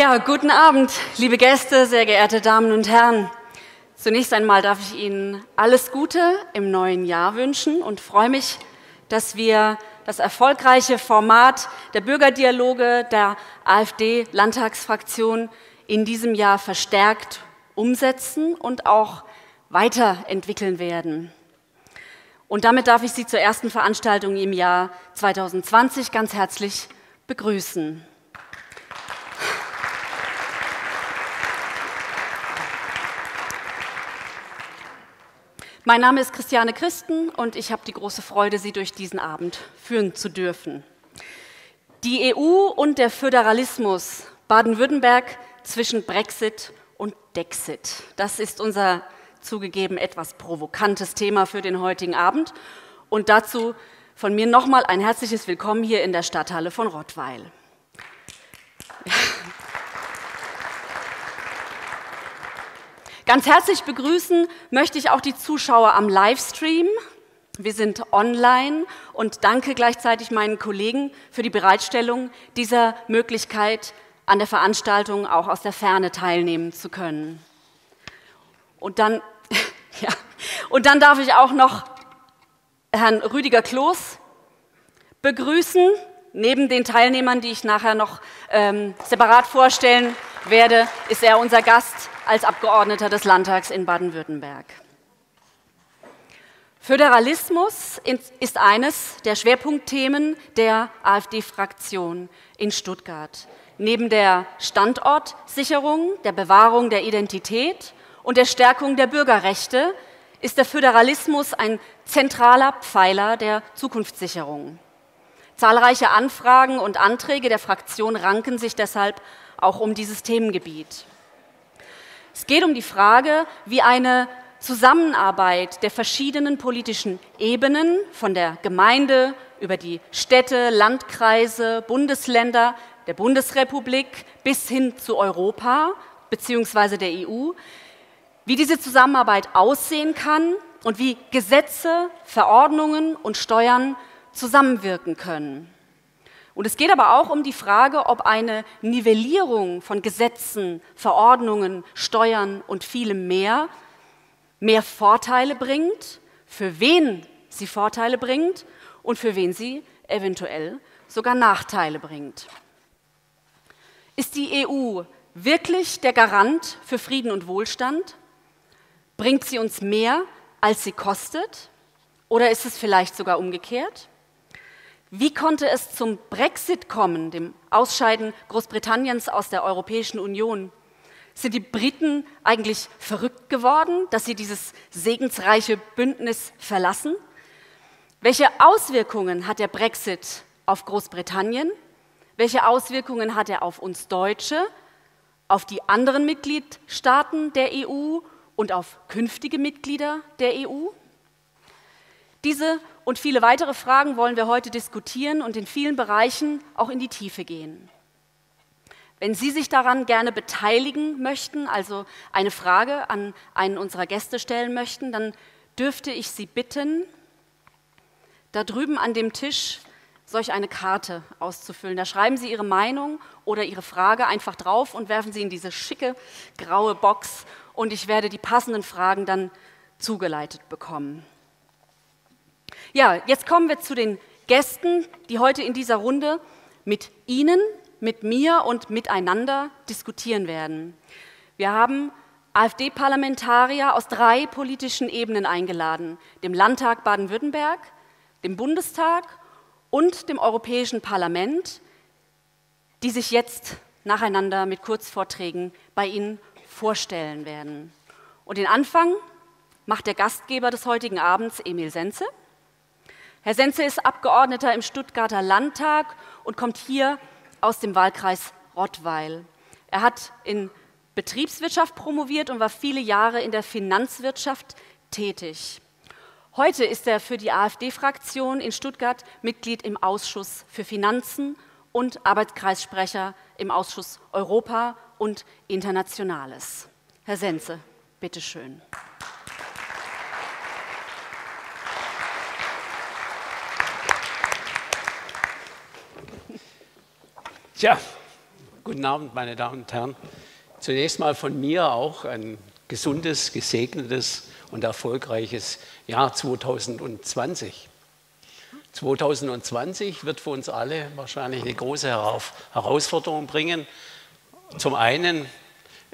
Ja, guten Abend, liebe Gäste, sehr geehrte Damen und Herren. Zunächst einmal darf ich Ihnen alles Gute im neuen Jahr wünschen und freue mich, dass wir das erfolgreiche Format der Bürgerdialoge der AfD-Landtagsfraktion in diesem Jahr verstärkt umsetzen und auch weiterentwickeln werden. Und damit darf ich Sie zur ersten Veranstaltung im Jahr 2020 ganz herzlich begrüßen. Mein Name ist Christiane Christen und ich habe die große Freude, Sie durch diesen Abend führen zu dürfen. Die EU und der Föderalismus Baden-Württemberg zwischen Brexit und Dexit. Das ist unser zugegeben etwas provokantes Thema für den heutigen Abend. Und dazu von mir nochmal ein herzliches Willkommen hier in der Stadthalle von Rottweil. Ja. Ganz herzlich begrüßen möchte ich auch die Zuschauer am Livestream. Wir sind online und danke gleichzeitig meinen Kollegen für die Bereitstellung dieser Möglichkeit, an der Veranstaltung auch aus der Ferne teilnehmen zu können. Und dann, ja, und dann darf ich auch noch Herrn Rüdiger Kloß begrüßen, neben den Teilnehmern, die ich nachher noch ähm, separat vorstellen werde, ist er unser Gast als Abgeordneter des Landtags in Baden-Württemberg. Föderalismus ist eines der Schwerpunktthemen der AfD-Fraktion in Stuttgart. Neben der Standortsicherung, der Bewahrung der Identität und der Stärkung der Bürgerrechte ist der Föderalismus ein zentraler Pfeiler der Zukunftssicherung. Zahlreiche Anfragen und Anträge der Fraktion ranken sich deshalb auch um dieses Themengebiet. Es geht um die Frage, wie eine Zusammenarbeit der verschiedenen politischen Ebenen, von der Gemeinde über die Städte, Landkreise, Bundesländer, der Bundesrepublik bis hin zu Europa bzw. der EU, wie diese Zusammenarbeit aussehen kann und wie Gesetze, Verordnungen und Steuern zusammenwirken können. Und es geht aber auch um die Frage, ob eine Nivellierung von Gesetzen, Verordnungen, Steuern und vielem mehr mehr Vorteile bringt, für wen sie Vorteile bringt und für wen sie eventuell sogar Nachteile bringt. Ist die EU wirklich der Garant für Frieden und Wohlstand? Bringt sie uns mehr, als sie kostet? Oder ist es vielleicht sogar umgekehrt? Wie konnte es zum Brexit kommen, dem Ausscheiden Großbritanniens aus der Europäischen Union? Sind die Briten eigentlich verrückt geworden, dass sie dieses segensreiche Bündnis verlassen? Welche Auswirkungen hat der Brexit auf Großbritannien? Welche Auswirkungen hat er auf uns Deutsche, auf die anderen Mitgliedstaaten der EU und auf künftige Mitglieder der EU? Diese und viele weitere Fragen wollen wir heute diskutieren und in vielen Bereichen auch in die Tiefe gehen. Wenn Sie sich daran gerne beteiligen möchten, also eine Frage an einen unserer Gäste stellen möchten, dann dürfte ich Sie bitten, da drüben an dem Tisch solch eine Karte auszufüllen. Da schreiben Sie Ihre Meinung oder Ihre Frage einfach drauf und werfen sie in diese schicke graue Box und ich werde die passenden Fragen dann zugeleitet bekommen. Ja, jetzt kommen wir zu den Gästen, die heute in dieser Runde mit Ihnen, mit mir und miteinander diskutieren werden. Wir haben AfD-Parlamentarier aus drei politischen Ebenen eingeladen, dem Landtag Baden-Württemberg, dem Bundestag und dem Europäischen Parlament, die sich jetzt nacheinander mit Kurzvorträgen bei Ihnen vorstellen werden. Und den Anfang macht der Gastgeber des heutigen Abends, Emil Senze. Herr Senze ist Abgeordneter im Stuttgarter Landtag und kommt hier aus dem Wahlkreis Rottweil. Er hat in Betriebswirtschaft promoviert und war viele Jahre in der Finanzwirtschaft tätig. Heute ist er für die AfD-Fraktion in Stuttgart Mitglied im Ausschuss für Finanzen und Arbeitskreissprecher im Ausschuss Europa und Internationales. Herr Senze, bitteschön. schön. Tja, Guten Abend, meine Damen und Herren. Zunächst mal von mir auch ein gesundes, gesegnetes und erfolgreiches Jahr 2020. 2020 wird für uns alle wahrscheinlich eine große Herausforderung bringen. Zum einen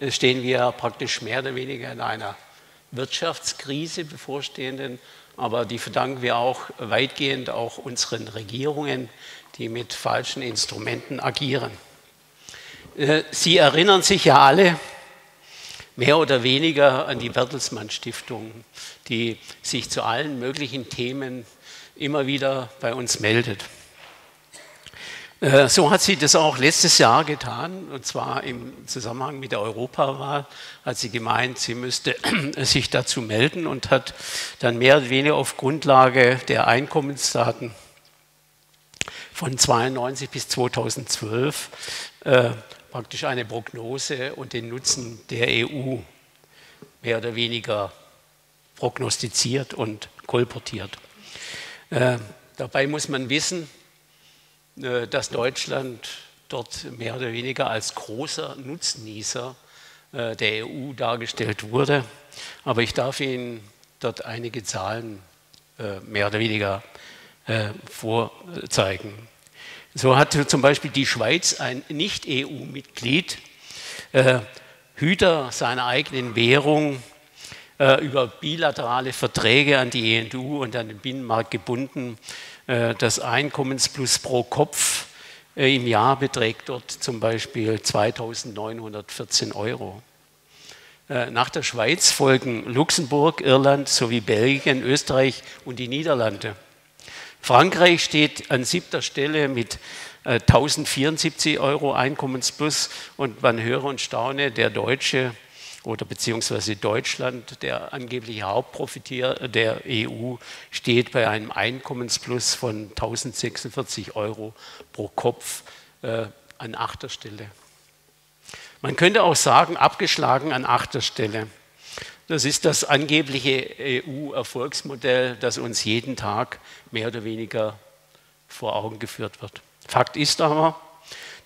stehen wir praktisch mehr oder weniger in einer Wirtschaftskrise bevorstehenden, aber die verdanken wir auch weitgehend auch unseren Regierungen, die mit falschen Instrumenten agieren. Äh, Sie erinnern sich ja alle mehr oder weniger an die Bertelsmann Stiftung, die sich zu allen möglichen Themen immer wieder bei uns meldet. Äh, so hat sie das auch letztes Jahr getan, und zwar im Zusammenhang mit der Europawahl, hat sie gemeint, sie müsste sich dazu melden und hat dann mehr oder weniger auf Grundlage der Einkommensdaten von 92 bis 2012 äh, praktisch eine Prognose und den Nutzen der EU mehr oder weniger prognostiziert und kolportiert. Äh, dabei muss man wissen, dass Deutschland dort mehr oder weniger als großer Nutznießer äh, der EU dargestellt wurde. Aber ich darf Ihnen dort einige Zahlen äh, mehr oder weniger äh, vorzeigen. So hat zum Beispiel die Schweiz ein Nicht-EU-Mitglied, äh, Hüter seiner eigenen Währung, äh, über bilaterale Verträge an die EU und an den Binnenmarkt gebunden. Äh, das Einkommensplus pro Kopf äh, im Jahr beträgt dort zum Beispiel 2.914 Euro. Äh, nach der Schweiz folgen Luxemburg, Irland sowie Belgien, Österreich und die Niederlande. Frankreich steht an siebter Stelle mit 1074 äh, Euro Einkommensplus und man höre und staune, der Deutsche oder beziehungsweise Deutschland, der angebliche Hauptprofitier der EU, steht bei einem Einkommensplus von 1046 Euro pro Kopf äh, an achter Stelle. Man könnte auch sagen, abgeschlagen an achter Stelle. Das ist das angebliche EU-Erfolgsmodell, das uns jeden Tag mehr oder weniger vor Augen geführt wird. Fakt ist aber,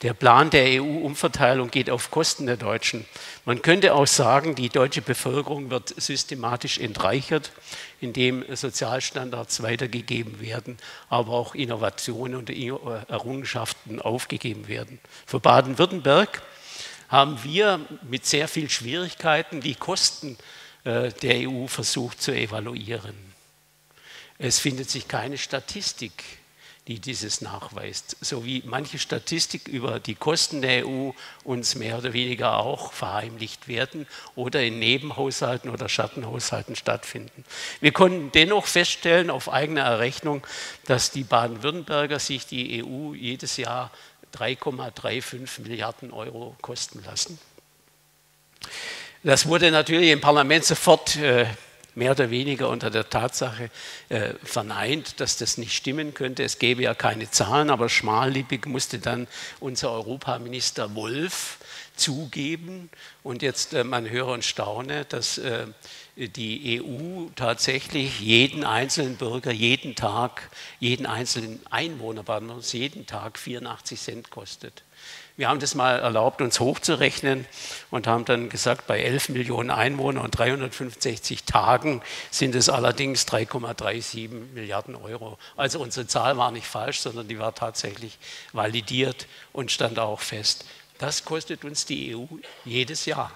der Plan der EU-Umverteilung geht auf Kosten der Deutschen. Man könnte auch sagen, die deutsche Bevölkerung wird systematisch entreichert, indem Sozialstandards weitergegeben werden, aber auch Innovationen und Errungenschaften aufgegeben werden. Für Baden-Württemberg haben wir mit sehr vielen Schwierigkeiten die Kosten äh, der EU versucht zu evaluieren. Es findet sich keine Statistik, die dieses nachweist, so wie manche Statistik über die Kosten der EU uns mehr oder weniger auch verheimlicht werden oder in Nebenhaushalten oder Schattenhaushalten stattfinden. Wir konnten dennoch feststellen auf eigene Errechnung, dass die Baden-Württemberger sich die EU jedes Jahr 3,35 Milliarden Euro kosten lassen. Das wurde natürlich im Parlament sofort äh, mehr oder weniger unter der Tatsache äh, verneint, dass das nicht stimmen könnte. Es gäbe ja keine Zahlen, aber schmallippig musste dann unser Europaminister Wolf zugeben. Und jetzt, äh, man höre und staune, dass äh, die EU tatsächlich jeden einzelnen Bürger jeden Tag, jeden einzelnen Einwohner, jeden Tag 84 Cent kostet. Wir haben das mal erlaubt, uns hochzurechnen und haben dann gesagt, bei 11 Millionen Einwohnern und 365 Tagen sind es allerdings 3,37 Milliarden Euro. Also unsere Zahl war nicht falsch, sondern die war tatsächlich validiert und stand auch fest. Das kostet uns die EU jedes Jahr.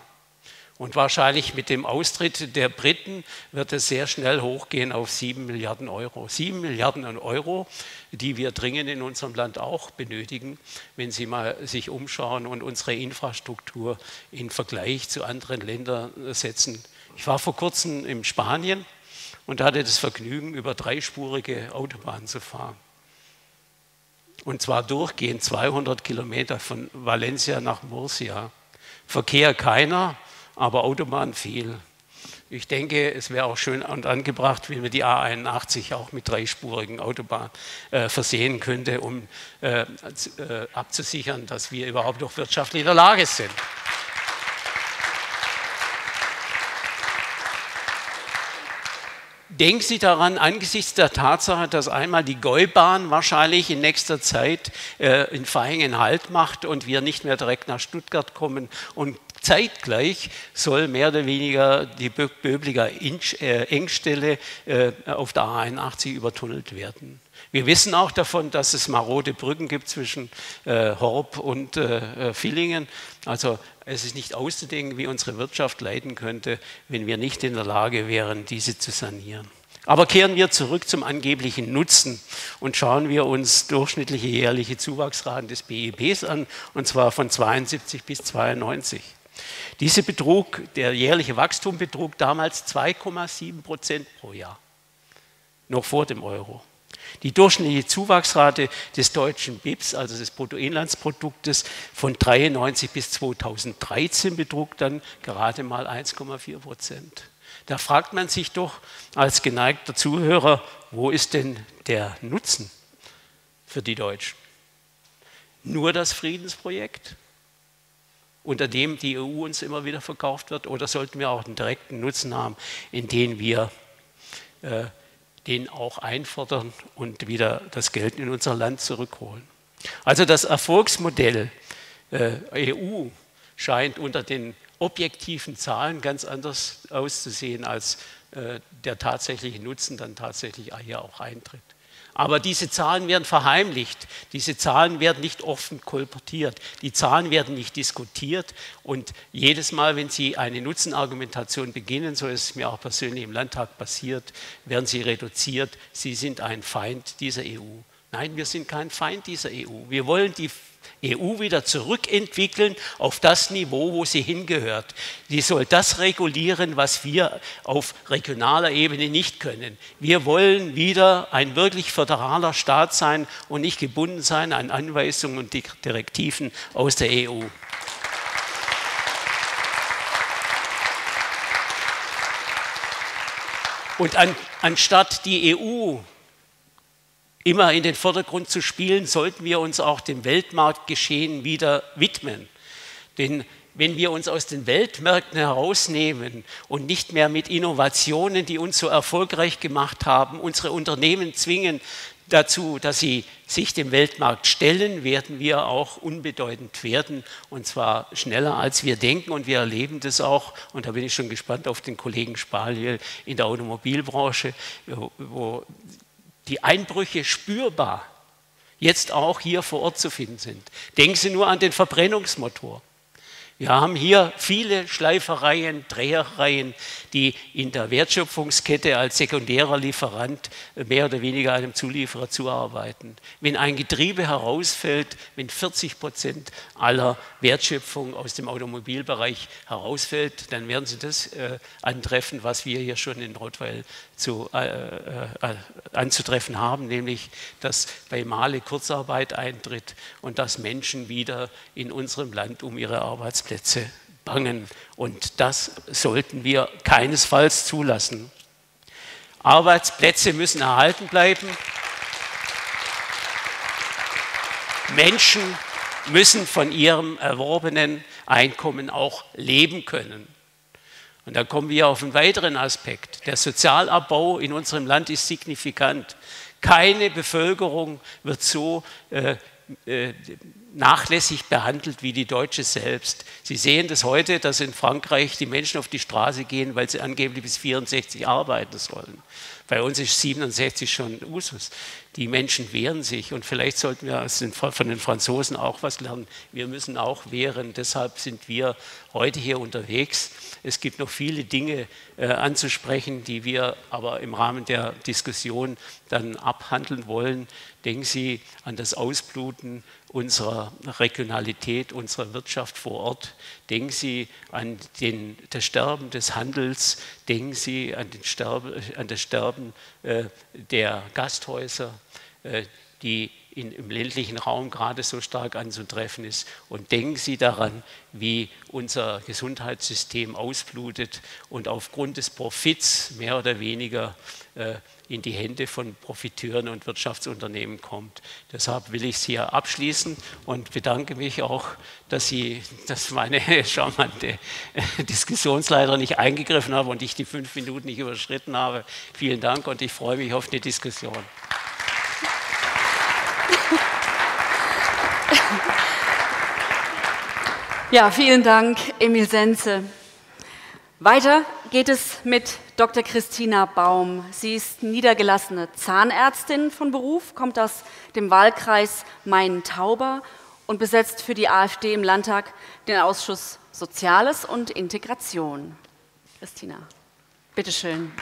Und wahrscheinlich mit dem Austritt der Briten wird es sehr schnell hochgehen auf 7 Milliarden Euro. 7 Milliarden Euro, die wir dringend in unserem Land auch benötigen, wenn Sie mal sich umschauen und unsere Infrastruktur in Vergleich zu anderen Ländern setzen. Ich war vor kurzem in Spanien und hatte das Vergnügen, über dreispurige Autobahnen zu fahren. Und zwar durchgehend 200 Kilometer von Valencia nach Murcia. Verkehr keiner, aber Autobahn viel. Ich denke, es wäre auch schön und angebracht, wenn wir die A81 auch mit dreispurigen Autobahnen äh, versehen könnte, um äh, äh, abzusichern, dass wir überhaupt noch wirtschaftlich in der Lage sind. denken Sie daran, angesichts der Tatsache, dass einmal die Gäubahn wahrscheinlich in nächster Zeit äh, in Vaihingen Halt macht und wir nicht mehr direkt nach Stuttgart kommen und zeitgleich soll mehr oder weniger die Böbliger äh, Engstelle äh, auf der A81 übertunnelt werden. Wir wissen auch davon, dass es marode Brücken gibt zwischen äh, Horb und äh, äh, Villingen. Also es ist nicht auszudenken, wie unsere Wirtschaft leiden könnte, wenn wir nicht in der Lage wären, diese zu sanieren. Aber kehren wir zurück zum angeblichen Nutzen und schauen wir uns durchschnittliche jährliche Zuwachsraten des BIPs an, und zwar von 72 bis 92. Diese betrug, der jährliche Wachstum betrug damals 2,7 Prozent pro Jahr, noch vor dem Euro. Die durchschnittliche Zuwachsrate des deutschen BIPs, also des Bruttoinlandsproduktes, von 93 bis 2013 betrug dann gerade mal 1,4 Prozent. Da fragt man sich doch als geneigter Zuhörer, wo ist denn der Nutzen für die Deutschen? Nur das Friedensprojekt, unter dem die EU uns immer wieder verkauft wird, oder sollten wir auch einen direkten Nutzen haben, indem wir äh, den auch einfordern und wieder das Geld in unser Land zurückholen. Also das Erfolgsmodell äh, EU scheint unter den objektiven Zahlen ganz anders auszusehen, als äh, der tatsächliche Nutzen dann tatsächlich hier auch eintritt. Aber diese Zahlen werden verheimlicht, diese Zahlen werden nicht offen kolportiert, die Zahlen werden nicht diskutiert und jedes Mal, wenn Sie eine Nutzenargumentation beginnen, so ist es mir auch persönlich im Landtag passiert, werden Sie reduziert, Sie sind ein Feind dieser EU. Nein, wir sind kein Feind dieser EU. Wir wollen die EU wieder zurückentwickeln auf das Niveau, wo sie hingehört. Sie soll das regulieren, was wir auf regionaler Ebene nicht können. Wir wollen wieder ein wirklich föderaler Staat sein und nicht gebunden sein an Anweisungen und Direktiven aus der EU. Und an, anstatt die EU immer in den Vordergrund zu spielen, sollten wir uns auch dem Weltmarktgeschehen wieder widmen. Denn wenn wir uns aus den Weltmärkten herausnehmen und nicht mehr mit Innovationen, die uns so erfolgreich gemacht haben, unsere Unternehmen zwingen dazu, dass sie sich dem Weltmarkt stellen, werden wir auch unbedeutend werden und zwar schneller als wir denken und wir erleben das auch und da bin ich schon gespannt auf den Kollegen Spaliel in der Automobilbranche, wo die Einbrüche spürbar jetzt auch hier vor Ort zu finden sind. Denken Sie nur an den Verbrennungsmotor. Wir haben hier viele Schleifereien, Drehereien, die in der Wertschöpfungskette als sekundärer Lieferant mehr oder weniger einem Zulieferer zuarbeiten. Wenn ein Getriebe herausfällt, wenn 40 Prozent aller Wertschöpfung aus dem Automobilbereich herausfällt, dann werden Sie das äh, antreffen, was wir hier schon in Rottweil zu, äh, äh, anzutreffen haben, nämlich dass bei Male Kurzarbeit eintritt und dass Menschen wieder in unserem Land um ihre Arbeitsplätze bangen. Und das sollten wir keinesfalls zulassen. Arbeitsplätze müssen erhalten bleiben. Menschen müssen von ihrem erworbenen Einkommen auch leben können. Und da kommen wir auf einen weiteren Aspekt. Der Sozialabbau in unserem Land ist signifikant. Keine Bevölkerung wird so äh, äh, nachlässig behandelt wie die Deutsche selbst. Sie sehen das heute, dass in Frankreich die Menschen auf die Straße gehen, weil sie angeblich bis 64 arbeiten sollen. Bei uns ist 67 schon Usus. Die Menschen wehren sich und vielleicht sollten wir von den Franzosen auch was lernen. Wir müssen auch wehren. Deshalb sind wir heute hier unterwegs. Es gibt noch viele Dinge äh, anzusprechen, die wir aber im Rahmen der Diskussion dann abhandeln wollen. Denken Sie an das Ausbluten unserer Regionalität, unserer Wirtschaft vor Ort. Denken Sie an den, das Sterben des Handels, denken Sie an, den Sterbe, an das Sterben äh, der Gasthäuser, äh, die in, im ländlichen Raum gerade so stark anzutreffen ist. Und denken Sie daran, wie unser Gesundheitssystem ausblutet und aufgrund des Profits mehr oder weniger äh, in die Hände von Profiteuren und Wirtschaftsunternehmen kommt. Deshalb will ich es hier abschließen und bedanke mich auch, dass Sie, dass meine charmante Diskussionsleiter nicht eingegriffen haben und ich die fünf Minuten nicht überschritten habe. Vielen Dank und ich freue mich auf eine Diskussion. Ja, vielen Dank, Emil Senze. Weiter geht es mit Dr. Christina Baum. Sie ist niedergelassene Zahnärztin von Beruf, kommt aus dem Wahlkreis Main-Tauber und besetzt für die AfD im Landtag den Ausschuss Soziales und Integration. Christina, bitteschön.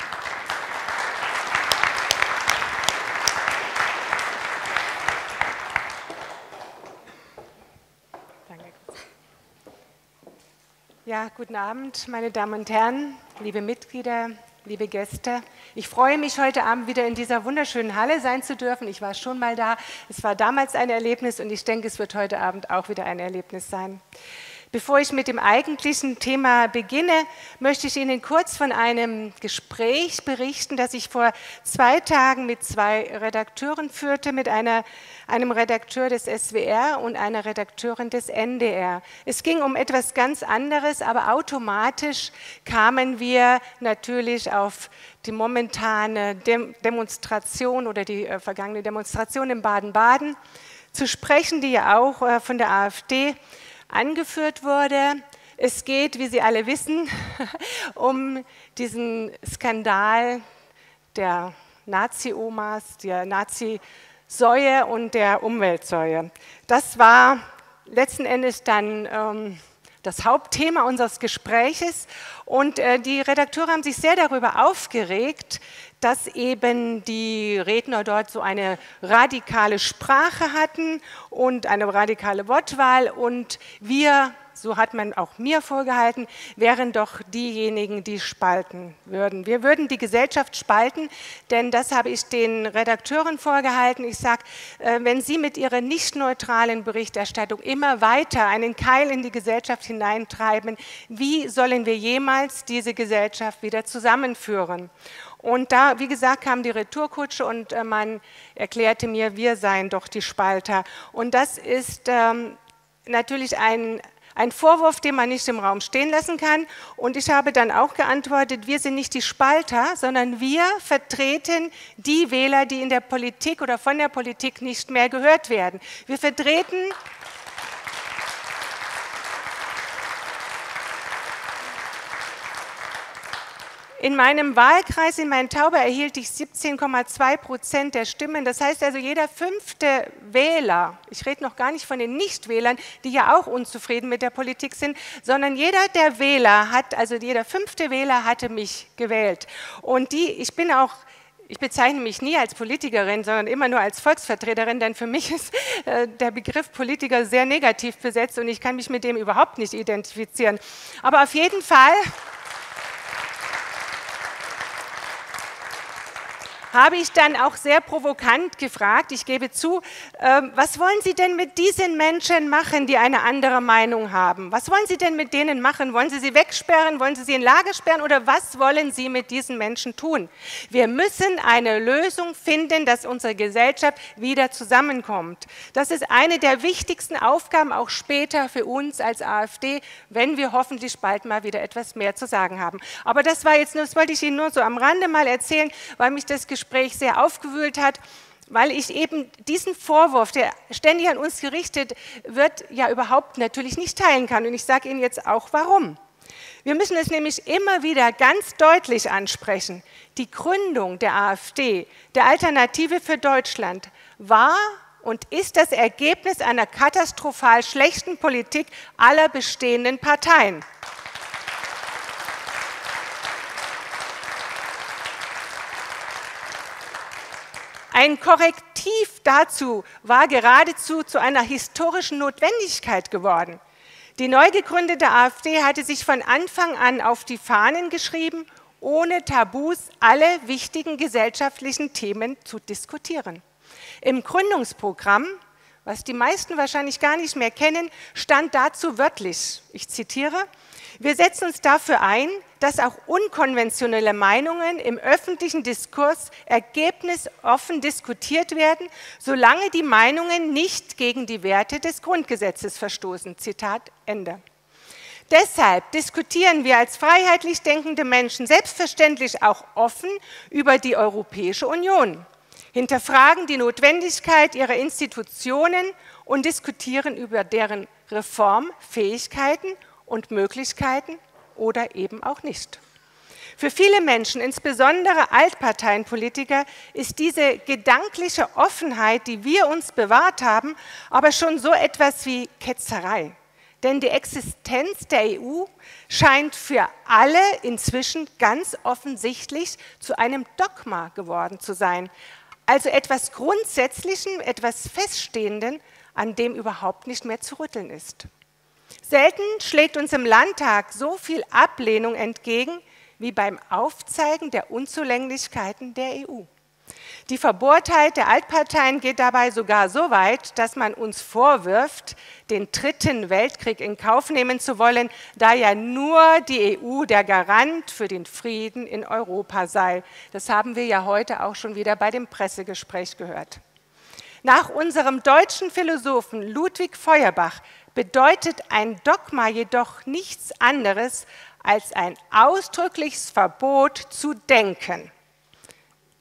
Ja, guten Abend, meine Damen und Herren, liebe Mitglieder, liebe Gäste. Ich freue mich, heute Abend wieder in dieser wunderschönen Halle sein zu dürfen. Ich war schon mal da. Es war damals ein Erlebnis und ich denke, es wird heute Abend auch wieder ein Erlebnis sein. Bevor ich mit dem eigentlichen Thema beginne, möchte ich Ihnen kurz von einem Gespräch berichten, das ich vor zwei Tagen mit zwei Redakteuren führte, mit einer, einem Redakteur des SWR und einer Redakteurin des NDR. Es ging um etwas ganz anderes, aber automatisch kamen wir natürlich auf die momentane Demonstration oder die äh, vergangene Demonstration in Baden-Baden zu sprechen, die ja auch äh, von der AfD angeführt wurde. Es geht, wie Sie alle wissen, um diesen Skandal der Nazi-Omas, der Nazi-Säue und der Umweltsäue. Das war letzten Endes dann ähm, das Hauptthema unseres Gespräches. Und äh, die Redakteure haben sich sehr darüber aufgeregt, dass eben die Redner dort so eine radikale Sprache hatten und eine radikale Wortwahl und wir, so hat man auch mir vorgehalten, wären doch diejenigen, die spalten würden. Wir würden die Gesellschaft spalten, denn das habe ich den Redakteuren vorgehalten. Ich sage, äh, wenn Sie mit Ihrer nicht neutralen Berichterstattung immer weiter einen Keil in die Gesellschaft hineintreiben, wie sollen wir jemals diese Gesellschaft wieder zusammenführen? Und da, wie gesagt, kam die Retourkutsche und äh, man erklärte mir, wir seien doch die Spalter. Und das ist ähm, natürlich ein, ein Vorwurf, den man nicht im Raum stehen lassen kann. Und ich habe dann auch geantwortet, wir sind nicht die Spalter, sondern wir vertreten die Wähler, die in der Politik oder von der Politik nicht mehr gehört werden. Wir vertreten In meinem Wahlkreis in Main-Tauber erhielt ich 17,2 Prozent der Stimmen. Das heißt also, jeder fünfte Wähler, ich rede noch gar nicht von den Nichtwählern, die ja auch unzufrieden mit der Politik sind, sondern jeder der Wähler hat, also jeder fünfte Wähler hatte mich gewählt. Und die, ich bin auch ich bezeichne mich nie als Politikerin, sondern immer nur als Volksvertreterin, denn für mich ist äh, der Begriff Politiker sehr negativ besetzt und ich kann mich mit dem überhaupt nicht identifizieren. Aber auf jeden Fall habe ich dann auch sehr provokant gefragt, ich gebe zu, äh, was wollen Sie denn mit diesen Menschen machen, die eine andere Meinung haben? Was wollen Sie denn mit denen machen? Wollen Sie sie wegsperren? Wollen Sie sie in Lager sperren? Oder was wollen Sie mit diesen Menschen tun? Wir müssen eine Lösung finden, dass unsere Gesellschaft wieder zusammenkommt. Das ist eine der wichtigsten Aufgaben auch später für uns als AfD, wenn wir hoffentlich bald mal wieder etwas mehr zu sagen haben. Aber das war jetzt, das wollte ich Ihnen nur so am Rande mal erzählen, weil mich das Gespräch Gespräch sehr aufgewühlt hat, weil ich eben diesen Vorwurf, der ständig an uns gerichtet wird, ja überhaupt natürlich nicht teilen kann. Und ich sage Ihnen jetzt auch warum. Wir müssen es nämlich immer wieder ganz deutlich ansprechen. Die Gründung der AfD, der Alternative für Deutschland, war und ist das Ergebnis einer katastrophal schlechten Politik aller bestehenden Parteien. Ein Korrektiv dazu war geradezu zu einer historischen Notwendigkeit geworden. Die neu gegründete AfD hatte sich von Anfang an auf die Fahnen geschrieben, ohne Tabus alle wichtigen gesellschaftlichen Themen zu diskutieren. Im Gründungsprogramm, was die meisten wahrscheinlich gar nicht mehr kennen, stand dazu wörtlich, ich zitiere, wir setzen uns dafür ein, dass auch unkonventionelle Meinungen im öffentlichen Diskurs ergebnisoffen diskutiert werden, solange die Meinungen nicht gegen die Werte des Grundgesetzes verstoßen. Zitat Ende. Deshalb diskutieren wir als freiheitlich denkende Menschen selbstverständlich auch offen über die Europäische Union, hinterfragen die Notwendigkeit ihrer Institutionen und diskutieren über deren Reformfähigkeiten und Möglichkeiten oder eben auch nicht. Für viele Menschen, insbesondere Altparteienpolitiker, ist diese gedankliche Offenheit, die wir uns bewahrt haben, aber schon so etwas wie Ketzerei. Denn die Existenz der EU scheint für alle inzwischen ganz offensichtlich zu einem Dogma geworden zu sein. Also etwas Grundsätzlichem, etwas Feststehenden, an dem überhaupt nicht mehr zu rütteln ist. Selten schlägt uns im Landtag so viel Ablehnung entgegen wie beim Aufzeigen der Unzulänglichkeiten der EU. Die Verbohrtheit der Altparteien geht dabei sogar so weit, dass man uns vorwirft, den dritten Weltkrieg in Kauf nehmen zu wollen, da ja nur die EU der Garant für den Frieden in Europa sei. Das haben wir ja heute auch schon wieder bei dem Pressegespräch gehört. Nach unserem deutschen Philosophen Ludwig Feuerbach bedeutet ein Dogma jedoch nichts anderes als ein ausdrückliches Verbot zu denken.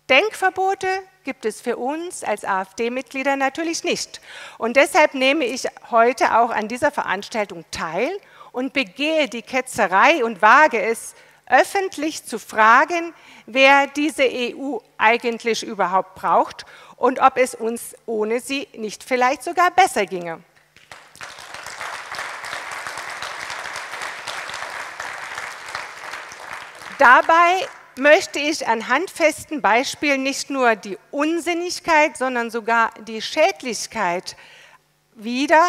Denkverbote gibt es für uns als AfD-Mitglieder natürlich nicht. Und deshalb nehme ich heute auch an dieser Veranstaltung teil und begehe die Ketzerei und wage es, öffentlich zu fragen, wer diese EU eigentlich überhaupt braucht und ob es uns ohne sie nicht vielleicht sogar besser ginge. Dabei möchte ich an handfesten Beispielen nicht nur die Unsinnigkeit, sondern sogar die Schädlichkeit wieder,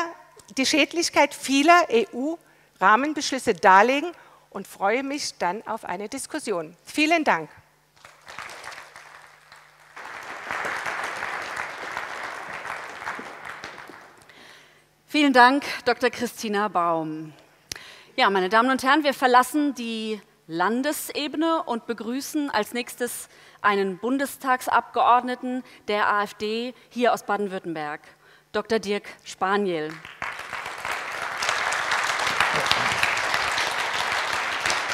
die Schädlichkeit vieler EU-Rahmenbeschlüsse darlegen und freue mich dann auf eine Diskussion. Vielen Dank. Vielen Dank, Dr. Christina Baum. Ja, meine Damen und Herren, wir verlassen die Landesebene und begrüßen als nächstes einen Bundestagsabgeordneten der AfD hier aus Baden-Württemberg, Dr. Dirk Spaniel.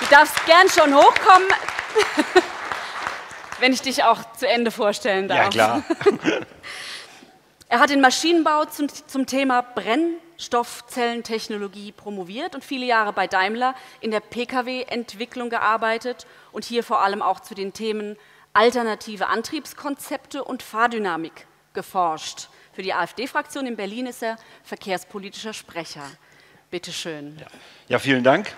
Du darfst gern schon hochkommen, wenn ich dich auch zu Ende vorstellen darf. Ja, klar. Er hat den Maschinenbau zum, zum Thema Brennstoffzellentechnologie promoviert und viele Jahre bei Daimler in der Pkw-Entwicklung gearbeitet und hier vor allem auch zu den Themen alternative Antriebskonzepte und Fahrdynamik geforscht. Für die AfD-Fraktion in Berlin ist er verkehrspolitischer Sprecher. Bitte schön. Ja. ja, vielen Dank.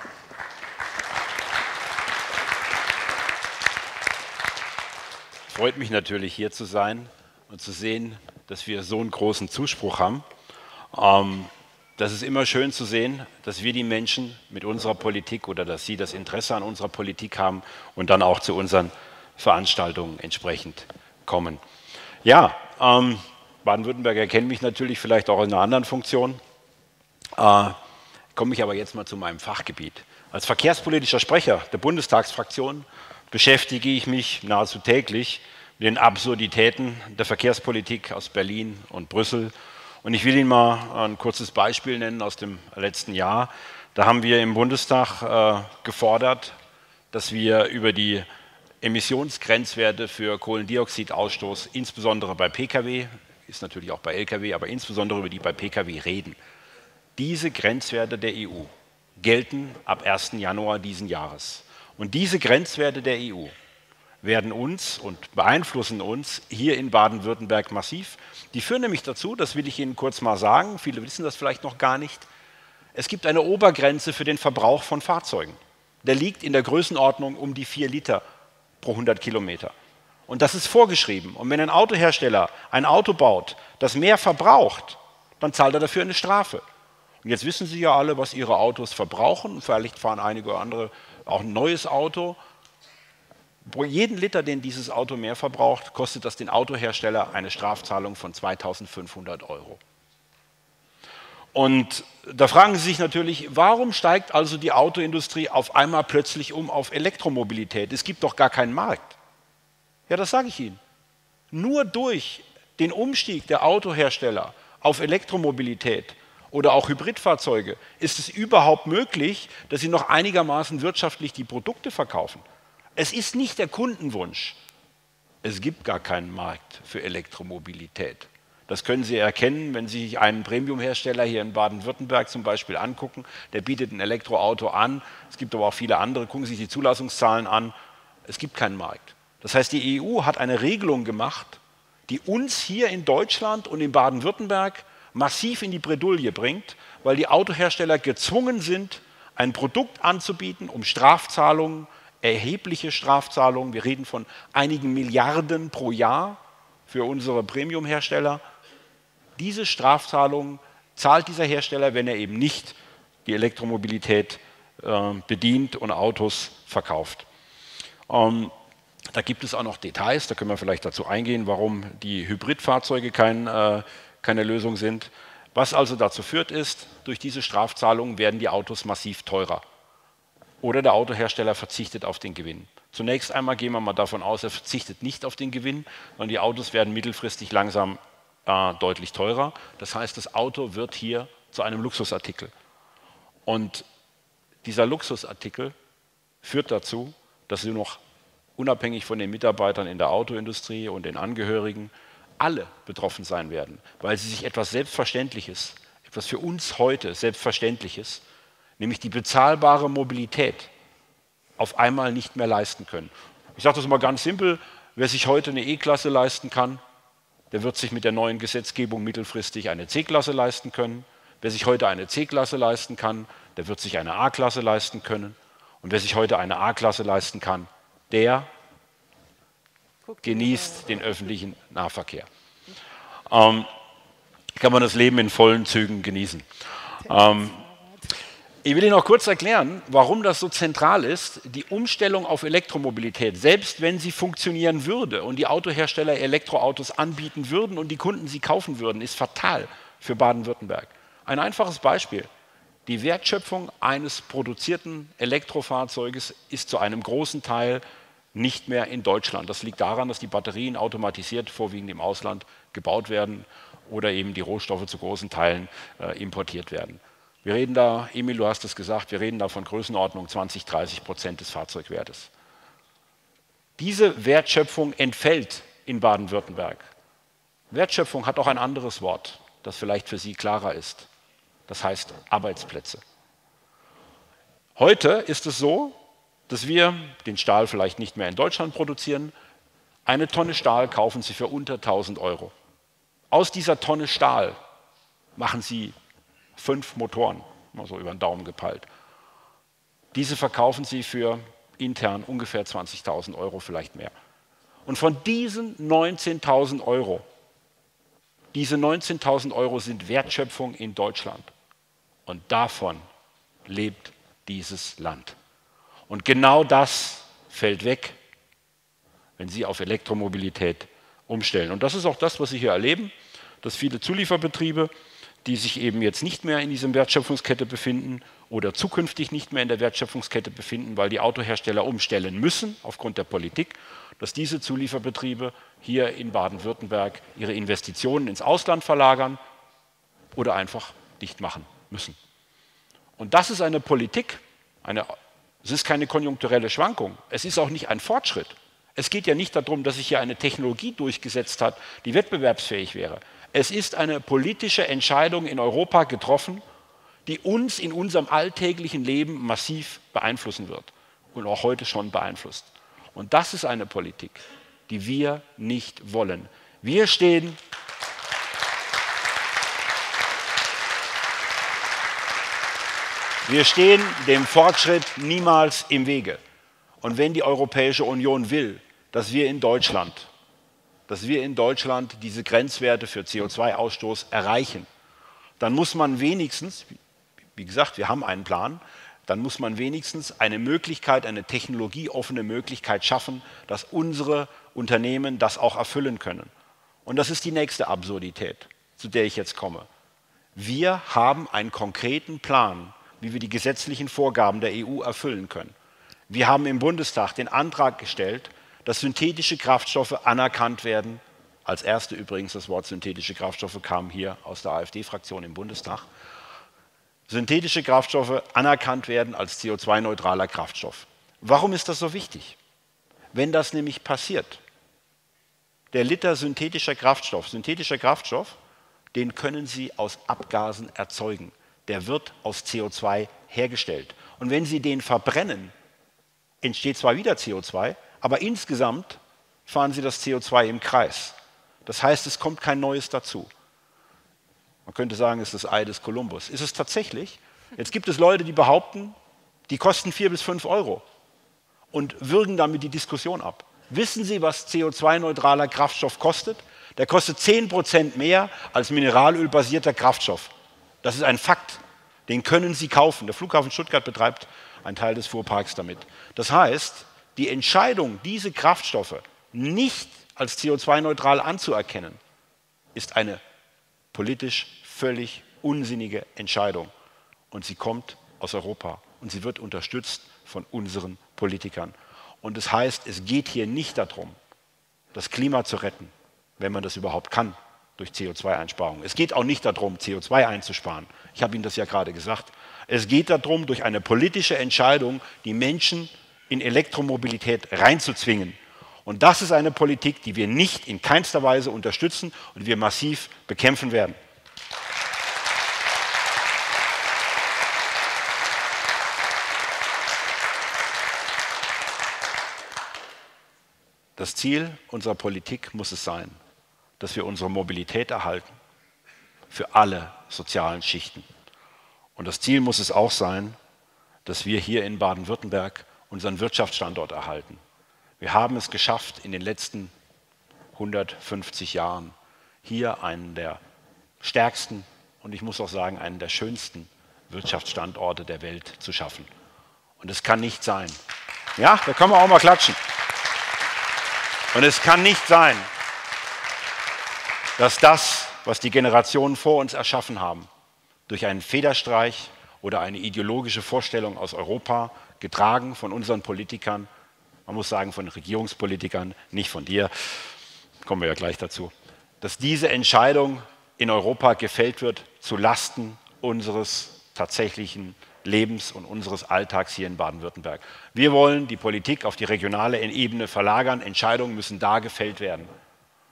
Freut mich natürlich hier zu sein und zu sehen, dass wir so einen großen Zuspruch haben. Ähm, das ist immer schön zu sehen, dass wir die Menschen mit unserer Politik oder dass sie das Interesse an unserer Politik haben und dann auch zu unseren Veranstaltungen entsprechend kommen. Ja, ähm, Baden-Württemberger kennen mich natürlich vielleicht auch in einer anderen Funktion. Äh, komme ich aber jetzt mal zu meinem Fachgebiet. Als verkehrspolitischer Sprecher der Bundestagsfraktion beschäftige ich mich nahezu täglich den Absurditäten der Verkehrspolitik aus Berlin und Brüssel. Und ich will Ihnen mal ein kurzes Beispiel nennen aus dem letzten Jahr. Da haben wir im Bundestag äh, gefordert, dass wir über die Emissionsgrenzwerte für Kohlendioxidausstoß, insbesondere bei Pkw, ist natürlich auch bei Lkw, aber insbesondere über die bei Pkw reden. Diese Grenzwerte der EU gelten ab 1. Januar diesen Jahres. Und diese Grenzwerte der EU werden uns und beeinflussen uns hier in Baden-Württemberg massiv. Die führen nämlich dazu, das will ich Ihnen kurz mal sagen, viele wissen das vielleicht noch gar nicht, es gibt eine Obergrenze für den Verbrauch von Fahrzeugen. Der liegt in der Größenordnung um die 4 Liter pro 100 Kilometer. Und das ist vorgeschrieben. Und wenn ein Autohersteller ein Auto baut, das mehr verbraucht, dann zahlt er dafür eine Strafe. Und jetzt wissen Sie ja alle, was Ihre Autos verbrauchen. Vielleicht fahren einige oder andere auch ein neues Auto Pro jeden Liter, den dieses Auto mehr verbraucht, kostet das den Autohersteller eine Strafzahlung von 2500 Euro. Und da fragen Sie sich natürlich, warum steigt also die Autoindustrie auf einmal plötzlich um auf Elektromobilität? Es gibt doch gar keinen Markt. Ja, das sage ich Ihnen. Nur durch den Umstieg der Autohersteller auf Elektromobilität oder auch Hybridfahrzeuge ist es überhaupt möglich, dass sie noch einigermaßen wirtschaftlich die Produkte verkaufen. Es ist nicht der Kundenwunsch. Es gibt gar keinen Markt für Elektromobilität. Das können Sie erkennen, wenn Sie sich einen Premiumhersteller hier in Baden-Württemberg zum Beispiel angucken. Der bietet ein Elektroauto an. Es gibt aber auch viele andere. Gucken Sie sich die Zulassungszahlen an. Es gibt keinen Markt. Das heißt, die EU hat eine Regelung gemacht, die uns hier in Deutschland und in Baden-Württemberg massiv in die Bredouille bringt, weil die Autohersteller gezwungen sind, ein Produkt anzubieten, um Strafzahlungen, erhebliche Strafzahlungen, wir reden von einigen Milliarden pro Jahr für unsere Premiumhersteller, diese Strafzahlungen zahlt dieser Hersteller, wenn er eben nicht die Elektromobilität äh, bedient und Autos verkauft. Ähm, da gibt es auch noch Details, da können wir vielleicht dazu eingehen, warum die Hybridfahrzeuge kein, äh, keine Lösung sind. Was also dazu führt ist, durch diese Strafzahlungen werden die Autos massiv teurer. Oder der Autohersteller verzichtet auf den Gewinn. Zunächst einmal gehen wir mal davon aus, er verzichtet nicht auf den Gewinn, sondern die Autos werden mittelfristig langsam äh, deutlich teurer. Das heißt, das Auto wird hier zu einem Luxusartikel. Und dieser Luxusartikel führt dazu, dass nur noch unabhängig von den Mitarbeitern in der Autoindustrie und den Angehörigen alle betroffen sein werden, weil sie sich etwas Selbstverständliches, etwas für uns heute Selbstverständliches, nämlich die bezahlbare Mobilität, auf einmal nicht mehr leisten können. Ich sage das mal ganz simpel, wer sich heute eine E-Klasse leisten kann, der wird sich mit der neuen Gesetzgebung mittelfristig eine C-Klasse leisten können. Wer sich heute eine C-Klasse leisten kann, der wird sich eine A-Klasse leisten können. Und wer sich heute eine A-Klasse leisten kann, der genießt den öffentlichen Nahverkehr. Ähm, kann man das Leben in vollen Zügen genießen. Ähm, ich will Ihnen noch kurz erklären, warum das so zentral ist, die Umstellung auf Elektromobilität. Selbst wenn sie funktionieren würde und die Autohersteller Elektroautos anbieten würden und die Kunden sie kaufen würden, ist fatal für Baden-Württemberg. Ein einfaches Beispiel. Die Wertschöpfung eines produzierten Elektrofahrzeuges ist zu einem großen Teil nicht mehr in Deutschland. Das liegt daran, dass die Batterien automatisiert vorwiegend im Ausland gebaut werden oder eben die Rohstoffe zu großen Teilen äh, importiert werden. Wir reden da, Emil, du hast es gesagt, wir reden da von Größenordnung 20, 30 Prozent des Fahrzeugwertes. Diese Wertschöpfung entfällt in Baden-Württemberg. Wertschöpfung hat auch ein anderes Wort, das vielleicht für Sie klarer ist. Das heißt Arbeitsplätze. Heute ist es so, dass wir den Stahl vielleicht nicht mehr in Deutschland produzieren. Eine Tonne Stahl kaufen Sie für unter 1000 Euro. Aus dieser Tonne Stahl machen Sie fünf Motoren, mal so über den Daumen gepeilt. Diese verkaufen sie für intern ungefähr 20.000 Euro, vielleicht mehr. Und von diesen 19.000 Euro, diese 19.000 Euro sind Wertschöpfung in Deutschland. Und davon lebt dieses Land. Und genau das fällt weg, wenn Sie auf Elektromobilität umstellen. Und das ist auch das, was Sie hier erleben, dass viele Zulieferbetriebe die sich eben jetzt nicht mehr in dieser Wertschöpfungskette befinden oder zukünftig nicht mehr in der Wertschöpfungskette befinden, weil die Autohersteller umstellen müssen aufgrund der Politik, dass diese Zulieferbetriebe hier in Baden-Württemberg ihre Investitionen ins Ausland verlagern oder einfach dicht machen müssen. Und das ist eine Politik, eine, es ist keine konjunkturelle Schwankung, es ist auch nicht ein Fortschritt. Es geht ja nicht darum, dass sich hier eine Technologie durchgesetzt hat, die wettbewerbsfähig wäre. Es ist eine politische Entscheidung in Europa getroffen, die uns in unserem alltäglichen Leben massiv beeinflussen wird und auch heute schon beeinflusst. Und das ist eine Politik, die wir nicht wollen. Wir stehen Wir stehen dem Fortschritt niemals im Wege. Und wenn die Europäische Union will, dass wir in Deutschland dass wir in Deutschland diese Grenzwerte für CO2-Ausstoß erreichen, dann muss man wenigstens, wie gesagt, wir haben einen Plan, dann muss man wenigstens eine Möglichkeit, eine technologieoffene Möglichkeit schaffen, dass unsere Unternehmen das auch erfüllen können. Und das ist die nächste Absurdität, zu der ich jetzt komme. Wir haben einen konkreten Plan, wie wir die gesetzlichen Vorgaben der EU erfüllen können. Wir haben im Bundestag den Antrag gestellt, dass synthetische Kraftstoffe anerkannt werden. Als erste übrigens das Wort synthetische Kraftstoffe kam hier aus der AfD-Fraktion im Bundestag. Synthetische Kraftstoffe anerkannt werden als CO2-neutraler Kraftstoff. Warum ist das so wichtig? Wenn das nämlich passiert, der Liter synthetischer Kraftstoff, synthetischer Kraftstoff, den können Sie aus Abgasen erzeugen. Der wird aus CO2 hergestellt. Und wenn Sie den verbrennen, entsteht zwar wieder CO2, aber insgesamt fahren Sie das CO2 im Kreis. Das heißt, es kommt kein neues dazu. Man könnte sagen, es ist das Ei des Kolumbus. Ist es tatsächlich? Jetzt gibt es Leute, die behaupten, die kosten vier bis fünf Euro und würgen damit die Diskussion ab. Wissen Sie, was CO2-neutraler Kraftstoff kostet? Der kostet 10 Prozent mehr als mineralölbasierter Kraftstoff. Das ist ein Fakt. Den können Sie kaufen. Der Flughafen Stuttgart betreibt einen Teil des Fuhrparks damit. Das heißt, die Entscheidung, diese Kraftstoffe nicht als CO2-neutral anzuerkennen, ist eine politisch völlig unsinnige Entscheidung. Und sie kommt aus Europa und sie wird unterstützt von unseren Politikern. Und das heißt, es geht hier nicht darum, das Klima zu retten, wenn man das überhaupt kann durch CO2-Einsparung. Es geht auch nicht darum, CO2 einzusparen. Ich habe Ihnen das ja gerade gesagt. Es geht darum, durch eine politische Entscheidung die Menschen in Elektromobilität reinzuzwingen. Und das ist eine Politik, die wir nicht in keinster Weise unterstützen und wir massiv bekämpfen werden. Das Ziel unserer Politik muss es sein, dass wir unsere Mobilität erhalten für alle sozialen Schichten. Und das Ziel muss es auch sein, dass wir hier in Baden-Württemberg unseren Wirtschaftsstandort erhalten. Wir haben es geschafft, in den letzten 150 Jahren hier einen der stärksten und ich muss auch sagen, einen der schönsten Wirtschaftsstandorte der Welt zu schaffen. Und es kann nicht sein. Ja, da können wir auch mal klatschen. Und es kann nicht sein, dass das, was die Generationen vor uns erschaffen haben, durch einen Federstreich oder eine ideologische Vorstellung aus Europa, getragen von unseren Politikern, man muss sagen von Regierungspolitikern, nicht von dir, kommen wir ja gleich dazu, dass diese Entscheidung in Europa gefällt wird zu Lasten unseres tatsächlichen Lebens und unseres Alltags hier in Baden-Württemberg. Wir wollen die Politik auf die regionale Ebene verlagern. Entscheidungen müssen da gefällt werden,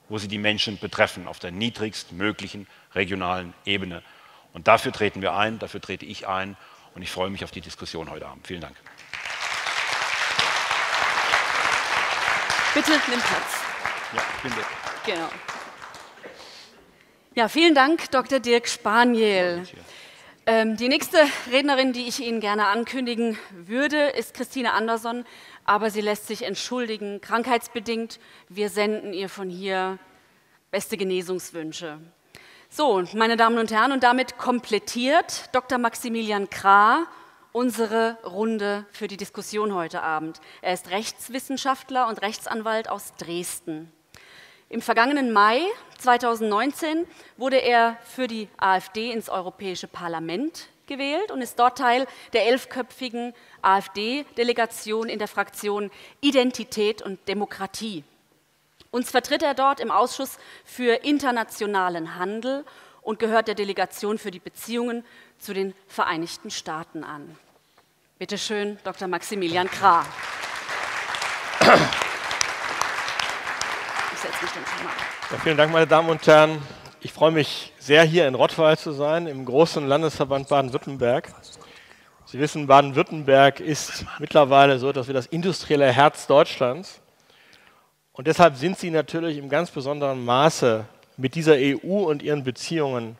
wo sie die Menschen betreffen, auf der niedrigstmöglichen regionalen Ebene. Und dafür treten wir ein, dafür trete ich ein und ich freue mich auf die Diskussion heute Abend. Vielen Dank. Bitte nimm Platz. Ja, bitte. Genau. Ja, vielen Dank, Dr. Dirk Spaniel. Ähm, die nächste Rednerin, die ich Ihnen gerne ankündigen würde, ist Christine Andersson, aber sie lässt sich entschuldigen, krankheitsbedingt. Wir senden ihr von hier beste Genesungswünsche. So, meine Damen und Herren, und damit komplettiert Dr. Maximilian Krah unsere Runde für die Diskussion heute Abend. Er ist Rechtswissenschaftler und Rechtsanwalt aus Dresden. Im vergangenen Mai 2019 wurde er für die AfD ins Europäische Parlament gewählt und ist dort Teil der elfköpfigen AfD-Delegation in der Fraktion Identität und Demokratie. Uns vertritt er dort im Ausschuss für internationalen Handel und gehört der Delegation für die Beziehungen zu den Vereinigten Staaten an. Bitte schön, Dr. Maximilian Krah. Ja, vielen Dank, meine Damen und Herren. Ich freue mich sehr, hier in Rottweil zu sein, im großen Landesverband Baden-Württemberg. Sie wissen, Baden-Württemberg ist mittlerweile so etwas wie das industrielle Herz Deutschlands. Und deshalb sind Sie natürlich im ganz besonderen Maße mit dieser EU und ihren Beziehungen,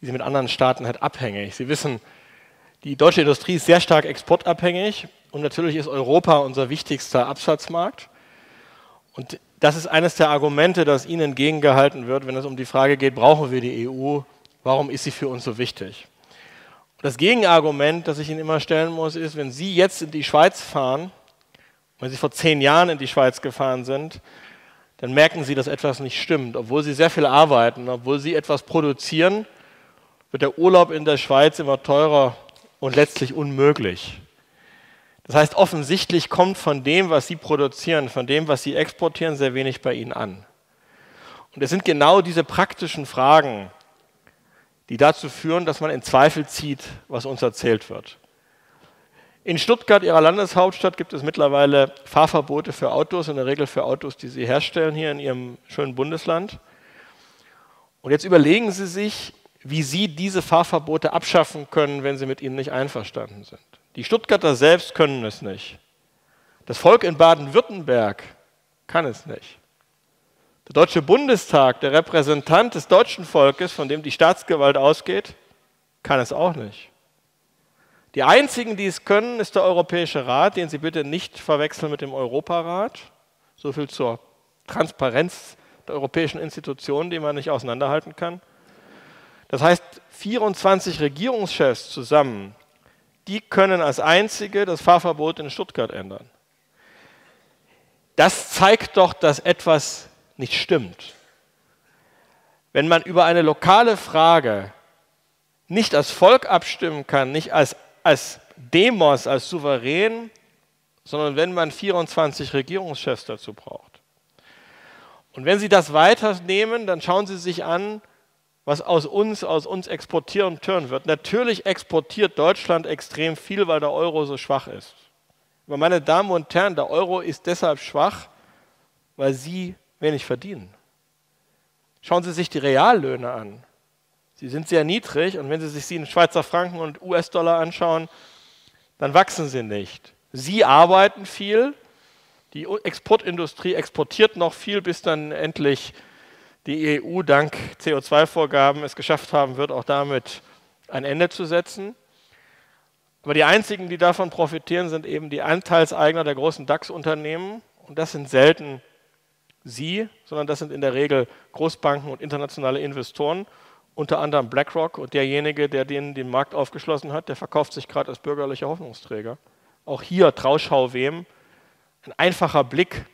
die sie mit anderen Staaten hat, abhängig. Sie wissen, die deutsche Industrie ist sehr stark exportabhängig und natürlich ist Europa unser wichtigster Absatzmarkt. Und das ist eines der Argumente, das Ihnen entgegengehalten wird, wenn es um die Frage geht, brauchen wir die EU, warum ist sie für uns so wichtig? Das Gegenargument, das ich Ihnen immer stellen muss, ist, wenn Sie jetzt in die Schweiz fahren, wenn Sie vor zehn Jahren in die Schweiz gefahren sind, dann merken Sie, dass etwas nicht stimmt. Obwohl Sie sehr viel arbeiten, obwohl Sie etwas produzieren, wird der Urlaub in der Schweiz immer teurer und letztlich unmöglich. Das heißt, offensichtlich kommt von dem, was Sie produzieren, von dem, was Sie exportieren, sehr wenig bei Ihnen an. Und es sind genau diese praktischen Fragen, die dazu führen, dass man in Zweifel zieht, was uns erzählt wird. In Stuttgart, ihrer Landeshauptstadt, gibt es mittlerweile Fahrverbote für Autos, in der Regel für Autos, die sie herstellen hier in ihrem schönen Bundesland. Und jetzt überlegen Sie sich, wie Sie diese Fahrverbote abschaffen können, wenn Sie mit ihnen nicht einverstanden sind. Die Stuttgarter selbst können es nicht. Das Volk in Baden-Württemberg kann es nicht. Der Deutsche Bundestag, der Repräsentant des deutschen Volkes, von dem die Staatsgewalt ausgeht, kann es auch nicht. Die einzigen, die es können, ist der Europäische Rat, den Sie bitte nicht verwechseln mit dem Europarat. So viel zur Transparenz der europäischen Institutionen, die man nicht auseinanderhalten kann. Das heißt, 24 Regierungschefs zusammen, die können als einzige das Fahrverbot in Stuttgart ändern. Das zeigt doch, dass etwas nicht stimmt. Wenn man über eine lokale Frage nicht als Volk abstimmen kann, nicht als, als Demos, als Souverän, sondern wenn man 24 Regierungschefs dazu braucht. Und wenn Sie das weiternehmen, dann schauen Sie sich an, was aus uns, aus uns exportieren und tören wird. Natürlich exportiert Deutschland extrem viel, weil der Euro so schwach ist. Aber meine Damen und Herren, der Euro ist deshalb schwach, weil Sie wenig verdienen. Schauen Sie sich die Reallöhne an. Sie sind sehr niedrig und wenn Sie sich sie in Schweizer Franken und US-Dollar anschauen, dann wachsen sie nicht. Sie arbeiten viel, die Exportindustrie exportiert noch viel, bis dann endlich die EU dank CO2-Vorgaben es geschafft haben wird, auch damit ein Ende zu setzen. Aber die einzigen, die davon profitieren, sind eben die Anteilseigner der großen DAX-Unternehmen. Und das sind selten Sie, sondern das sind in der Regel Großbanken und internationale Investoren, unter anderem BlackRock und derjenige, der denen den Markt aufgeschlossen hat, der verkauft sich gerade als bürgerlicher Hoffnungsträger. Auch hier Trauschau wem. Ein einfacher Blick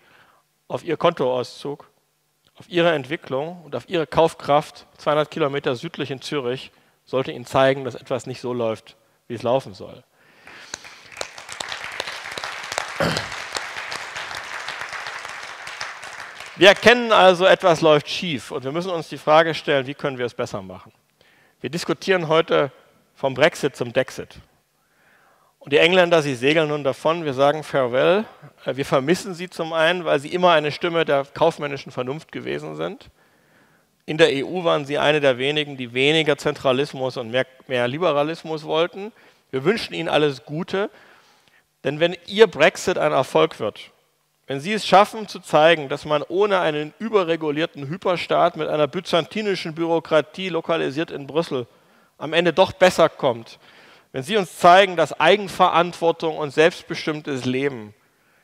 auf Ihr Kontoauszug, auf Ihre Entwicklung und auf Ihre Kaufkraft 200 Kilometer südlich in Zürich sollte Ihnen zeigen, dass etwas nicht so läuft, wie es laufen soll. Wir erkennen also, etwas läuft schief und wir müssen uns die Frage stellen, wie können wir es besser machen. Wir diskutieren heute vom Brexit zum Dexit. Und die Engländer, sie segeln nun davon, wir sagen Farewell. Äh, wir vermissen sie zum einen, weil sie immer eine Stimme der kaufmännischen Vernunft gewesen sind. In der EU waren sie eine der wenigen, die weniger Zentralismus und mehr, mehr Liberalismus wollten. Wir wünschen ihnen alles Gute, denn wenn ihr Brexit ein Erfolg wird, wenn Sie es schaffen zu zeigen, dass man ohne einen überregulierten Hyperstaat mit einer byzantinischen Bürokratie lokalisiert in Brüssel am Ende doch besser kommt, wenn Sie uns zeigen, dass Eigenverantwortung und selbstbestimmtes Leben,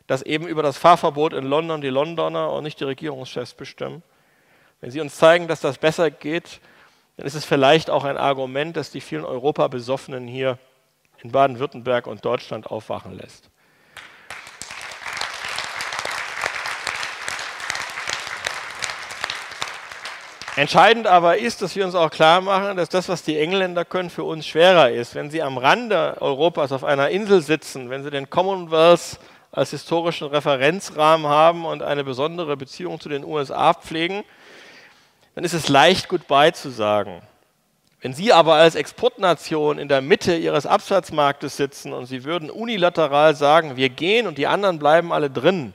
das eben über das Fahrverbot in London die Londoner und nicht die Regierungschefs bestimmen, wenn Sie uns zeigen, dass das besser geht, dann ist es vielleicht auch ein Argument, das die vielen Europabesoffenen hier in Baden-Württemberg und Deutschland aufwachen lässt. Entscheidend aber ist, dass wir uns auch klar machen, dass das, was die Engländer können, für uns schwerer ist. Wenn sie am Rande Europas auf einer Insel sitzen, wenn sie den Commonwealth als historischen Referenzrahmen haben und eine besondere Beziehung zu den USA pflegen, dann ist es leicht, Goodbye zu sagen. Wenn Sie aber als Exportnation in der Mitte Ihres Absatzmarktes sitzen und Sie würden unilateral sagen, wir gehen und die anderen bleiben alle drin,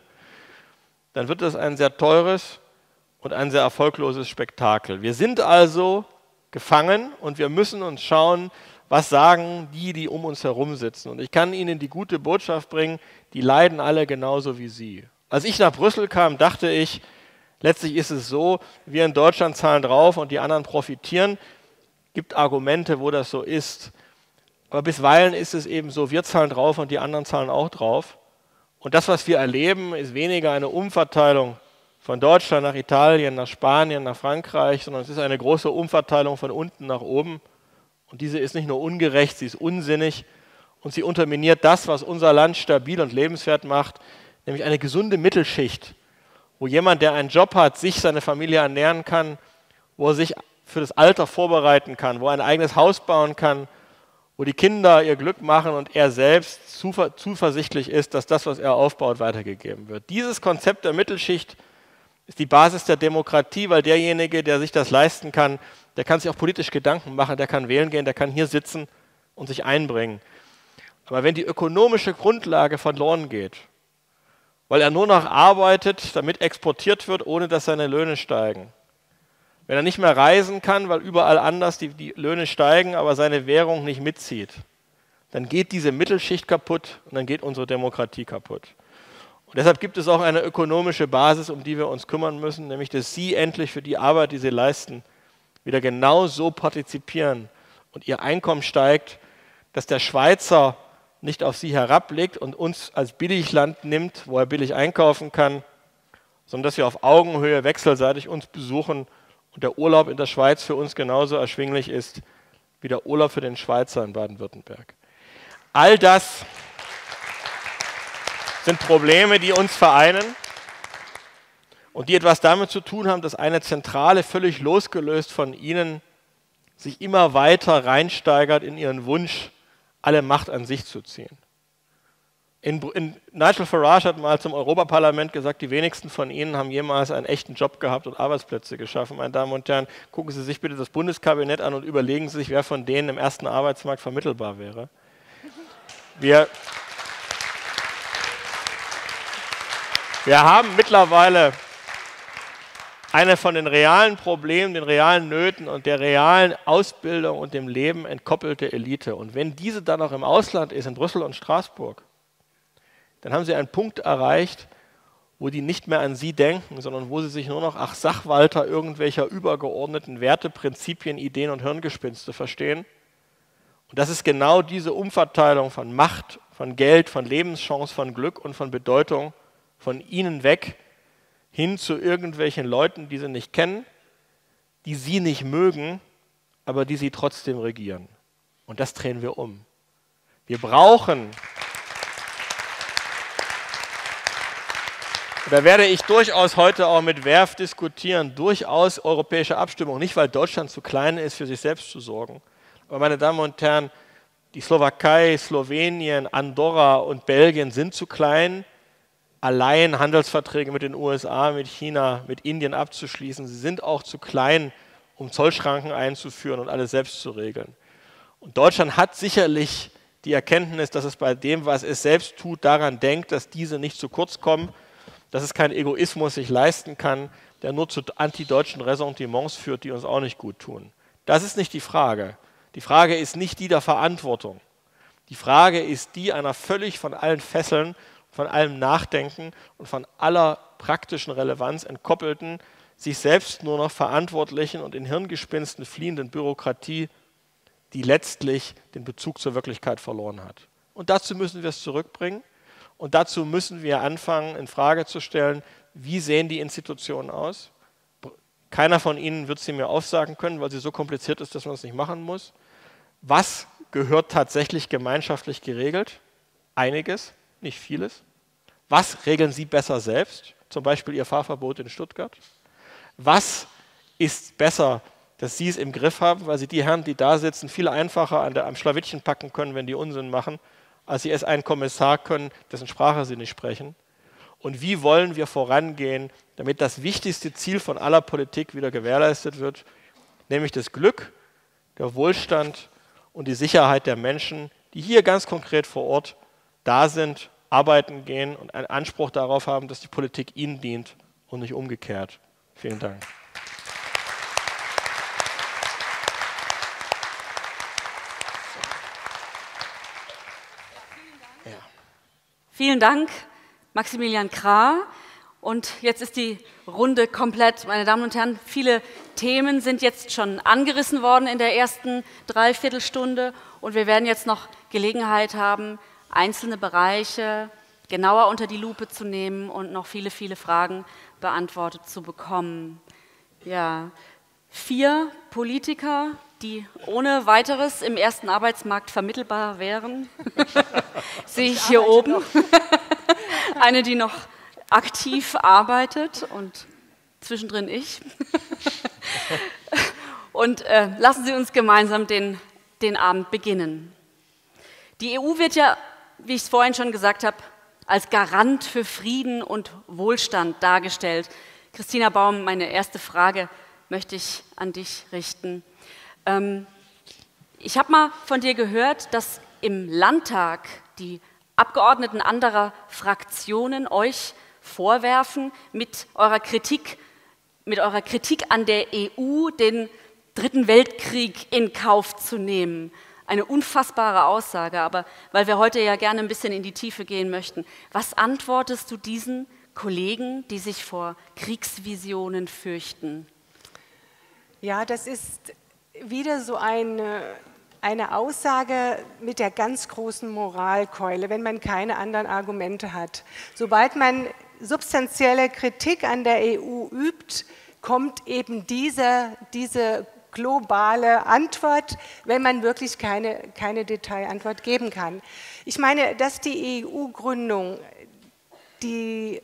dann wird das ein sehr teures und ein sehr erfolgloses Spektakel. Wir sind also gefangen und wir müssen uns schauen, was sagen die, die um uns herum sitzen. Und ich kann Ihnen die gute Botschaft bringen, die leiden alle genauso wie Sie. Als ich nach Brüssel kam, dachte ich, letztlich ist es so, wir in Deutschland zahlen drauf und die anderen profitieren. Gibt Argumente, wo das so ist. Aber bisweilen ist es eben so, wir zahlen drauf und die anderen zahlen auch drauf. Und das, was wir erleben, ist weniger eine Umverteilung von Deutschland nach Italien, nach Spanien, nach Frankreich, sondern es ist eine große Umverteilung von unten nach oben. Und diese ist nicht nur ungerecht, sie ist unsinnig und sie unterminiert das, was unser Land stabil und lebenswert macht, nämlich eine gesunde Mittelschicht, wo jemand, der einen Job hat, sich seine Familie ernähren kann, wo er sich für das Alter vorbereiten kann, wo er ein eigenes Haus bauen kann, wo die Kinder ihr Glück machen und er selbst zuversichtlich ist, dass das, was er aufbaut, weitergegeben wird. Dieses Konzept der Mittelschicht ist die Basis der Demokratie, weil derjenige, der sich das leisten kann, der kann sich auch politisch Gedanken machen, der kann wählen gehen, der kann hier sitzen und sich einbringen. Aber wenn die ökonomische Grundlage verloren geht, weil er nur noch arbeitet, damit exportiert wird, ohne dass seine Löhne steigen, wenn er nicht mehr reisen kann, weil überall anders die, die Löhne steigen, aber seine Währung nicht mitzieht, dann geht diese Mittelschicht kaputt und dann geht unsere Demokratie kaputt. Und deshalb gibt es auch eine ökonomische Basis, um die wir uns kümmern müssen, nämlich dass Sie endlich für die Arbeit, die Sie leisten, wieder genau so partizipieren und Ihr Einkommen steigt, dass der Schweizer nicht auf Sie herabblickt und uns als Billigland nimmt, wo er billig einkaufen kann, sondern dass wir auf Augenhöhe wechselseitig uns besuchen und der Urlaub in der Schweiz für uns genauso erschwinglich ist wie der Urlaub für den Schweizer in Baden-Württemberg. All das sind Probleme, die uns vereinen und die etwas damit zu tun haben, dass eine Zentrale völlig losgelöst von ihnen sich immer weiter reinsteigert in ihren Wunsch, alle Macht an sich zu ziehen. In, in, Nigel Farage hat mal zum Europaparlament gesagt, die wenigsten von Ihnen haben jemals einen echten Job gehabt und Arbeitsplätze geschaffen. Meine Damen und Herren, gucken Sie sich bitte das Bundeskabinett an und überlegen Sie sich, wer von denen im ersten Arbeitsmarkt vermittelbar wäre. Wir, wir haben mittlerweile eine von den realen Problemen, den realen Nöten und der realen Ausbildung und dem Leben entkoppelte Elite. Und wenn diese dann noch im Ausland ist, in Brüssel und Straßburg, dann haben sie einen Punkt erreicht, wo die nicht mehr an sie denken, sondern wo sie sich nur noch ach Sachwalter irgendwelcher übergeordneten Werte, Prinzipien, Ideen und Hirngespinste verstehen. Und das ist genau diese Umverteilung von Macht, von Geld, von Lebenschance, von Glück und von Bedeutung von ihnen weg hin zu irgendwelchen Leuten, die sie nicht kennen, die sie nicht mögen, aber die sie trotzdem regieren. Und das drehen wir um. Wir brauchen da werde ich durchaus heute auch mit Werf diskutieren, durchaus europäische Abstimmung. Nicht, weil Deutschland zu klein ist, für sich selbst zu sorgen. Aber meine Damen und Herren, die Slowakei, Slowenien, Andorra und Belgien sind zu klein, allein Handelsverträge mit den USA, mit China, mit Indien abzuschließen. Sie sind auch zu klein, um Zollschranken einzuführen und alles selbst zu regeln. Und Deutschland hat sicherlich die Erkenntnis, dass es bei dem, was es selbst tut, daran denkt, dass diese nicht zu kurz kommen dass es kein Egoismus sich leisten kann, der nur zu antideutschen Ressentiments führt, die uns auch nicht gut tun. Das ist nicht die Frage. Die Frage ist nicht die der Verantwortung. Die Frage ist die einer völlig von allen Fesseln, von allem Nachdenken und von aller praktischen Relevanz entkoppelten, sich selbst nur noch verantwortlichen und in Hirngespinsten fliehenden Bürokratie, die letztlich den Bezug zur Wirklichkeit verloren hat. Und dazu müssen wir es zurückbringen. Und dazu müssen wir anfangen, in Frage zu stellen, wie sehen die Institutionen aus? Keiner von Ihnen wird sie mir aufsagen können, weil sie so kompliziert ist, dass man es nicht machen muss. Was gehört tatsächlich gemeinschaftlich geregelt? Einiges, nicht vieles. Was regeln Sie besser selbst? Zum Beispiel Ihr Fahrverbot in Stuttgart. Was ist besser, dass Sie es im Griff haben, weil Sie die Herren, die da sitzen, viel einfacher der, am Schlawittchen packen können, wenn die Unsinn machen, als sie es einen Kommissar können, dessen Sprache sie nicht sprechen? Und wie wollen wir vorangehen, damit das wichtigste Ziel von aller Politik wieder gewährleistet wird, nämlich das Glück, der Wohlstand und die Sicherheit der Menschen, die hier ganz konkret vor Ort da sind, arbeiten gehen und einen Anspruch darauf haben, dass die Politik ihnen dient und nicht umgekehrt. Vielen Dank. Vielen Dank, Maximilian Krah. Und jetzt ist die Runde komplett. Meine Damen und Herren, viele Themen sind jetzt schon angerissen worden in der ersten Dreiviertelstunde. Und wir werden jetzt noch Gelegenheit haben, einzelne Bereiche genauer unter die Lupe zu nehmen und noch viele, viele Fragen beantwortet zu bekommen. Ja, vier Politiker, die ohne weiteres im ersten Arbeitsmarkt vermittelbar wären, sehe ich hier oben. Eine, die noch aktiv arbeitet und zwischendrin ich. und äh, lassen Sie uns gemeinsam den, den Abend beginnen. Die EU wird ja, wie ich es vorhin schon gesagt habe, als Garant für Frieden und Wohlstand dargestellt. Christina Baum, meine erste Frage möchte ich an dich richten. Ähm, ich habe mal von dir gehört, dass im Landtag die Abgeordneten anderer Fraktionen euch vorwerfen, mit eurer Kritik, mit eurer Kritik an der EU den Dritten Weltkrieg in Kauf zu nehmen. Eine unfassbare Aussage, aber weil wir heute ja gerne ein bisschen in die Tiefe gehen möchten, was antwortest du diesen Kollegen, die sich vor Kriegsvisionen fürchten? Ja, das ist wieder so eine, eine Aussage mit der ganz großen Moralkeule, wenn man keine anderen Argumente hat. Sobald man substanzielle Kritik an der EU übt, kommt eben diese, diese globale Antwort, wenn man wirklich keine, keine Detailantwort geben kann. Ich meine, dass die EU-Gründung die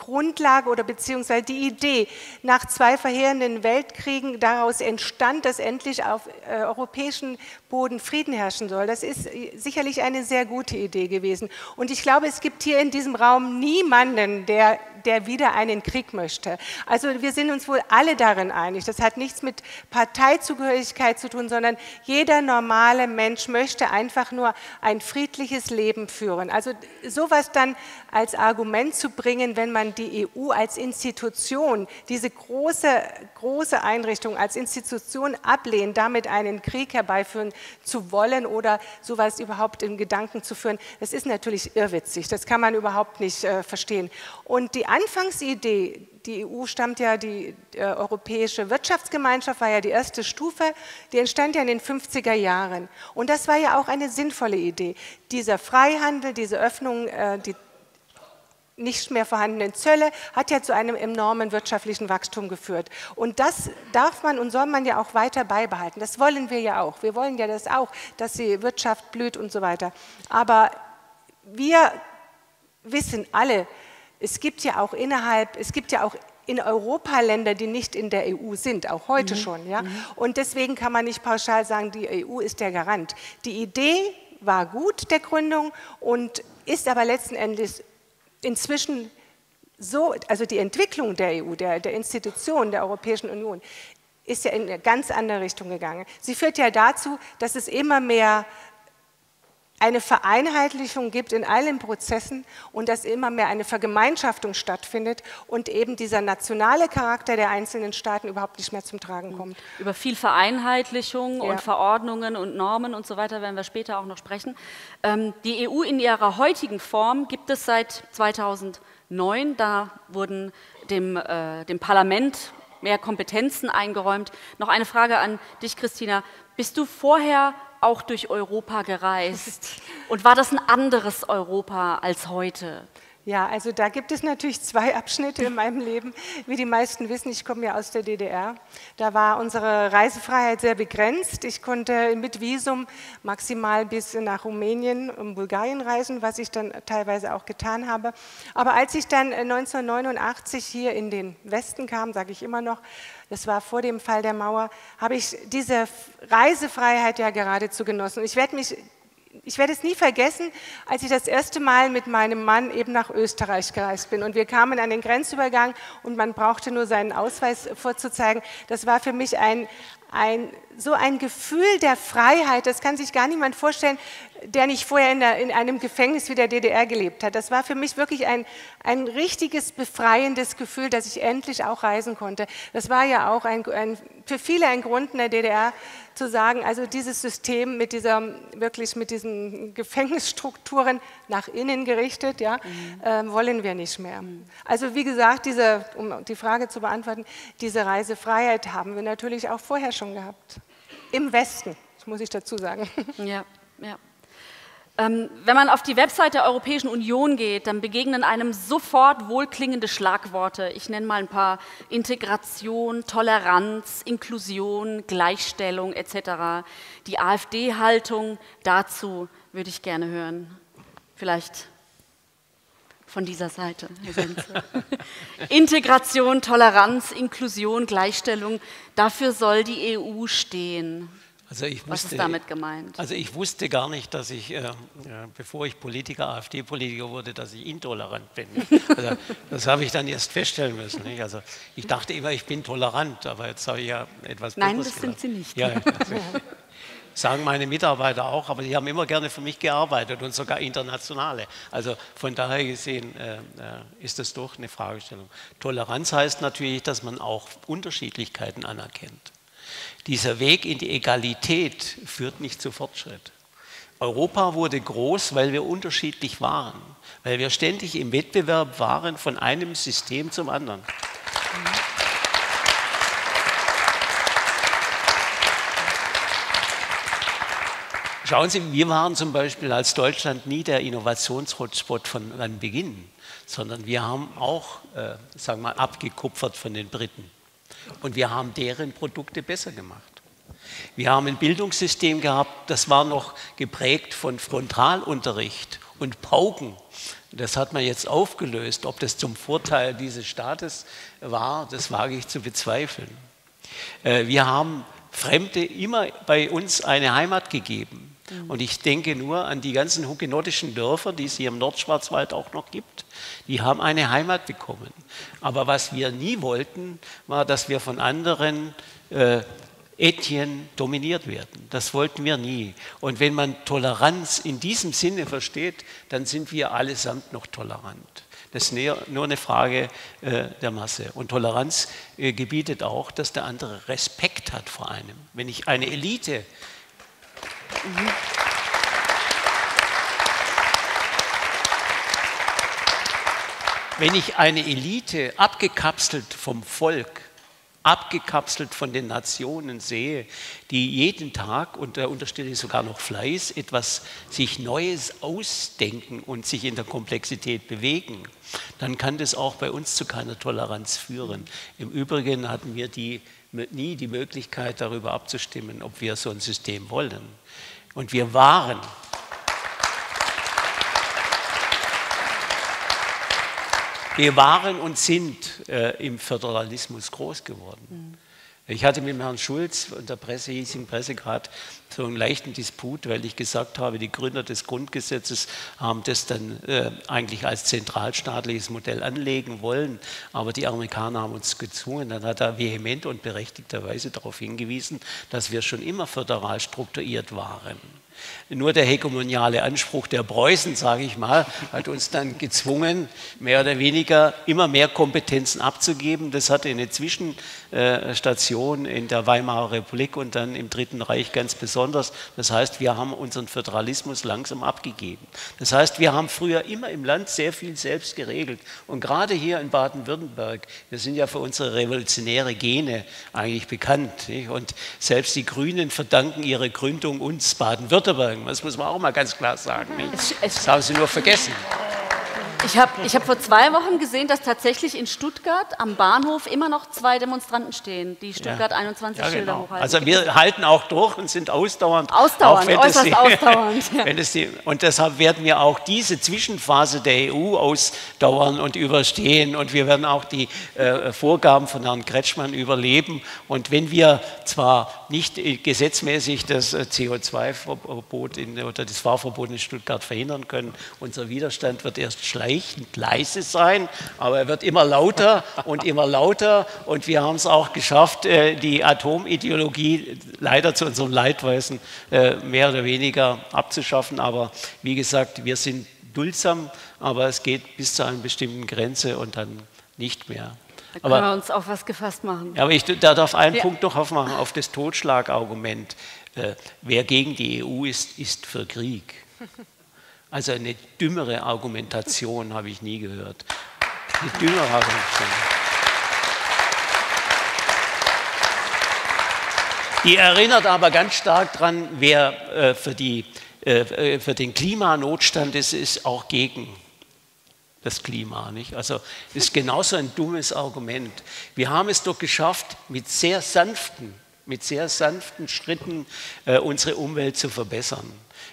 Grundlage oder beziehungsweise die Idee nach zwei verheerenden Weltkriegen daraus entstand, dass endlich auf äh, europäischen Boden Frieden herrschen soll. Das ist äh, sicherlich eine sehr gute Idee gewesen. Und ich glaube, es gibt hier in diesem Raum niemanden, der der wieder einen Krieg möchte. Also wir sind uns wohl alle darin einig. Das hat nichts mit Parteizugehörigkeit zu tun, sondern jeder normale Mensch möchte einfach nur ein friedliches Leben führen. Also sowas dann als Argument zu bringen, wenn man die EU als Institution, diese große, große Einrichtung als Institution ablehnt, damit einen Krieg herbeiführen zu wollen oder sowas überhaupt in Gedanken zu führen, das ist natürlich irrwitzig. Das kann man überhaupt nicht äh, verstehen. Und die Anfangsidee, die EU stammt ja, die äh, Europäische Wirtschaftsgemeinschaft war ja die erste Stufe, die entstand ja in den 50er Jahren. Und das war ja auch eine sinnvolle Idee. Dieser Freihandel, diese Öffnung, äh, die nicht mehr vorhandenen Zölle hat ja zu einem enormen wirtschaftlichen Wachstum geführt. Und das darf man und soll man ja auch weiter beibehalten. Das wollen wir ja auch. Wir wollen ja das auch, dass die Wirtschaft blüht und so weiter. Aber wir wissen alle, es gibt ja auch innerhalb, es gibt ja auch in Europa Länder, die nicht in der EU sind, auch heute mhm. schon. Ja? Mhm. Und deswegen kann man nicht pauschal sagen, die EU ist der Garant. Die Idee war gut der Gründung und ist aber letzten Endes inzwischen so, also die Entwicklung der EU, der, der Institution der Europäischen Union, ist ja in eine ganz andere Richtung gegangen. Sie führt ja dazu, dass es immer mehr eine Vereinheitlichung gibt in allen Prozessen und dass immer mehr eine Vergemeinschaftung stattfindet und eben dieser nationale Charakter der einzelnen Staaten überhaupt nicht mehr zum Tragen kommt. Über viel Vereinheitlichung ja. und Verordnungen und Normen und so weiter werden wir später auch noch sprechen. Ähm, die EU in ihrer heutigen Form gibt es seit 2009. Da wurden dem, äh, dem Parlament mehr Kompetenzen eingeräumt. Noch eine Frage an dich, Christina. Bist du vorher auch durch Europa gereist. Und war das ein anderes Europa als heute? Ja, also da gibt es natürlich zwei Abschnitte in meinem Leben. Wie die meisten wissen, ich komme ja aus der DDR. Da war unsere Reisefreiheit sehr begrenzt. Ich konnte mit Visum maximal bis nach Rumänien und Bulgarien reisen, was ich dann teilweise auch getan habe. Aber als ich dann 1989 hier in den Westen kam, sage ich immer noch, das war vor dem Fall der Mauer, habe ich diese Reisefreiheit ja geradezu genossen. Ich werde mich ich werde es nie vergessen, als ich das erste Mal mit meinem Mann eben nach Österreich gereist bin. Und wir kamen an den Grenzübergang und man brauchte nur seinen Ausweis vorzuzeigen. Das war für mich ein, ein, so ein Gefühl der Freiheit, das kann sich gar niemand vorstellen, der nicht vorher in, der, in, einem Gefängnis wie der DDR gelebt hat. Das war für mich wirklich ein, ein richtiges befreiendes Gefühl, dass ich endlich auch reisen konnte. Das war ja auch ein, ein, für viele ein Grund in der DDR zu sagen, also dieses System mit dieser wirklich mit diesen Gefängnisstrukturen nach innen gerichtet, ja, mhm. äh, wollen wir nicht mehr. Mhm. Also wie gesagt, diese, um die Frage zu beantworten, diese Reisefreiheit haben wir natürlich auch vorher schon gehabt. Im Westen, das muss ich dazu sagen. Ja, ja. Ähm, wenn man auf die Website der Europäischen Union geht, dann begegnen einem sofort wohlklingende Schlagworte. Ich nenne mal ein paar Integration, Toleranz, Inklusion, Gleichstellung etc. Die AfD-Haltung dazu würde ich gerne hören. Vielleicht von dieser Seite, Herr Senze. Integration, Toleranz, Inklusion, Gleichstellung, dafür soll die EU stehen. Also ich wusste, Was ist damit gemeint? Also ich wusste gar nicht, dass ich, äh, bevor ich Politiker, AfD-Politiker wurde, dass ich intolerant bin. Also das habe ich dann erst feststellen müssen. Nicht? Also ich dachte immer, ich bin tolerant, aber jetzt habe ich ja etwas Nein, das sind Sie nicht. Ja, sagen meine Mitarbeiter auch, aber die haben immer gerne für mich gearbeitet und sogar internationale. Also von daher gesehen äh, äh ist das doch eine Fragestellung. Toleranz heißt natürlich, dass man auch Unterschiedlichkeiten anerkennt. Dieser Weg in die Egalität führt nicht zu Fortschritt. Europa wurde groß, weil wir unterschiedlich waren, weil wir ständig im Wettbewerb waren von einem System zum anderen. Schauen Sie, wir waren zum Beispiel als Deutschland nie der Innovationshotspot von Beginn, sondern wir haben auch, äh, sagen wir mal, abgekupfert von den Briten. Und wir haben deren Produkte besser gemacht. Wir haben ein Bildungssystem gehabt, das war noch geprägt von Frontalunterricht und Pauken. Das hat man jetzt aufgelöst. Ob das zum Vorteil dieses Staates war, das wage ich zu bezweifeln. Äh, wir haben Fremde immer bei uns eine Heimat gegeben. Und ich denke nur an die ganzen hugenottischen Dörfer, die es hier im Nordschwarzwald auch noch gibt. Die haben eine Heimat bekommen. Aber was wir nie wollten, war, dass wir von anderen äh, Ethnien dominiert werden. Das wollten wir nie. Und wenn man Toleranz in diesem Sinne versteht, dann sind wir allesamt noch tolerant. Das ist nur eine Frage äh, der Masse. Und Toleranz äh, gebietet auch, dass der andere Respekt hat vor einem. Wenn ich eine Elite wenn ich eine Elite abgekapselt vom Volk, abgekapselt von den Nationen sehe, die jeden Tag, und da unterstelle ich sogar noch Fleiß, etwas sich Neues ausdenken und sich in der Komplexität bewegen, dann kann das auch bei uns zu keiner Toleranz führen. Im Übrigen hatten wir die, nie die Möglichkeit, darüber abzustimmen, ob wir so ein System wollen. Und wir waren. Wir waren und sind äh, im Föderalismus groß geworden. Mhm. Ich hatte mit Herrn Schulz und der Presse, hiesigen Pressegrad, so einen leichten Disput, weil ich gesagt habe, die Gründer des Grundgesetzes haben das dann äh, eigentlich als zentralstaatliches Modell anlegen wollen, aber die Amerikaner haben uns gezwungen. Dann hat er vehement und berechtigterweise darauf hingewiesen, dass wir schon immer föderal strukturiert waren. Nur der hegemoniale Anspruch der Preußen, sage ich mal, hat uns dann gezwungen, mehr oder weniger immer mehr Kompetenzen abzugeben. Das hatte eine Zwischenstation in der Weimarer Republik und dann im Dritten Reich ganz besonders. Das heißt, wir haben unseren Föderalismus langsam abgegeben. Das heißt, wir haben früher immer im Land sehr viel selbst geregelt. Und gerade hier in Baden-Württemberg, wir sind ja für unsere revolutionäre Gene eigentlich bekannt. Und selbst die Grünen verdanken ihre Gründung uns Baden-Württemberg sagen. Das muss man auch mal ganz klar sagen. Das haben Sie nur vergessen. Ich habe ich hab vor zwei Wochen gesehen, dass tatsächlich in Stuttgart am Bahnhof immer noch zwei Demonstranten stehen, die Stuttgart ja. 21 ja, Schilder genau. hochhalten. Also wir halten auch durch und sind ausdauernd. Ausdauernd, äußerst die, ausdauernd. Ja. Die, und deshalb werden wir auch diese Zwischenphase der EU ausdauern und überstehen. Und wir werden auch die äh, Vorgaben von Herrn Kretschmann überleben. Und wenn wir zwar nicht gesetzmäßig das äh, CO2-Verbot oder das Fahrverbot in Stuttgart verhindern können, unser Widerstand wird erst schleichen schleichend leise sein, aber er wird immer lauter und immer lauter. Und wir haben es auch geschafft, äh, die Atomideologie leider zu unserem Leidweisen äh, mehr oder weniger abzuschaffen. Aber wie gesagt, wir sind duldsam, aber es geht bis zu einer bestimmten Grenze und dann nicht mehr. Da können aber, wir uns auf was gefasst machen. Aber ich da darf einen ja. Punkt noch aufmachen, auf das Totschlagargument. Äh, wer gegen die EU ist, ist für Krieg. Also eine dümmere Argumentation habe ich nie gehört. Eine dümmere Argumentation. Die erinnert aber ganz stark daran, wer äh, für die äh, für den Klimanotstand ist, ist auch gegen das Klima. Nicht? Also ist genauso ein dummes Argument. Wir haben es doch geschafft, mit sehr sanften, mit sehr sanften Schritten äh, unsere Umwelt zu verbessern.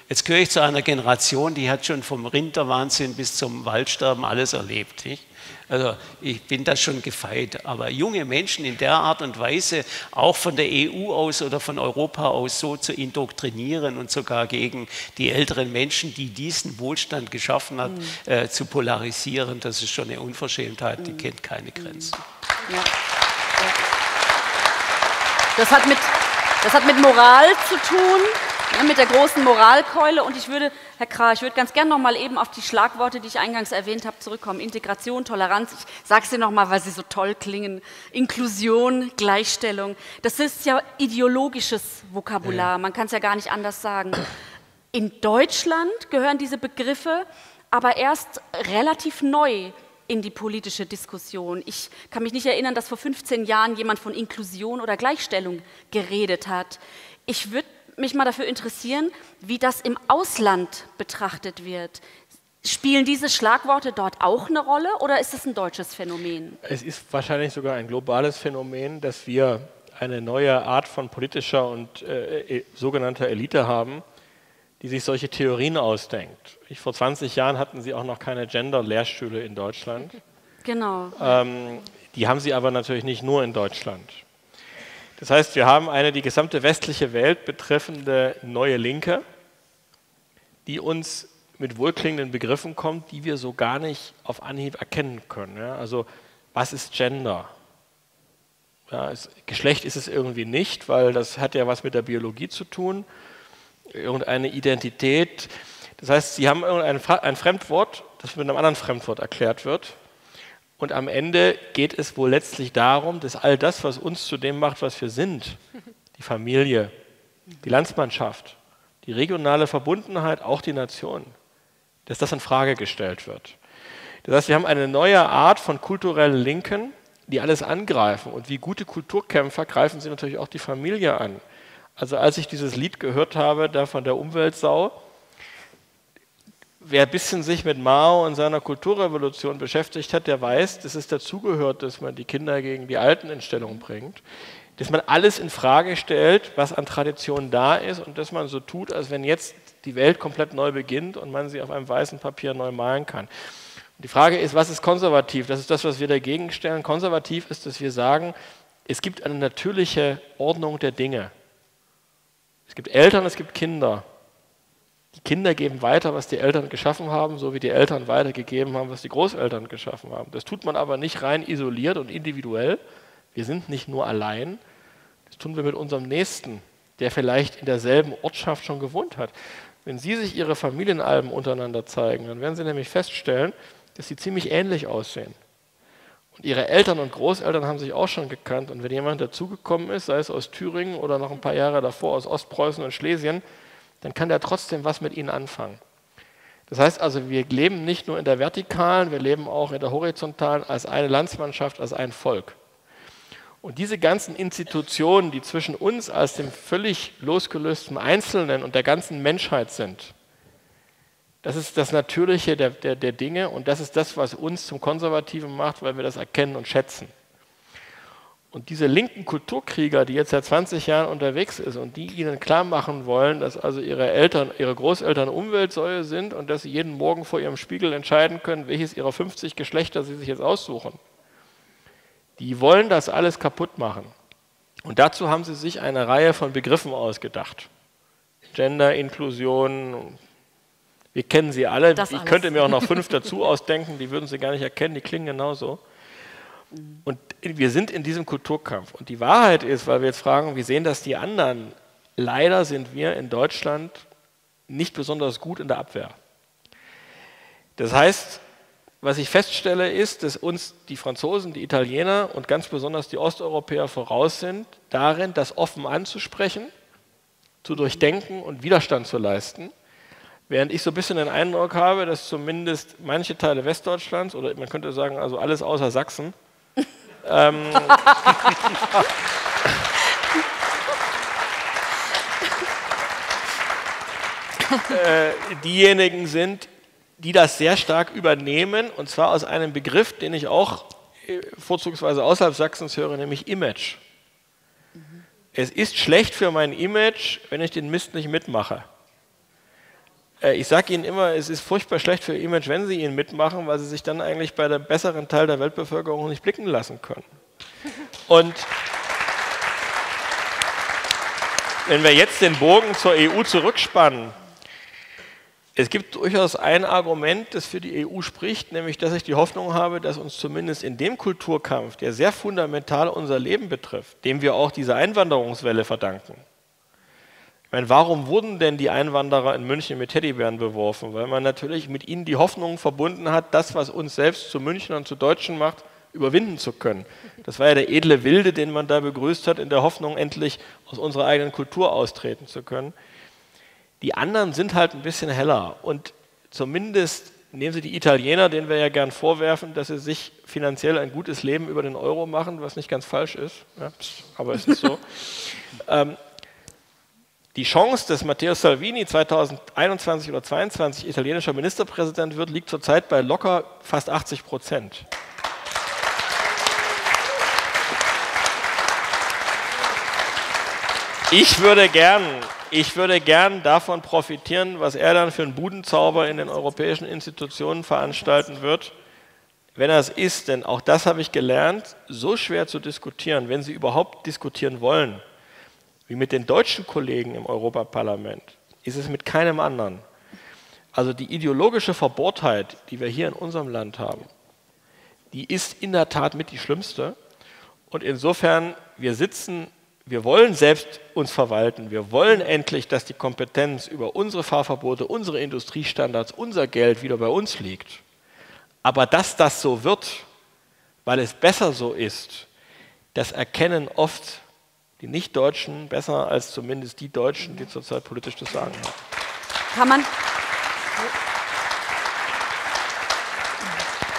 Jetzt gehöre ich zu einer Generation, die hat schon vom Rinderwahnsinn bis zum Waldsterben alles erlebt. Nicht? Also ich bin das schon gefeit. Aber junge Menschen in der Art und Weise auch von der EU aus oder von Europa aus so zu indoktrinieren und sogar gegen die älteren Menschen, die diesen Wohlstand geschaffen hat, mhm. äh, zu polarisieren, das ist schon eine Unverschämtheit, die mhm. kennt keine Grenzen. Ja. Ja. Das, hat mit, das hat mit Moral zu tun ja, mit der großen Moralkeule. Und ich würde, Herr Krah, ich würde ganz gerne noch mal eben auf die Schlagworte, die ich eingangs erwähnt habe, zurückkommen. Integration, Toleranz. Ich sage sie noch mal, weil sie so toll klingen. Inklusion, Gleichstellung. Das ist ja ideologisches Vokabular. Man kann es ja gar nicht anders sagen. In Deutschland gehören diese Begriffe aber erst relativ neu in die politische Diskussion. Ich kann mich nicht erinnern, dass vor 15 Jahren jemand von Inklusion oder Gleichstellung geredet hat. Ich würde mich mal dafür interessieren, wie das im Ausland betrachtet wird. Spielen diese Schlagworte dort auch eine Rolle oder ist es ein deutsches Phänomen? Es ist wahrscheinlich sogar ein globales Phänomen, dass wir eine neue Art von politischer und äh, äh sogenannter Elite haben, die sich solche Theorien ausdenkt. Ich, vor 20 Jahren hatten sie auch noch keine Gender-Lehrstühle in Deutschland. Genau. Ähm, die haben sie aber natürlich nicht nur in Deutschland. Das heißt, wir haben eine die gesamte westliche Welt betreffende neue Linke, die uns mit wohlklingenden Begriffen kommt, die wir so gar nicht auf Anhieb erkennen können. Ja? Also was ist Gender? Ja, es, Geschlecht ist es irgendwie nicht, weil das hat ja was mit der Biologie zu tun, irgendeine Identität. Das heißt, Sie haben ein, ein Fremdwort, das mit einem anderen Fremdwort erklärt wird. Und am Ende geht es wohl letztlich darum, dass all das, was uns zu dem macht, was wir sind, die Familie, die Landsmannschaft, die regionale Verbundenheit, auch die Nation, dass das in Frage gestellt wird. Das heißt, wir haben eine neue Art von kulturellen Linken, die alles angreifen. Und wie gute Kulturkämpfer greifen sie natürlich auch die Familie an. Also als ich dieses Lied gehört habe, da von der Umweltsau, wer ein bisschen sich mit Mao und seiner Kulturrevolution beschäftigt hat, der weiß, dass es dazugehört, dass man die Kinder gegen die Alten in Stellung bringt, dass man alles in Frage stellt, was an Tradition da ist und dass man so tut, als wenn jetzt die Welt komplett neu beginnt und man sie auf einem weißen Papier neu malen kann. Und die Frage ist, was ist konservativ? Das ist das, was wir dagegen stellen. Konservativ ist, dass wir sagen, es gibt eine natürliche Ordnung der Dinge. Es gibt Eltern, es gibt Kinder. Die Kinder geben weiter, was die Eltern geschaffen haben, so wie die Eltern weitergegeben haben, was die Großeltern geschaffen haben. Das tut man aber nicht rein isoliert und individuell. Wir sind nicht nur allein. Das tun wir mit unserem Nächsten, der vielleicht in derselben Ortschaft schon gewohnt hat. Wenn Sie sich Ihre Familienalben untereinander zeigen, dann werden Sie nämlich feststellen, dass sie ziemlich ähnlich aussehen. Und Ihre Eltern und Großeltern haben sich auch schon gekannt. Und wenn jemand dazugekommen ist, sei es aus Thüringen oder noch ein paar Jahre davor aus Ostpreußen und Schlesien, dann kann der trotzdem was mit ihnen anfangen. Das heißt also, wir leben nicht nur in der vertikalen, wir leben auch in der horizontalen als eine Landsmannschaft, als ein Volk. Und diese ganzen Institutionen, die zwischen uns als dem völlig losgelösten Einzelnen und der ganzen Menschheit sind, das ist das Natürliche der, der, der Dinge und das ist das, was uns zum Konservativen macht, weil wir das erkennen und schätzen. Und diese linken Kulturkrieger, die jetzt seit 20 Jahren unterwegs sind und die ihnen klar machen wollen, dass also ihre Eltern, ihre Großeltern Umweltsäue sind und dass sie jeden Morgen vor ihrem Spiegel entscheiden können, welches ihrer 50 Geschlechter sie sich jetzt aussuchen, die wollen das alles kaputt machen. Und dazu haben sie sich eine Reihe von Begriffen ausgedacht. Gender, Inklusion, wir kennen sie alle. Das ich alles. könnte mir auch noch fünf dazu ausdenken, die würden Sie gar nicht erkennen, die klingen genauso. Und wir sind in diesem Kulturkampf. Und die Wahrheit ist, weil wir jetzt fragen, wie sehen das die anderen? Leider sind wir in Deutschland nicht besonders gut in der Abwehr. Das heißt, was ich feststelle, ist, dass uns die Franzosen, die Italiener und ganz besonders die Osteuropäer voraus sind, darin, das offen anzusprechen, zu durchdenken und Widerstand zu leisten. Während ich so ein bisschen den Eindruck habe, dass zumindest manche Teile Westdeutschlands oder man könnte sagen, also alles außer Sachsen, ähm, äh, diejenigen sind, die das sehr stark übernehmen, und zwar aus einem Begriff, den ich auch äh, vorzugsweise außerhalb Sachsens höre, nämlich Image. Mhm. Es ist schlecht für mein Image, wenn ich den Mist nicht mitmache. Äh, ich sage Ihnen immer, es ist furchtbar schlecht für Ihr Image, wenn Sie ihn mitmachen, weil Sie sich dann eigentlich bei dem besseren Teil der Weltbevölkerung nicht blicken lassen können. Und wenn wir jetzt den Bogen zur EU zurückspannen, es gibt durchaus ein Argument, das für die EU spricht, nämlich dass ich die Hoffnung habe, dass uns zumindest in dem Kulturkampf, der sehr fundamental unser Leben betrifft, dem wir auch diese Einwanderungswelle verdanken. Ich meine, warum wurden denn die Einwanderer in München mit Teddybären beworfen? Weil man natürlich mit ihnen die Hoffnung verbunden hat, das, was uns selbst zu Münchnern, zu Deutschen macht, überwinden zu können. Das war ja der edle Wilde, den man da begrüßt hat, in der Hoffnung, endlich aus unserer eigenen Kultur austreten zu können. Die anderen sind halt ein bisschen heller und zumindest nehmen Sie die Italiener, denen wir ja gern vorwerfen, dass sie sich finanziell ein gutes Leben über den Euro machen, was nicht ganz falsch ist, ja, aber es ist so. ähm, die Chance, dass Matteo Salvini 2021 oder 2022 italienischer Ministerpräsident wird, liegt zurzeit bei locker fast 80 Prozent. Ich würde gern, ich würde gern davon profitieren, was er dann für einen Budenzauber in den europäischen Institutionen veranstalten wird, wenn er es ist, denn auch das habe ich gelernt, so schwer zu diskutieren, wenn Sie überhaupt diskutieren wollen, wie mit den deutschen Kollegen im Europaparlament, ist es mit keinem anderen. Also die ideologische Verbohrtheit, die wir hier in unserem Land haben, die ist in der Tat mit die schlimmste. Und insofern, wir sitzen wir wollen selbst uns verwalten. Wir wollen endlich, dass die Kompetenz über unsere Fahrverbote, unsere Industriestandards, unser Geld wieder bei uns liegt. Aber dass das so wird, weil es besser so ist, das erkennen oft die Nicht-Deutschen besser als zumindest die Deutschen, die zurzeit politisch das Sagen haben. Kann man,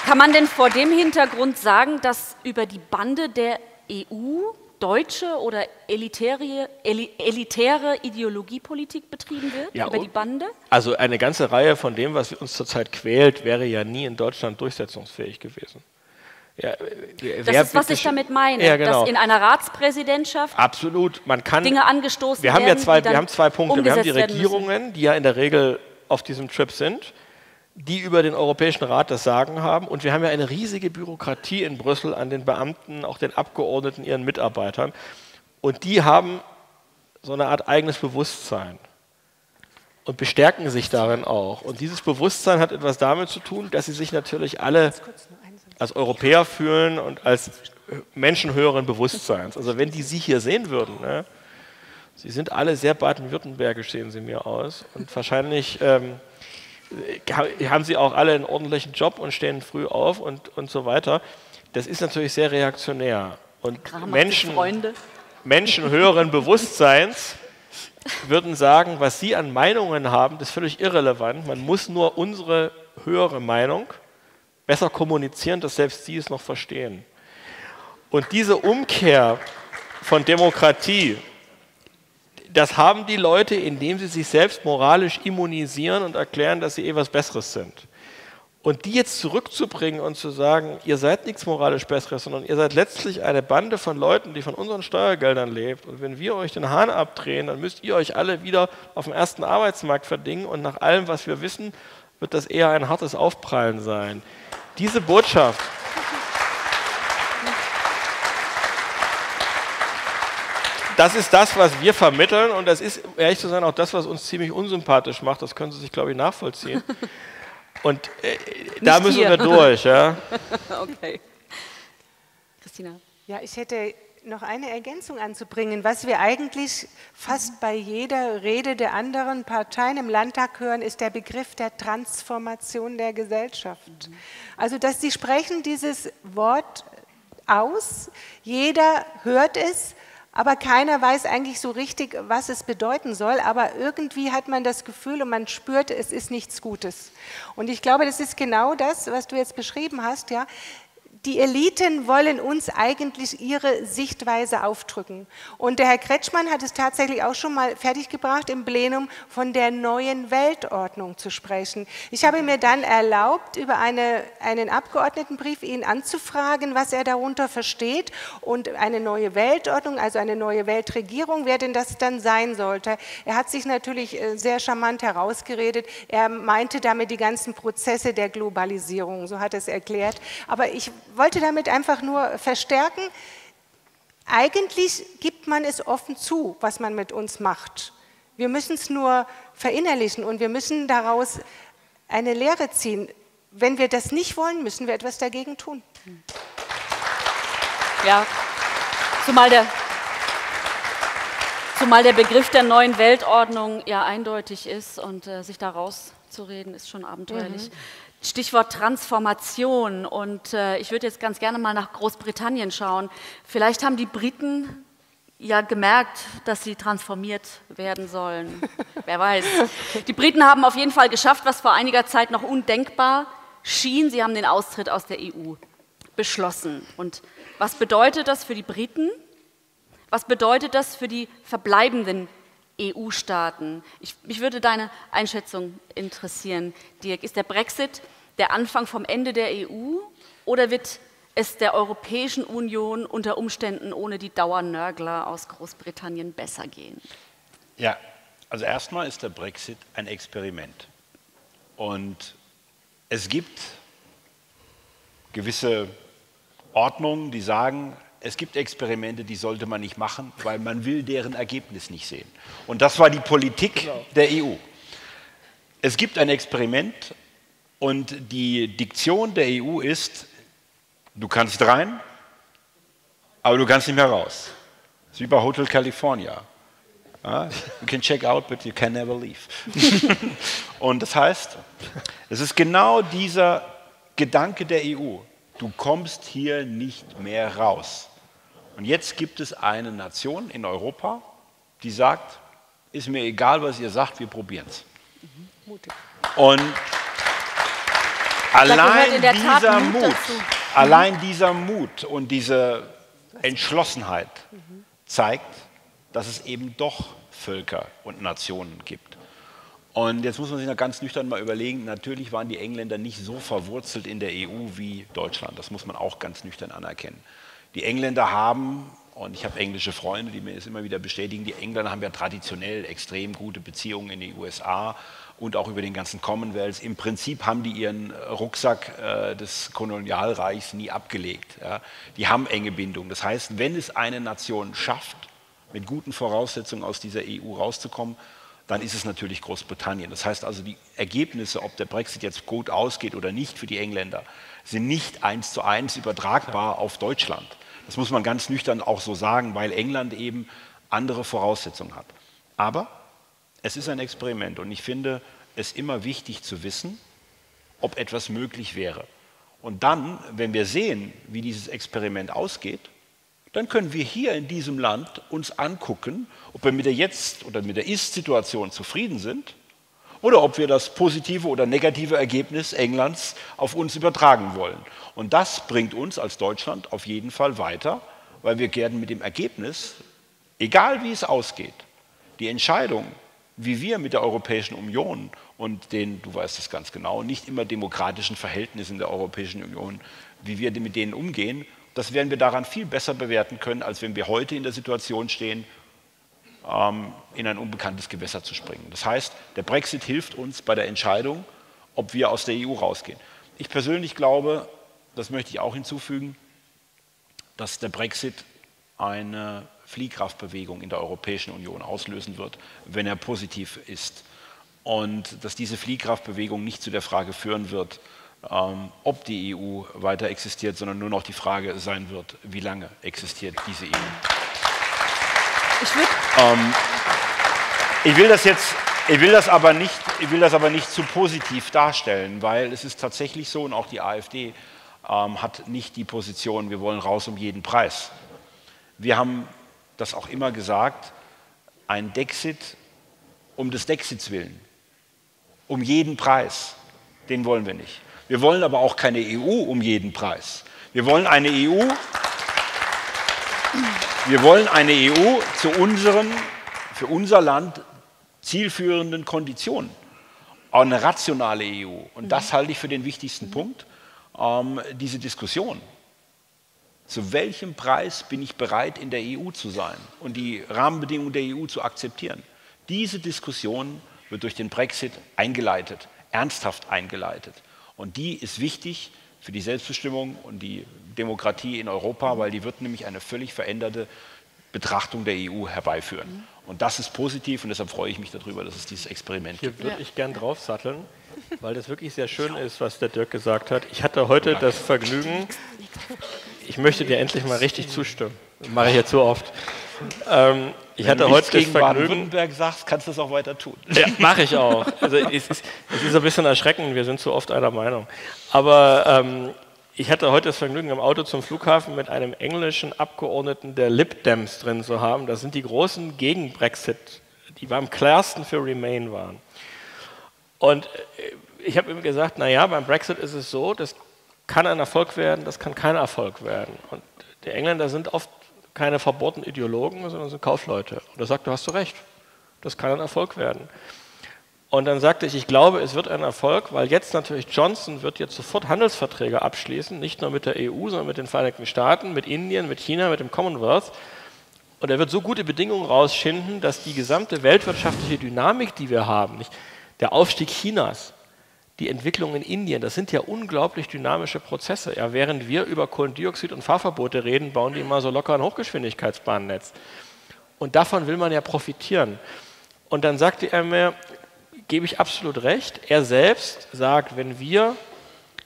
kann man denn vor dem Hintergrund sagen, dass über die Bande der EU deutsche oder elitäre, elitäre Ideologiepolitik betrieben wird ja, über die Bande? Also eine ganze Reihe von dem, was uns zurzeit quält, wäre ja nie in Deutschland durchsetzungsfähig gewesen. Ja, das ist, was ich damit meine, ja, genau. dass in einer Ratspräsidentschaft Absolut. Man kann, Dinge angestoßen wir haben werden. Ja zwei, wir haben zwei Punkte. Wir haben die Regierungen, die ja in der Regel auf diesem Trip sind die über den Europäischen Rat das Sagen haben. Und wir haben ja eine riesige Bürokratie in Brüssel an den Beamten, auch den Abgeordneten, ihren Mitarbeitern. Und die haben so eine Art eigenes Bewusstsein und bestärken sich darin auch. Und dieses Bewusstsein hat etwas damit zu tun, dass sie sich natürlich alle als Europäer fühlen und als Menschen höheren Bewusstseins. Also wenn die Sie hier sehen würden, ne, Sie sind alle sehr baden-württembergisch, sehen Sie mir aus. Und wahrscheinlich ähm, haben sie auch alle einen ordentlichen Job und stehen früh auf und, und so weiter. Das ist natürlich sehr reaktionär. Und Menschen, Menschen höheren Bewusstseins würden sagen, was sie an Meinungen haben, das ist völlig irrelevant. Man muss nur unsere höhere Meinung besser kommunizieren, dass selbst sie es noch verstehen. Und diese Umkehr von Demokratie das haben die Leute, indem sie sich selbst moralisch immunisieren und erklären, dass sie eh was Besseres sind. Und die jetzt zurückzubringen und zu sagen, ihr seid nichts moralisch Besseres, sondern ihr seid letztlich eine Bande von Leuten, die von unseren Steuergeldern lebt. Und wenn wir euch den Hahn abdrehen, dann müsst ihr euch alle wieder auf dem ersten Arbeitsmarkt verdingen. Und nach allem, was wir wissen, wird das eher ein hartes Aufprallen sein. Diese Botschaft das ist das, was wir vermitteln und das ist, ehrlich zu sein, auch das, was uns ziemlich unsympathisch macht. Das können Sie sich, glaube ich, nachvollziehen. Und äh, da müssen hier. wir durch. Ja? okay. Christina. Ja, ich hätte noch eine Ergänzung anzubringen, was wir eigentlich fast bei jeder Rede der anderen Parteien im Landtag hören, ist der Begriff der Transformation der Gesellschaft. Also, dass sie sprechen dieses Wort aus, jeder hört es, aber keiner weiß eigentlich so richtig, was es bedeuten soll. Aber irgendwie hat man das Gefühl und man spürt, es ist nichts Gutes. Und ich glaube, das ist genau das, was du jetzt beschrieben hast. Ja, die Eliten wollen uns eigentlich ihre Sichtweise aufdrücken. Und der Herr Kretschmann hat es tatsächlich auch schon mal fertiggebracht, im Plenum von der neuen Weltordnung zu sprechen. Ich habe mir dann erlaubt, über eine, einen Abgeordnetenbrief ihn anzufragen, was er darunter versteht und eine neue Weltordnung, also eine neue Weltregierung, wer denn das dann sein sollte. Er hat sich natürlich äh, sehr charmant herausgeredet. Er meinte damit die ganzen Prozesse der Globalisierung, so hat er es erklärt. Aber ich wollte damit einfach nur verstärken, eigentlich gibt man es offen zu, was man mit uns macht. Wir müssen es nur verinnerlichen und wir müssen daraus eine Lehre ziehen. Wenn wir das nicht wollen, müssen wir etwas dagegen tun. Ja, zumal der, zumal der Begriff der neuen Weltordnung ja eindeutig ist und äh, sich da rauszureden, ist schon abenteuerlich. Mhm. Stichwort Transformation. Und äh, ich würde jetzt ganz gerne mal nach Großbritannien schauen. Vielleicht haben die Briten ja gemerkt, dass sie transformiert werden sollen. Wer weiß. Die Briten haben auf jeden Fall geschafft, was vor einiger Zeit noch undenkbar schien. Sie haben den Austritt aus der EU beschlossen. Und was bedeutet das für die Briten? Was bedeutet das für die verbleibenden EU-Staaten. mich würde deine Einschätzung interessieren, Dirk. Ist der Brexit der Anfang vom Ende der EU oder wird es der Europäischen Union unter Umständen ohne die Dauernörgler aus Großbritannien besser gehen? Ja, also erstmal ist der Brexit ein Experiment. Und es gibt gewisse Ordnungen, die sagen, es gibt Experimente, die sollte man nicht machen, weil man will deren Ergebnis nicht sehen. Und das war die Politik genau. der EU. Es gibt ein Experiment und die Diktion der EU ist, du kannst rein, aber du kannst nicht mehr raus. Das ist wie bei Hotel California. you can check out, but you can never leave. und das heißt, es ist genau dieser Gedanke der EU. Du kommst hier nicht mehr raus. Und jetzt gibt es eine Nation in Europa, die sagt, ist mir egal, was ihr sagt, wir probieren es. Und allein dieser Mut, Mut allein dieser Mut und diese Entschlossenheit zeigt, dass es eben doch Völker und Nationen gibt. Und jetzt muss man sich noch ganz nüchtern mal überlegen, natürlich waren die Engländer nicht so verwurzelt in der EU wie Deutschland. Das muss man auch ganz nüchtern anerkennen. Die Engländer haben, und ich habe englische Freunde, die mir das immer wieder bestätigen, die Engländer haben ja traditionell extrem gute Beziehungen in die USA und auch über den ganzen Commonwealth. Im Prinzip haben die ihren Rucksack äh, des Kolonialreichs nie abgelegt. Ja. Die haben enge Bindungen. Das heißt, wenn es eine Nation schafft, mit guten Voraussetzungen aus dieser EU rauszukommen, dann ist es natürlich Großbritannien. Das heißt also, die Ergebnisse, ob der Brexit jetzt gut ausgeht oder nicht für die Engländer, sind nicht eins zu eins übertragbar auf Deutschland. Das muss man ganz nüchtern auch so sagen, weil England eben andere Voraussetzungen hat. Aber es ist ein Experiment und ich finde es immer wichtig zu wissen, ob etwas möglich wäre. Und dann, wenn wir sehen, wie dieses Experiment ausgeht, dann können wir hier in diesem Land uns angucken, ob wir mit der Jetzt- oder mit der Ist-Situation zufrieden sind oder ob wir das positive oder negative Ergebnis Englands auf uns übertragen wollen. Und das bringt uns als Deutschland auf jeden Fall weiter, weil wir werden mit dem Ergebnis, egal wie es ausgeht, die Entscheidung, wie wir mit der Europäischen Union und den, du weißt es ganz genau, nicht immer demokratischen Verhältnissen der Europäischen Union, wie wir mit denen umgehen, das werden wir daran viel besser bewerten können, als wenn wir heute in der Situation stehen, ähm, in ein unbekanntes Gewässer zu springen. Das heißt, der Brexit hilft uns bei der Entscheidung, ob wir aus der EU rausgehen. Ich persönlich glaube, das möchte ich auch hinzufügen, dass der Brexit eine Fliehkraftbewegung in der Europäischen Union auslösen wird, wenn er positiv ist. Und dass diese Fliehkraftbewegung nicht zu der Frage führen wird, ob die EU weiter existiert, sondern nur noch die Frage sein wird, wie lange existiert diese EU. Ich, ähm, ich will das jetzt, ich will das, aber nicht, ich will das aber nicht zu positiv darstellen, weil es ist tatsächlich so und auch die AfD ähm, hat nicht die Position, wir wollen raus um jeden Preis. Wir haben das auch immer gesagt, ein Dexit um des Dexits willen, um jeden Preis, den wollen wir nicht. Wir wollen aber auch keine EU um jeden Preis. Wir wollen eine EU, wir wollen eine EU zu unseren, für unser Land zielführenden Konditionen. Auch eine rationale EU. Und das halte ich für den wichtigsten Punkt, ähm, diese Diskussion. Zu welchem Preis bin ich bereit, in der EU zu sein und die Rahmenbedingungen der EU zu akzeptieren? Diese Diskussion wird durch den Brexit eingeleitet, ernsthaft eingeleitet. Und die ist wichtig für die Selbstbestimmung und die Demokratie in Europa, weil die wird nämlich eine völlig veränderte Betrachtung der EU herbeiführen. Und das ist positiv und deshalb freue ich mich darüber, dass es dieses Experiment gibt. Hier würde ich gern draufsatteln, weil das wirklich sehr schön ist, was der Dirk gesagt hat. Ich hatte heute das Vergnügen, ich möchte dir endlich mal richtig zustimmen. Das mache ich ja zu oft. Ähm, ich Wenn hatte heute das gegen. Baden-Württemberg sagst, kannst du das auch weiter tun. Ja, mache ich auch. Also es ist, es ist ein bisschen erschreckend, wir sind zu oft einer Meinung. Aber ähm, ich hatte heute das Vergnügen, im Auto zum Flughafen mit einem englischen Abgeordneten der Lib Dems drin zu haben. Das sind die großen gegen Brexit, die beim klarsten für Remain waren. Und äh, ich habe ihm gesagt, naja, beim Brexit ist es so, das kann ein Erfolg werden, das kann kein Erfolg werden. Und die Engländer sind oft keine verbohrten Ideologen, sondern sind Kaufleute. Und er sagte, hast du recht, das kann ein Erfolg werden. Und dann sagte ich, ich glaube, es wird ein Erfolg, weil jetzt natürlich Johnson wird jetzt sofort Handelsverträge abschließen, nicht nur mit der EU, sondern mit den Vereinigten Staaten, mit Indien, mit China, mit dem Commonwealth. Und er wird so gute Bedingungen rausschinden, dass die gesamte weltwirtschaftliche Dynamik, die wir haben, nicht, der Aufstieg Chinas, die Entwicklung in Indien, das sind ja unglaublich dynamische Prozesse. Ja, während wir über Kohlendioxid und Fahrverbote reden, bauen die immer so locker ein Hochgeschwindigkeitsbahnnetz. Und davon will man ja profitieren. Und dann sagte er mir, gebe ich absolut recht, er selbst sagt, wenn wir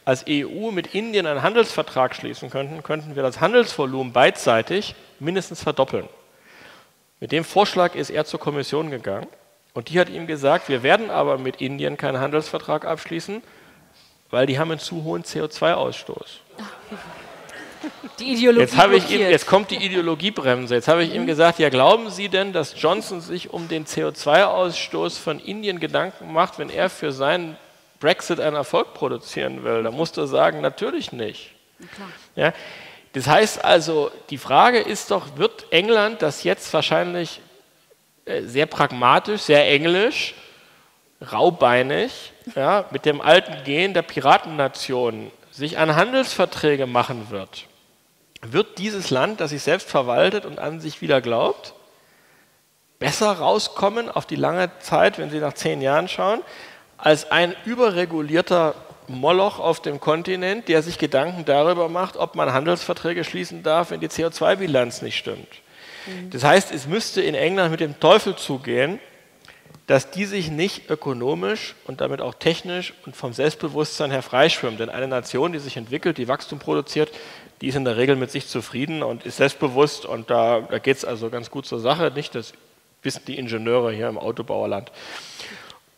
als EU mit Indien einen Handelsvertrag schließen könnten, könnten wir das Handelsvolumen beidseitig mindestens verdoppeln. Mit dem Vorschlag ist er zur Kommission gegangen und die hat ihm gesagt, wir werden aber mit Indien keinen Handelsvertrag abschließen, weil die haben einen zu hohen CO2-Ausstoß. Die Ideologie Jetzt, ich ihm, jetzt kommt die Ideologiebremse. Jetzt habe ich ihm gesagt, ja glauben Sie denn, dass Johnson sich um den CO2-Ausstoß von Indien Gedanken macht, wenn er für seinen Brexit einen Erfolg produzieren will? Da musst du sagen, natürlich nicht. Ja? Das heißt also, die Frage ist doch, wird England das jetzt wahrscheinlich sehr pragmatisch, sehr englisch, raubeinig, ja, mit dem alten Gen der Piratennation sich an Handelsverträge machen wird? wird dieses Land, das sich selbst verwaltet und an sich wieder glaubt, besser rauskommen auf die lange Zeit, wenn Sie nach zehn Jahren schauen, als ein überregulierter Moloch auf dem Kontinent, der sich Gedanken darüber macht, ob man Handelsverträge schließen darf, wenn die CO2-Bilanz nicht stimmt. Das heißt, es müsste in England mit dem Teufel zugehen, dass die sich nicht ökonomisch und damit auch technisch und vom Selbstbewusstsein her freischwimmen. Denn eine Nation, die sich entwickelt, die Wachstum produziert, die ist in der Regel mit sich zufrieden und ist selbstbewusst und da, da geht es also ganz gut zur Sache. Nicht, das wissen die Ingenieure hier im Autobauerland.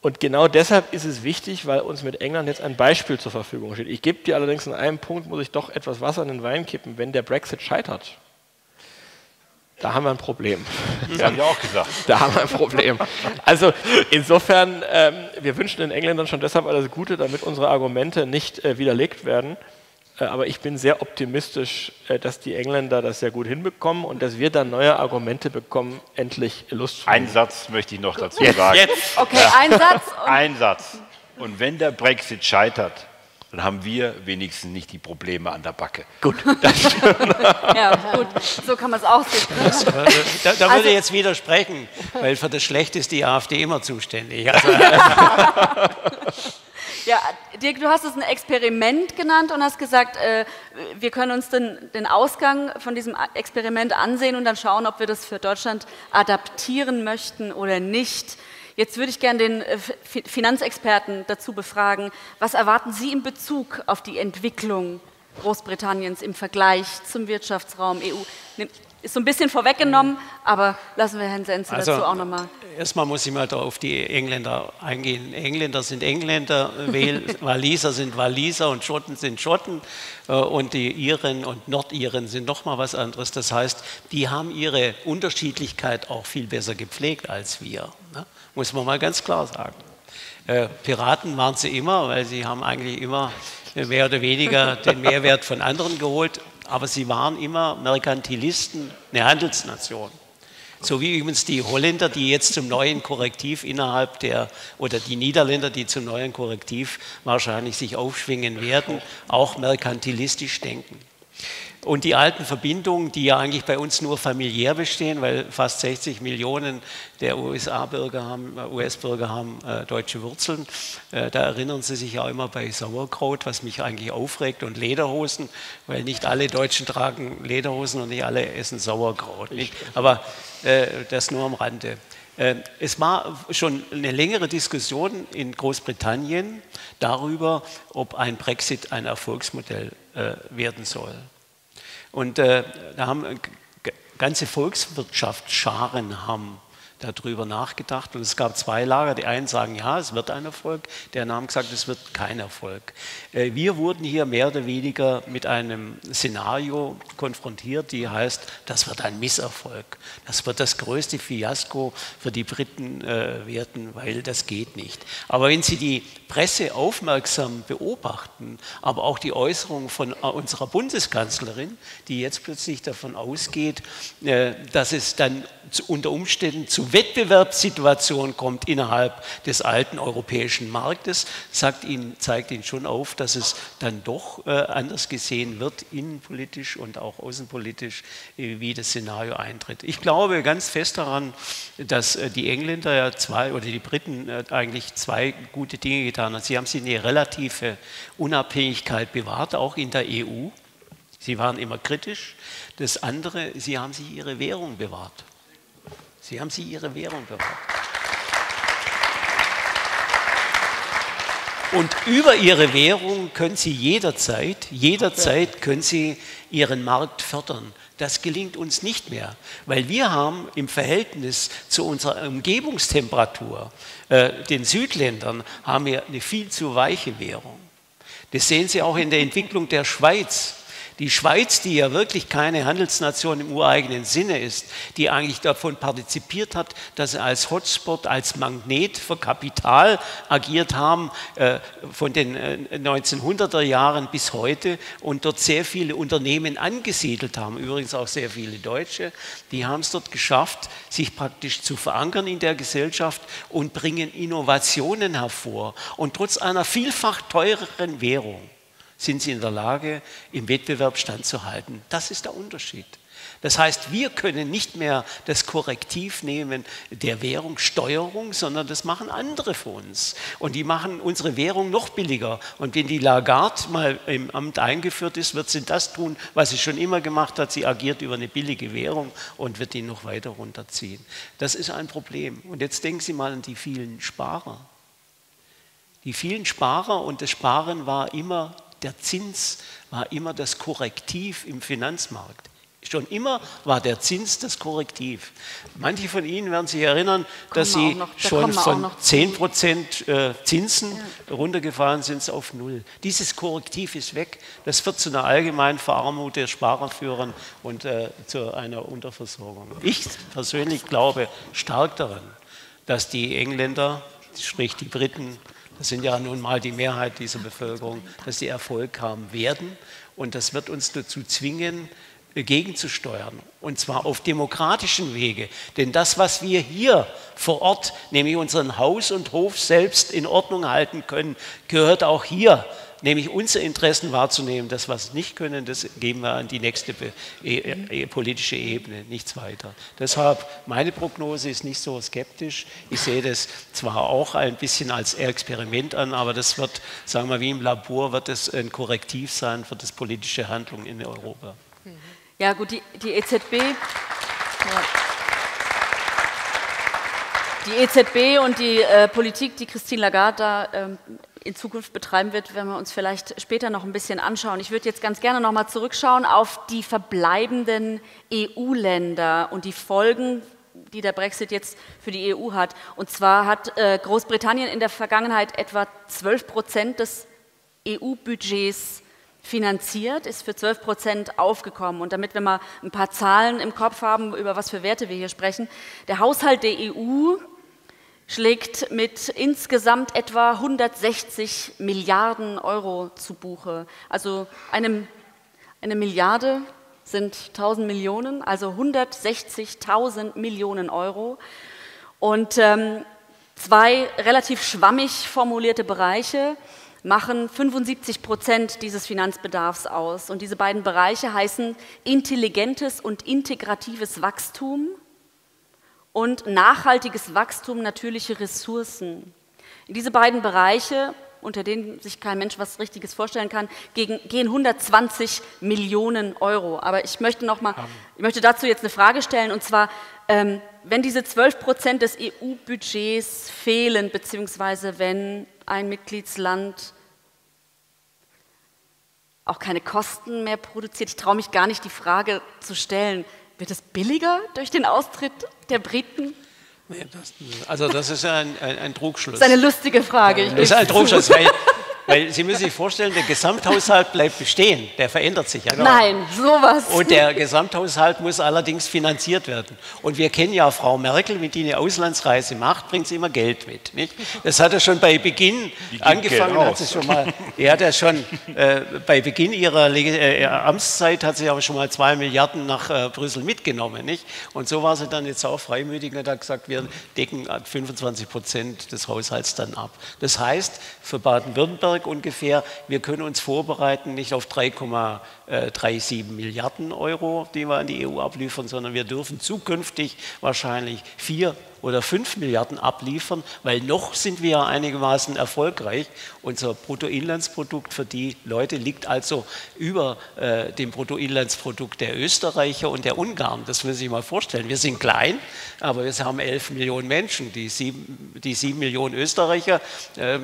Und genau deshalb ist es wichtig, weil uns mit England jetzt ein Beispiel zur Verfügung steht. Ich gebe dir allerdings in einem Punkt, muss ich doch etwas Wasser in den Wein kippen, wenn der Brexit scheitert. Da haben wir ein Problem. Das habe ich auch gesagt. Da haben wir ein Problem. Also insofern, ähm, wir wünschen den Engländern schon deshalb alles Gute, damit unsere Argumente nicht äh, widerlegt werden. Äh, aber ich bin sehr optimistisch, äh, dass die Engländer das sehr gut hinbekommen und dass wir dann neue Argumente bekommen, endlich Lust zu Einen Satz möchte ich noch dazu Jetzt, sagen. jetzt. Okay, ein Satz. Ein Satz. Und wenn der Brexit scheitert, dann haben wir wenigstens nicht die Probleme an der Backe. Gut. ja, gut, so kann man es auch sehen. Da, da würde Also- ich jetzt widersprechen, weil für das Schlechte ist die AfD immer zuständig. Also, Ja, Dirk, du hast es ein Experiment genannt und hast gesagt, äh, wir können uns den, den Ausgang von diesem Experiment ansehen und dann schauen, ob wir das für Deutschland adaptieren möchten oder nicht. Jetzt würde ich gerne den äh, Fi- Finanzexperten dazu befragen, was erwarten Sie in Bezug auf die Entwicklung Großbritanniens im Vergleich zum Wirtschaftsraum EU? Ist so ein bisschen vorweggenommen, aber lassen wir Herrn Senze Also- dazu auch nochmal. erstmal muss ich mal da auf die Engländer eingehen. Engländer sind Engländer, Waliser sind Waliser und Schotten sind Schotten äh, und die Iren und Nordiren sind nochmal was anderes. Das heißt, die haben ihre Unterschiedlichkeit auch viel besser gepflegt als wir. Muss man mal ganz klar sagen. Äh, Piraten waren sie immer, weil sie haben eigentlich immer mehr oder weniger den Mehrwert von anderen geholt, aber sie waren immer Merkantilisten, eine Handelsnation. So wie übrigens die Holländer, die jetzt zum neuen Korrektiv innerhalb der, oder die Niederländer, die zum neuen Korrektiv wahrscheinlich sich aufschwingen werden, auch merkantilistisch denken. Und die alten Verbindungen, die ja eigentlich bei uns nur familiär bestehen, weil fast 60 Millionen der USA-Bürger haben, äh, US-Bürger haben äh, deutsche Wurzeln. Äh, da erinnern Sie sich ja immer bei Sauerkraut, was mich eigentlich aufregt, und Lederhosen, weil nicht alle Deutschen tragen Lederhosen und nicht alle essen Sauerkraut. Nicht? Aber äh, das nur am Rande. Äh, es war schon eine längere Diskussion in Großbritannien darüber, ob ein Brexit ein Erfolgsmodell äh, werden soll. Und äh, da haben äh, ganze Volkswirtschaftsscharen haben darüber nachgedacht und es gab zwei Lager. Die einen sagen, ja, es wird ein Erfolg, der anderen haben gesagt, es wird kein Erfolg. Äh, wir wurden hier mehr oder weniger mit einem Szenario konfrontiert, die heißt, das wird ein Misserfolg. Das wird das größte Fiasko für die Briten äh, werden, weil das geht nicht. Aber wenn Sie die Presse aufmerksam beobachten, aber auch die Äußerungen von äh, unserer Bundeskanzlerin, die jetzt plötzlich davon ausgeht, dass es dann unter Umständen zu Wettbewerbssituation kommt innerhalb des alten europäischen Marktes, sagt ihn, zeigt ihn schon auf, dass es dann doch äh, anders gesehen wird, innenpolitisch und auch außenpolitisch, äh, wie das Szenario eintritt. Ich glaube ganz fest daran, dass äh, die Engländer ja zwei oder die Briten eigentlich zwei gute Dinge getan haben. Sie haben sich eine relative Unabhängigkeit bewahrt, auch in der EU. Sie waren immer kritisch. Das andere, sie haben sich ihre Währung bewahrt. Sie haben sie ihre Währung bewahrt. Und über ihre Währung können sie jederzeit, jederzeit können sie ihren Markt fördern. Das gelingt uns nicht mehr, weil wir haben im Verhältnis zu unserer Umgebungstemperatur, äh, den Südländern, haben wir eine viel zu weiche Währung. Das sehen Sie auch in der Entwicklung der Schweiz. Die Schweiz, die ja wirklich keine Handelsnation im ureigenen Sinne ist, die eigentlich davon partizipiert hat, dass sie als Hotspot, als Magnet für Kapital agiert haben, äh, von den 1900er äh, Jahren bis heute und dort sehr viele Unternehmen angesiedelt haben, übrigens auch sehr viele Deutsche, die haben es dort geschafft, sich praktisch zu verankern in der Gesellschaft und bringen Innovationen hervor. Und trotz einer vielfach teureren Währung sind sie in der Lage, im Wettbewerb standzuhalten. Das ist der Unterschied. Das heißt, wir können nicht mehr das Korrektiv nehmen der Währungssteuerung, sondern das machen andere für uns. Und die machen unsere Währung noch billiger. Und wenn die Lagarde mal im Amt eingeführt ist, wird sie das tun, was sie schon immer gemacht hat. Sie agiert über eine billige Währung und wird die noch weiter runterziehen. Das ist ein Problem. Und jetzt denken Sie mal an die vielen Sparer. Die vielen Sparer und das Sparen war immer der Zins war immer das Korrektiv im Finanzmarkt. Schon immer war der Zins das Korrektiv. Manche von Ihnen werden sich erinnern, dass sie noch, da schon von 10 Prozent äh, Zinsen ja. runtergefahren sind auf Null. Dieses Korrektiv ist weg. Das wird zu einer allgemeinen Verarmut der Sparer führen und äh, zu einer Unterversorgung. Ich persönlich glaube stark daran, dass die Engländer, sprich die Briten, das sind ja nun mal die Mehrheit dieser Bevölkerung, dass sie Erfolg haben werden. Und das wird uns dazu zwingen, gegenzusteuern. Und zwar auf demokratischen Wege. Denn das, was wir hier vor Ort, nämlich unseren Haus und Hof selbst in Ordnung halten können, gehört auch hier nämlich unsere Interessen wahrzunehmen. Das, was wir nicht können, das geben wir an die nächste e e politische Ebene, nichts weiter. Deshalb, meine Prognose ist nicht so skeptisch. Ich sehe das zwar auch ein bisschen als Experiment an, aber das wird, sagen wir wie im Labor, wird es ein Korrektiv sein für das politische Handlung in Europa. Ja gut, die, die EZB... Ja. Die EZB und die äh, Politik, die Christine Lagarde da ähm, in Zukunft betreiben wird, werden wir uns vielleicht später noch ein bisschen anschauen. Ich würde jetzt ganz gerne noch mal zurückschauen auf die verbleibenden EU-Länder und die Folgen, die der Brexit jetzt für die EU hat. Und zwar hat äh, Großbritannien in der Vergangenheit etwa 12 Prozent des EU-Budgets finanziert, ist für 12 Prozent aufgekommen. Und damit wir mal ein paar Zahlen im Kopf haben, über was für Werte wir hier sprechen, der Haushalt der EU schlägt mit insgesamt etwa 160 Milliarden Euro zu Buche. Also eine, eine Milliarde sind 1000 Millionen, also 160.000 Millionen Euro. Und ähm, zwei relativ schwammig formulierte Bereiche machen 75 Prozent dieses Finanzbedarfs aus. Und diese beiden Bereiche heißen intelligentes und integratives Wachstum und nachhaltiges Wachstum natürliche Ressourcen. In diese beiden Bereiche, unter denen sich kein Mensch was Richtiges vorstellen kann, gegen, gehen 120 Millionen Euro. Aber ich möchte, noch mal, ich möchte dazu jetzt eine Frage stellen, und zwar, ähm, wenn diese 12 Prozent des EU-Budgets fehlen, beziehungsweise wenn ein Mitgliedsland auch keine Kosten mehr produziert, ich traue mich gar nicht, die Frage zu stellen, wird es billiger durch den Austritt der Briten? Nee, das, also das ist ein, ein, ein Trugschluss. Das ist eine lustige Frage. das ist ein Trugschluss, weil weil Sie müssen sich vorstellen, der Gesamthaushalt bleibt bestehen, der verändert sich ja. Genau. Nein, sowas. Und der Gesamthaushalt muss allerdings finanziert werden. Und wir kennen ja Frau Merkel, wenn die eine Auslandsreise macht, bringt sie immer Geld mit. Nicht? Das hat er schon bei Beginn angefangen, hat sie schon mal, er hat ja schon äh, bei Beginn ihrer äh, Amtszeit hat sie aber schon mal zwei Milliarden nach äh, Brüssel mitgenommen. Nicht? Und so war sie dann jetzt auch freimütig und hat gesagt, wir decken 25 Prozent des Haushalts dann ab. Das heißt, für Baden-Württemberg Bamberg ungefähr. Wir können uns vorbereiten, nicht auf 3,37 Milliarden Euro, die wir an die EU abliefern, sondern wir dürfen zukünftig wahrscheinlich 4 oder 5 Milliarden abliefern, weil noch sind wir ja einigermaßen erfolgreich. Unser Bruttoinlandsprodukt für die Leute liegt also über äh, dem Bruttoinlandsprodukt der Österreicher und der Ungarn. Das muss ich mal vorstellen. Wir sind klein, aber wir haben 11 Millionen Menschen. Die 7, die 7 Millionen Österreicher äh,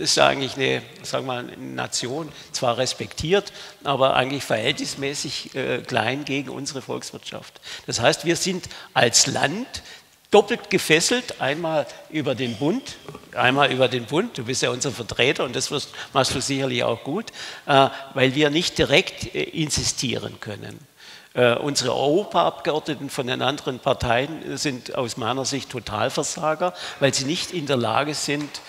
ist ja eigentlich eine, sagen wir mal, Nation, zwar respektiert, aber eigentlich verhältnismäßig äh, klein gegen unsere Volkswirtschaft. Das heißt, wir sind als Land doppelt gefesselt, einmal über den Bund, einmal über den Bund, du bist ja unser Vertreter und das machst du sicherlich auch gut, äh, weil wir nicht direkt äh, insistieren können. Äh, unsere Europaabgeordneten von den anderen Parteien sind aus meiner Sicht Totalversager, weil sie nicht in der Lage sind,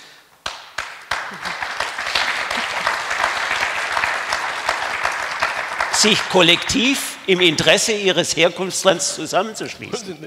sich kollektiv im Interesse ihres Herkunftslands zusammenzuschließen.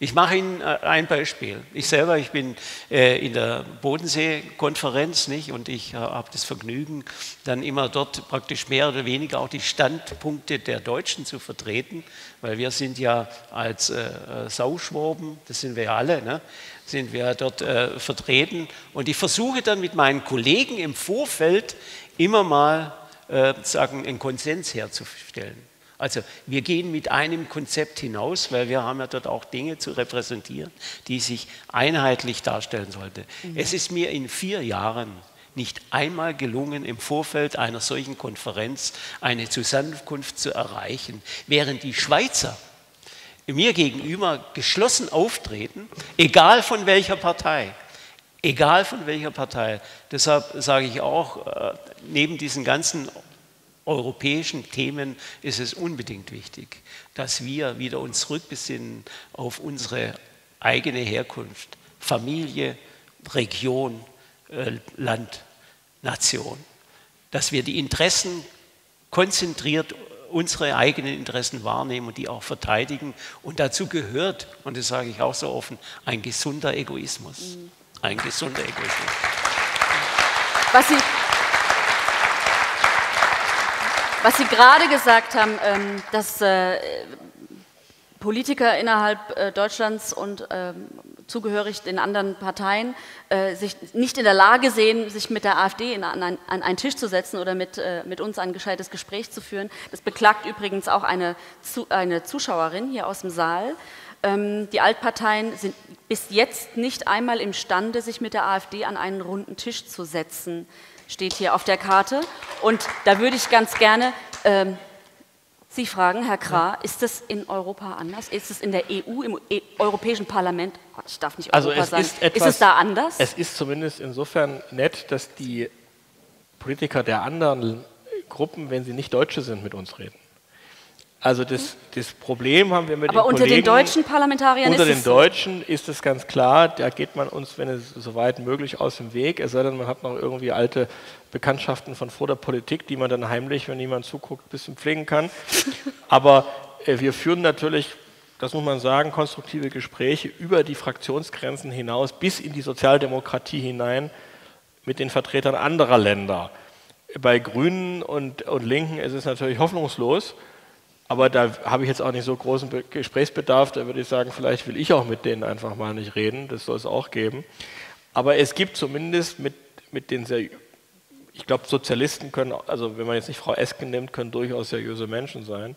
Ich mache Ihnen äh, ein Beispiel. Ich selber, ich bin äh, in der Bodensee-Konferenz nicht, und ich äh, habe das Vergnügen, dann immer dort praktisch mehr oder weniger auch die Standpunkte der Deutschen zu vertreten, weil wir sind ja als äh, Sauschwaben, das sind wir ja alle, ne, sind wir dort äh, vertreten. Und ich versuche dann mit meinen Kollegen im Vorfeld immer mal äh, sagen, einen Konsens herzustellen. Also wir gehen mit einem Konzept hinaus, weil wir haben ja dort auch Dinge zu repräsentieren, die sich einheitlich darstellen sollten. Mhm. Es ist mir in vier Jahren nicht einmal gelungen, im Vorfeld einer solchen Konferenz eine Zusammenkunft zu erreichen, während die Schweizer mir gegenüber geschlossen auftreten, egal von welcher Partei. Egal von welcher Partei. Deshalb sage ich auch, äh, neben diesen ganzen europäischen Themen ist es unbedingt wichtig, dass wir wieder uns zurückbesinnen auf unsere eigene Herkunft, Familie, Region, äh, Land, Nation. Dass wir die Interessen konzentriert, unsere eigenen Interessen wahrnehmen und die auch verteidigen. Und dazu gehört, und das sage ich auch so offen, ein gesunder Egoismus. Ein gesunder Egoismus. Was Sie, was Sie gerade gesagt haben, ähm, dass äh, Politiker innerhalb äh, Deutschlands und ähm, zugehörig den anderen Parteien äh, sich nicht in der Lage sehen, sich mit der AfD an, einen Tisch zu setzen oder mit, mit uns ein gescheites Gespräch zu führen. Das beklagt übrigens auch eine, eine Zuschauerin hier aus dem Saal. Ähm, die Altparteien sind bis jetzt nicht einmal imstande, sich mit der AfD an einen runden Tisch zu setzen steht hier auf der Karte. Und da würde ich ganz gerne ähm, Sie fragen, Herr Krah, ist das in Europa anders? Ist es in der EU, im e Europäischen Parlament? Gott, ich darf nicht also Europa also sagen. Ist, etwas, ist es da anders? Es ist zumindest insofern nett, dass die Politiker der anderen Gruppen, wenn sie nicht Deutsche sind, mit uns reden. Also das, das, Problem haben wir mit Aber den unter Kollegen, den deutschen Parlamentariern unter ist den es Deutschen so. ist es ganz klar, da geht man uns, wenn es soweit möglich, aus dem Weg. Es sei denn, man hat noch irgendwie alte Bekanntschaften von vor der Politik, die man dann heimlich, wenn niemand zuguckt, ein bisschen pflegen kann. Aber äh, wir führen natürlich, das muss man sagen, konstruktive Gespräche über die Fraktionsgrenzen hinaus bis in die Sozialdemokratie hinein mit den Vertretern anderer Länder. Bei Grünen und, und Linken ist es natürlich hoffnungslos. Aber da habe ich jetzt auch nicht so großen Gesprächsbedarf. Da würde ich sagen, vielleicht will ich auch mit denen einfach mal nicht reden. Das soll es auch geben. Aber es gibt zumindest mit, mit den sehr, ich glaube, Sozialisten können, also wenn man jetzt nicht Frau Esken nimmt, können durchaus seriöse Menschen sein.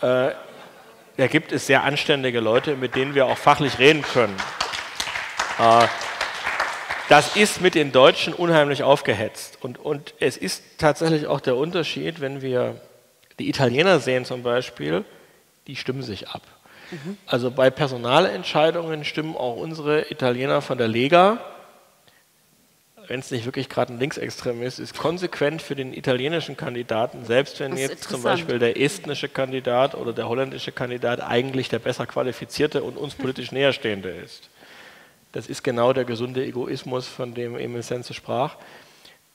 Äh, da gibt es sehr anständige Leute, mit denen wir auch fachlich reden können. Äh, das ist mit den Deutschen unheimlich aufgehetzt. Und, und es ist tatsächlich auch der Unterschied, wenn wir die Italiener sehen zum Beispiel, die stimmen sich ab. Mhm. Also bei Personalentscheidungen stimmen auch unsere Italiener von der Lega, wenn es nicht wirklich gerade ein Linksextremist ist, konsequent für den italienischen Kandidaten, selbst wenn jetzt zum Beispiel der estnische Kandidat oder der holländische Kandidat eigentlich der besser qualifizierte und uns politisch näherstehende ist. Das ist genau der gesunde Egoismus, von dem Emil Sense sprach.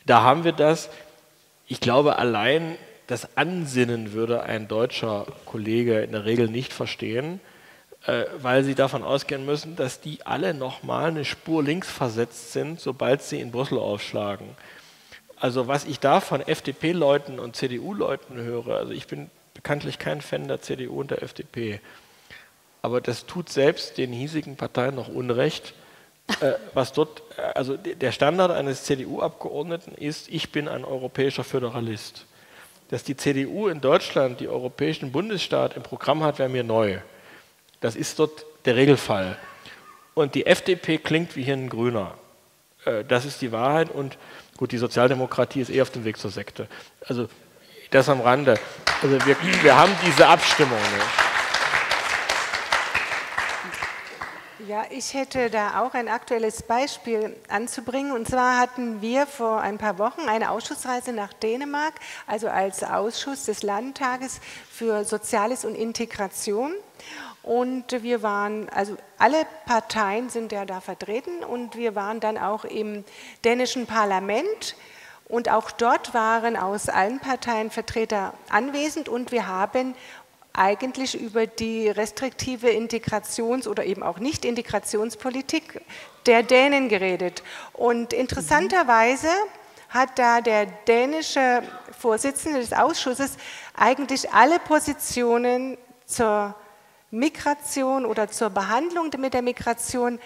Da haben wir das. Ich glaube, allein das Ansinnen würde ein deutscher Kollege in der Regel nicht verstehen, äh, weil sie davon ausgehen müssen, dass die alle nochmal eine Spur links versetzt sind, sobald sie in Brüssel aufschlagen. Also was ich da von FDP-Leuten und CDU-Leuten höre, also ich bin bekanntlich kein Fan der CDU und der FDP, aber das tut selbst den hiesigen Parteien noch Unrecht, äh, was dort, äh, also der Standard eines CDU-Abgeordneten ist, ich bin ein europäischer Föderalist. Dass die CDU in Deutschland die europäischen Bundesstaat im Programm hat, wäre mir neu. Das ist dort der Regelfall. Und die FDP klingt wie hier ein Grüner. Äh, das ist die Wahrheit. Und gut, die Sozialdemokratie ist eh auf dem Weg zur Sekte. Also das am Rande. Also wir, wir haben diese Abstimmung nicht. Ja, ich hätte da auch ein aktuelles Beispiel anzubringen. Und zwar hatten wir vor ein paar Wochen eine Ausschussreise nach Dänemark, also als Ausschuss des Landtages für Soziales und Integration. Und wir waren, also alle Parteien sind ja da vertreten und wir waren dann auch im dänischen Parlament. Und auch dort waren aus allen Parteien Vertreter anwesend und wir haben eigentlich über die restriktive Integrations- oder eben auch Nicht-Integrationspolitik der Dänen geredet. Und interessanterweise hat da der dänische Vorsitzende des Ausschusses eigentlich alle Positionen zur Migration oder zur Behandlung mit der Migration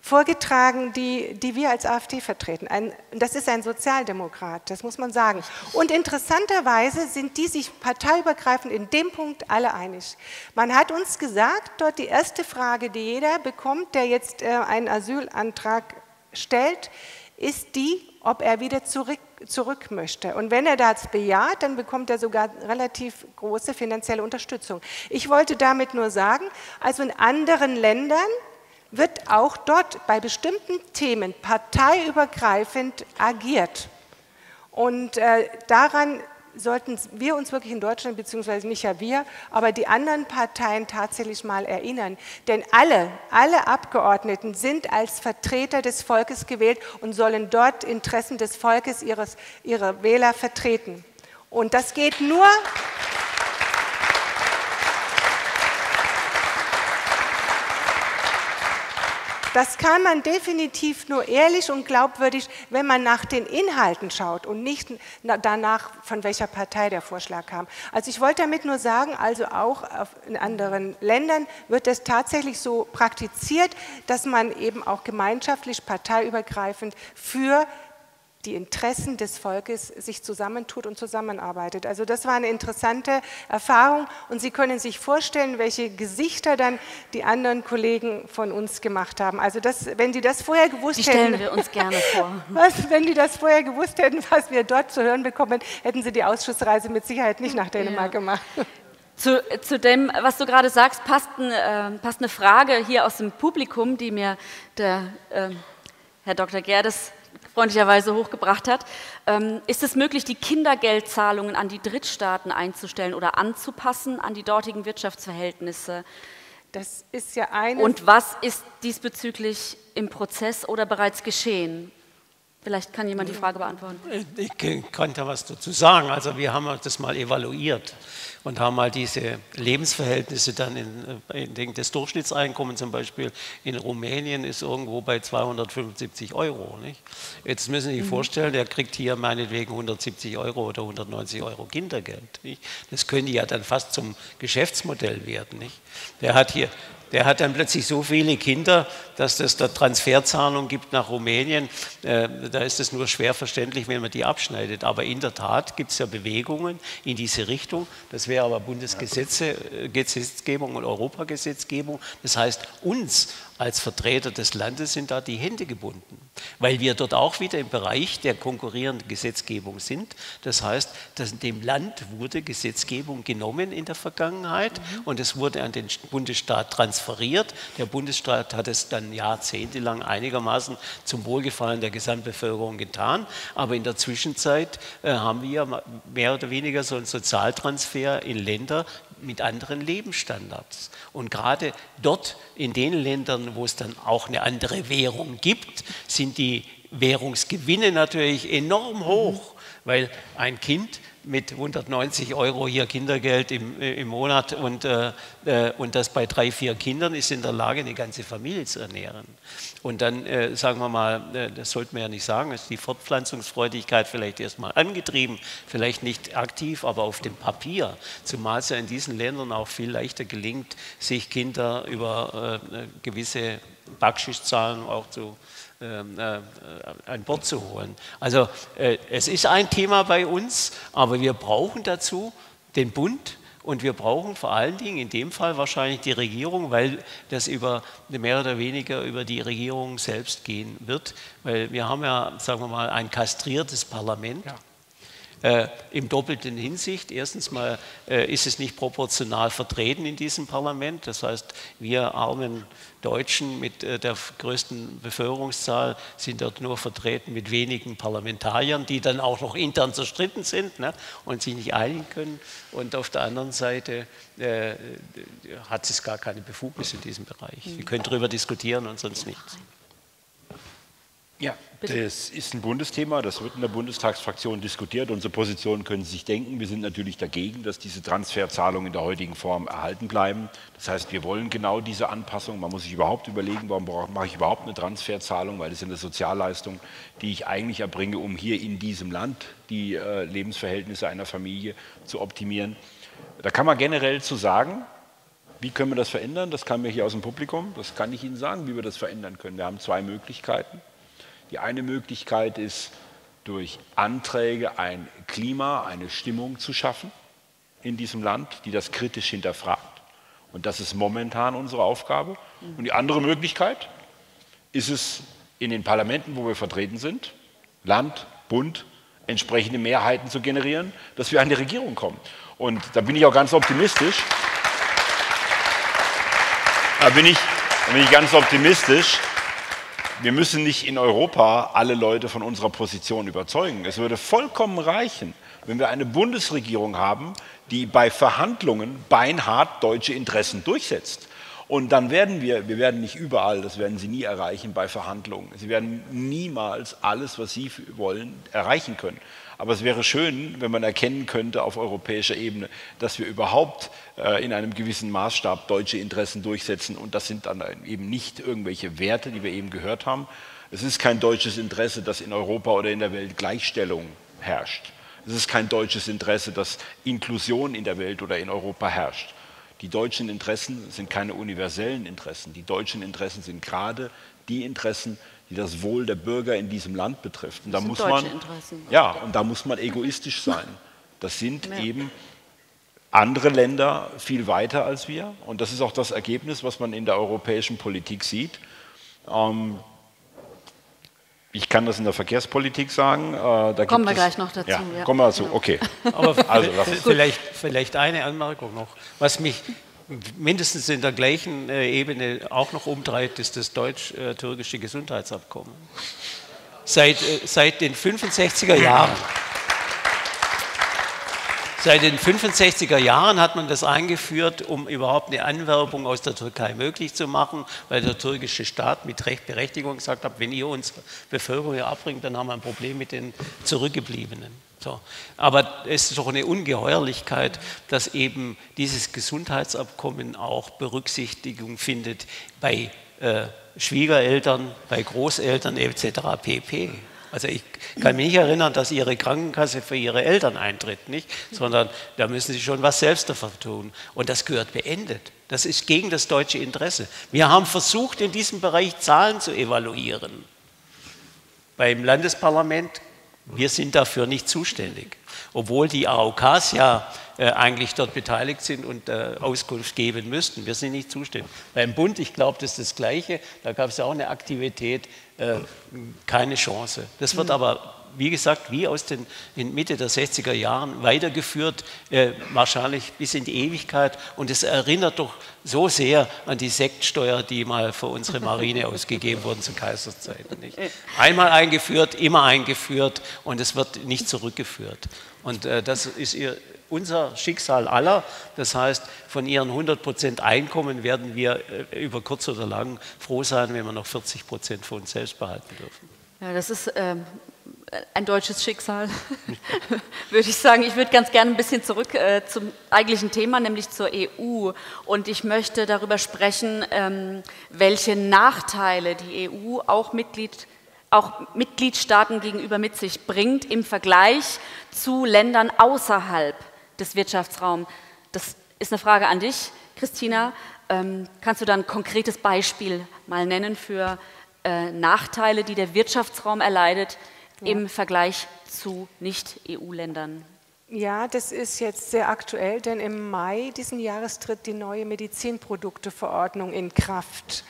vorgetragen, die, die wir als AfD vertreten. Ein, das ist ein Sozialdemokrat, das muss man sagen. Und interessanterweise sind die sich parteiübergreifend in dem Punkt alle einig. Man hat uns gesagt, dort die erste Frage, die jeder bekommt, der jetzt äh, einen Asylantrag stellt, ist die, ob er wieder zurück, zurück möchte. Und wenn er das bejaht, dann bekommt er sogar relativ große finanzielle Unterstützung. Ich wollte damit nur sagen, also in anderen Ländern wird auch dort bei bestimmten Themen parteiübergreifend agiert. Und äh, daran sollten wir uns wirklich in Deutschland, beziehungsweise nicht ja wir, aber die anderen Parteien tatsächlich mal erinnern. Denn alle, alle Abgeordneten sind als Vertreter des Volkes gewählt und sollen dort Interessen des Volkes, ihres, ihrer Wähler vertreten. Und das geht nur, Das kann man definitiv nur ehrlich und glaubwürdig, wenn man nach den Inhalten schaut und nicht danach, von welcher Partei der Vorschlag kam. Also ich wollte damit nur sagen, also auch in anderen Ländern wird es tatsächlich so praktiziert, dass man eben auch gemeinschaftlich parteiübergreifend für die Interessen des Volkes sich zusammentut und zusammenarbeitet. Also das war eine interessante Erfahrung und Sie können sich vorstellen, welche Gesichter dann die anderen Kollegen von uns gemacht haben. Also das, wenn die das vorher gewusst die stellen hätten, wir uns gerne vor. Was, wenn die das vorher gewusst hätten, was wir dort zu hören bekommen, hätten sie die Ausschussreise mit Sicherheit nicht nach Dänemark ja. gemacht. Zu, zu, dem, was du gerade sagst, passt, ein, äh, passt, eine Frage hier aus dem Publikum, die mir der äh, Herr Dr. Gerdes freundlicherweise hochgebracht hat. Ähm, ist es möglich, die Kindergeldzahlungen an die Drittstaaten einzustellen oder anzupassen an die dortigen Wirtschaftsverhältnisse? Das ist ja eine. Und was ist diesbezüglich im Prozess oder bereits geschehen? Vielleicht kann jemand die Frage beantworten. Ich kann da was dazu sagen. Also wir haben das mal evaluiert und haben mal diese Lebensverhältnisse dann in, äh, in das Durchschnittseinkommen zum Beispiel in Rumänien ist irgendwo bei 275 Euro. Nicht? Jetzt müssen Sie sich mhm. vorstellen, der kriegt hier meinetwegen 170 Euro oder 190 Euro Kindergeld. Nicht? Das könnte ja dann fast zum Geschäftsmodell werden. Nicht? Der hat hier der hat dann plötzlich so viele Kinder, dass es da Transferzahlungen gibt nach Rumänien. Äh, da ist es nur schwer verständlich, wenn man die abschneidet. Aber in der Tat gibt es ja Bewegungen in diese Richtung. Das wäre aber Bundesgesetzgebung äh, und Europagesetzgebung. Das heißt, uns als Vertreter des Landes sind da die Hände gebunden, weil wir dort auch wieder im Bereich der konkurrierenden Gesetzgebung sind. Das heißt, dass dem Land wurde Gesetzgebung genommen in der Vergangenheit mhm. und es wurde an den Bundesstaat transferiert. Der Bundesstaat hat es dann jahrzehntelang einigermaßen zum Wohlgefallen der Gesamtbevölkerung getan, aber in der Zwischenzeit äh, haben wir mehr oder weniger so einen Sozialtransfer in Länder mit anderen Lebensstandards. Und gerade dort in den Ländern, wo es dann auch eine andere Währung gibt, sind die Währungsgewinne natürlich enorm hoch, weil ein Kind mit 190 Euro hier Kindergeld im, äh, im Monat und, äh, äh, und das bei drei, vier Kindern ist in der Lage, eine ganze Familie zu ernähren. Und dann äh, sagen wir mal, äh, das sollte man ja nicht sagen, ist die Fortpflanzungsfreudigkeit vielleicht erstmal angetrieben, vielleicht nicht aktiv, aber auf dem Papier. Zumal es ja in diesen Ländern auch viel leichter gelingt, sich Kinder über äh, gewisse Backschischzahlen auch zu an Bord zu holen. Also äh, es ist ein Thema bei uns, aber wir brauchen dazu den Bund und wir brauchen vor allen Dingen in dem Fall wahrscheinlich die Regierung, weil das über mehr oder weniger über die Regierung selbst gehen wird, weil wir haben ja, sagen wir mal, ein kastriertes Parlament. Ja. Äh, Im doppelten Hinsicht. Erstens mal äh, ist es nicht proportional vertreten in diesem Parlament. Das heißt, wir armen Deutschen mit äh, der größten Bevölkerungszahl sind dort nur vertreten mit wenigen Parlamentariern, die dann auch noch intern zerstritten sind ne, und sich nicht einigen können. Und auf der anderen Seite äh, hat es gar keine Befugnis in diesem Bereich. Wir können darüber diskutieren und sonst nichts. Ja, Das ist ein Bundesthema, das wird in der Bundestagsfraktion diskutiert. Unsere Position können Sie sich denken. Wir sind natürlich dagegen, dass diese Transferzahlungen in der heutigen Form erhalten bleiben. Das heißt, wir wollen genau diese Anpassung. Man muss sich überhaupt überlegen, warum mache ich überhaupt eine Transferzahlung, weil das ist eine Sozialleistung, die ich eigentlich erbringe, um hier in diesem Land die äh, Lebensverhältnisse einer Familie zu optimieren. Da kann man generell zu sagen, wie können wir das verändern? Das kam mir hier aus dem Publikum. Das kann ich Ihnen sagen, wie wir das verändern können. Wir haben zwei Möglichkeiten. Die eine Möglichkeit ist, durch Anträge ein Klima, eine Stimmung zu schaffen in diesem Land, die das kritisch hinterfragt. Und das ist momentan unsere Aufgabe. Und die andere Möglichkeit ist es, in den Parlamenten, wo wir vertreten sind, Land, Bund, entsprechende Mehrheiten zu generieren, dass wir an die Regierung kommen. Und da bin ich auch ganz optimistisch. Da bin ich, da bin ich ganz optimistisch, wir müssen nicht in Europa alle Leute von unserer Position überzeugen. Es würde vollkommen reichen, wenn wir eine Bundesregierung haben, die bei Verhandlungen beinhart deutsche Interessen durchsetzt. Und dann werden wir, wir werden nicht überall, das werden Sie nie erreichen bei Verhandlungen. Sie werden niemals alles, was Sie wollen, erreichen können. Aber es wäre schön, wenn man erkennen könnte auf europäischer Ebene, dass wir überhaupt äh, in einem gewissen Maßstab deutsche Interessen durchsetzen. Und das sind dann eben nicht irgendwelche Werte, die wir eben gehört haben. Es ist kein deutsches Interesse, dass in Europa oder in der Welt Gleichstellung herrscht. Es ist kein deutsches Interesse, dass Inklusion in der Welt oder in Europa herrscht. Die deutschen Interessen sind keine universellen Interessen. Die deutschen Interessen sind gerade die Interessen, die das Wohl der Bürger in diesem Land betrifft. Und da muss man, Interessen. ja, und da muss man egoistisch sein. Das sind ja. eben andere Länder viel weiter als wir. Und das ist auch das Ergebnis, was man in der europäischen Politik sieht. Ähm, ich kann das in der Verkehrspolitik sagen. Äh, da kommen wir gleich noch dazu. Ja, ja. Kommen wir dazu, okay. Aber also, vielleicht, vielleicht eine Anmerkung noch. Was mich mindestens in der gleichen äh, Ebene auch noch umtreibt, ist das deutsch-türkische Gesundheitsabkommen. seit, äh, seit den 65er Jahren. Seit den 65er Jahren hat man das eingeführt, um überhaupt eine Anwerbung aus der Türkei möglich zu machen, weil der türkische Staat mit Recht Berechtigung gesagt hat, wenn ihr unsere Bevölkerung hier abbringt, dann haben wir ein Problem mit den Zurückgebliebenen. So. Aber es ist doch eine Ungeheuerlichkeit, dass eben dieses Gesundheitsabkommen auch Berücksichtigung findet bei äh, Schwiegereltern, bei Großeltern etc. pp. Also ich kann mich nicht erinnern, dass Ihre Krankenkasse für Ihre Eltern eintritt, nicht? sondern da müssen Sie schon was selbst davon tun. Und das gehört beendet. Das ist gegen das deutsche Interesse. Wir haben versucht, in diesem Bereich Zahlen zu evaluieren. Beim Landesparlament, wir sind dafür nicht zuständig obwohl die AOKs ja äh, eigentlich dort beteiligt sind und äh, Auskunft geben müssten. Wir sind nicht zuständig. Beim Bund, ich glaube, das ist das Gleiche. Da gab es ja auch eine Aktivität, äh, keine Chance. Das wird mhm. aber wie gesagt, wie aus den Mitte der 60er Jahren weitergeführt, äh, wahrscheinlich bis in die Ewigkeit. Und es erinnert doch so sehr an die Sektsteuer, die mal für unsere Marine ausgegeben wurden zu Kaiserszeiten. Nicht? Einmal eingeführt, immer eingeführt und es wird nicht zurückgeführt. Und äh, das ist ihr, unser Schicksal aller. Das heißt, von ihren 100 Prozent Einkommen werden wir äh, über kurz oder lang froh sein, wenn wir noch 40 Prozent für uns selbst behalten dürfen. Ja, das ist ähm, ein deutsches Schicksal, würde ich sagen. Ich würde ganz gerne ein bisschen zurück äh, zum eigentlichen Thema, nämlich zur EU. Und ich möchte darüber sprechen, ähm, welche Nachteile die EU auch, Mitglied, auch Mitgliedstaaten gegenüber mit sich bringt im Vergleich zu Ländern außerhalb des Wirtschaftsraums. Das ist eine Frage an dich, Christina. Ähm, kannst du da ein konkretes Beispiel mal nennen für äh, Nachteile, die der Wirtschaftsraum erleidet ja. im Vergleich zu Nicht-EU-Ländern. Ja, das ist jetzt sehr aktuell, denn im Mai diesen Jahres tritt die neue Medizinprodukteverordnung in Kraft.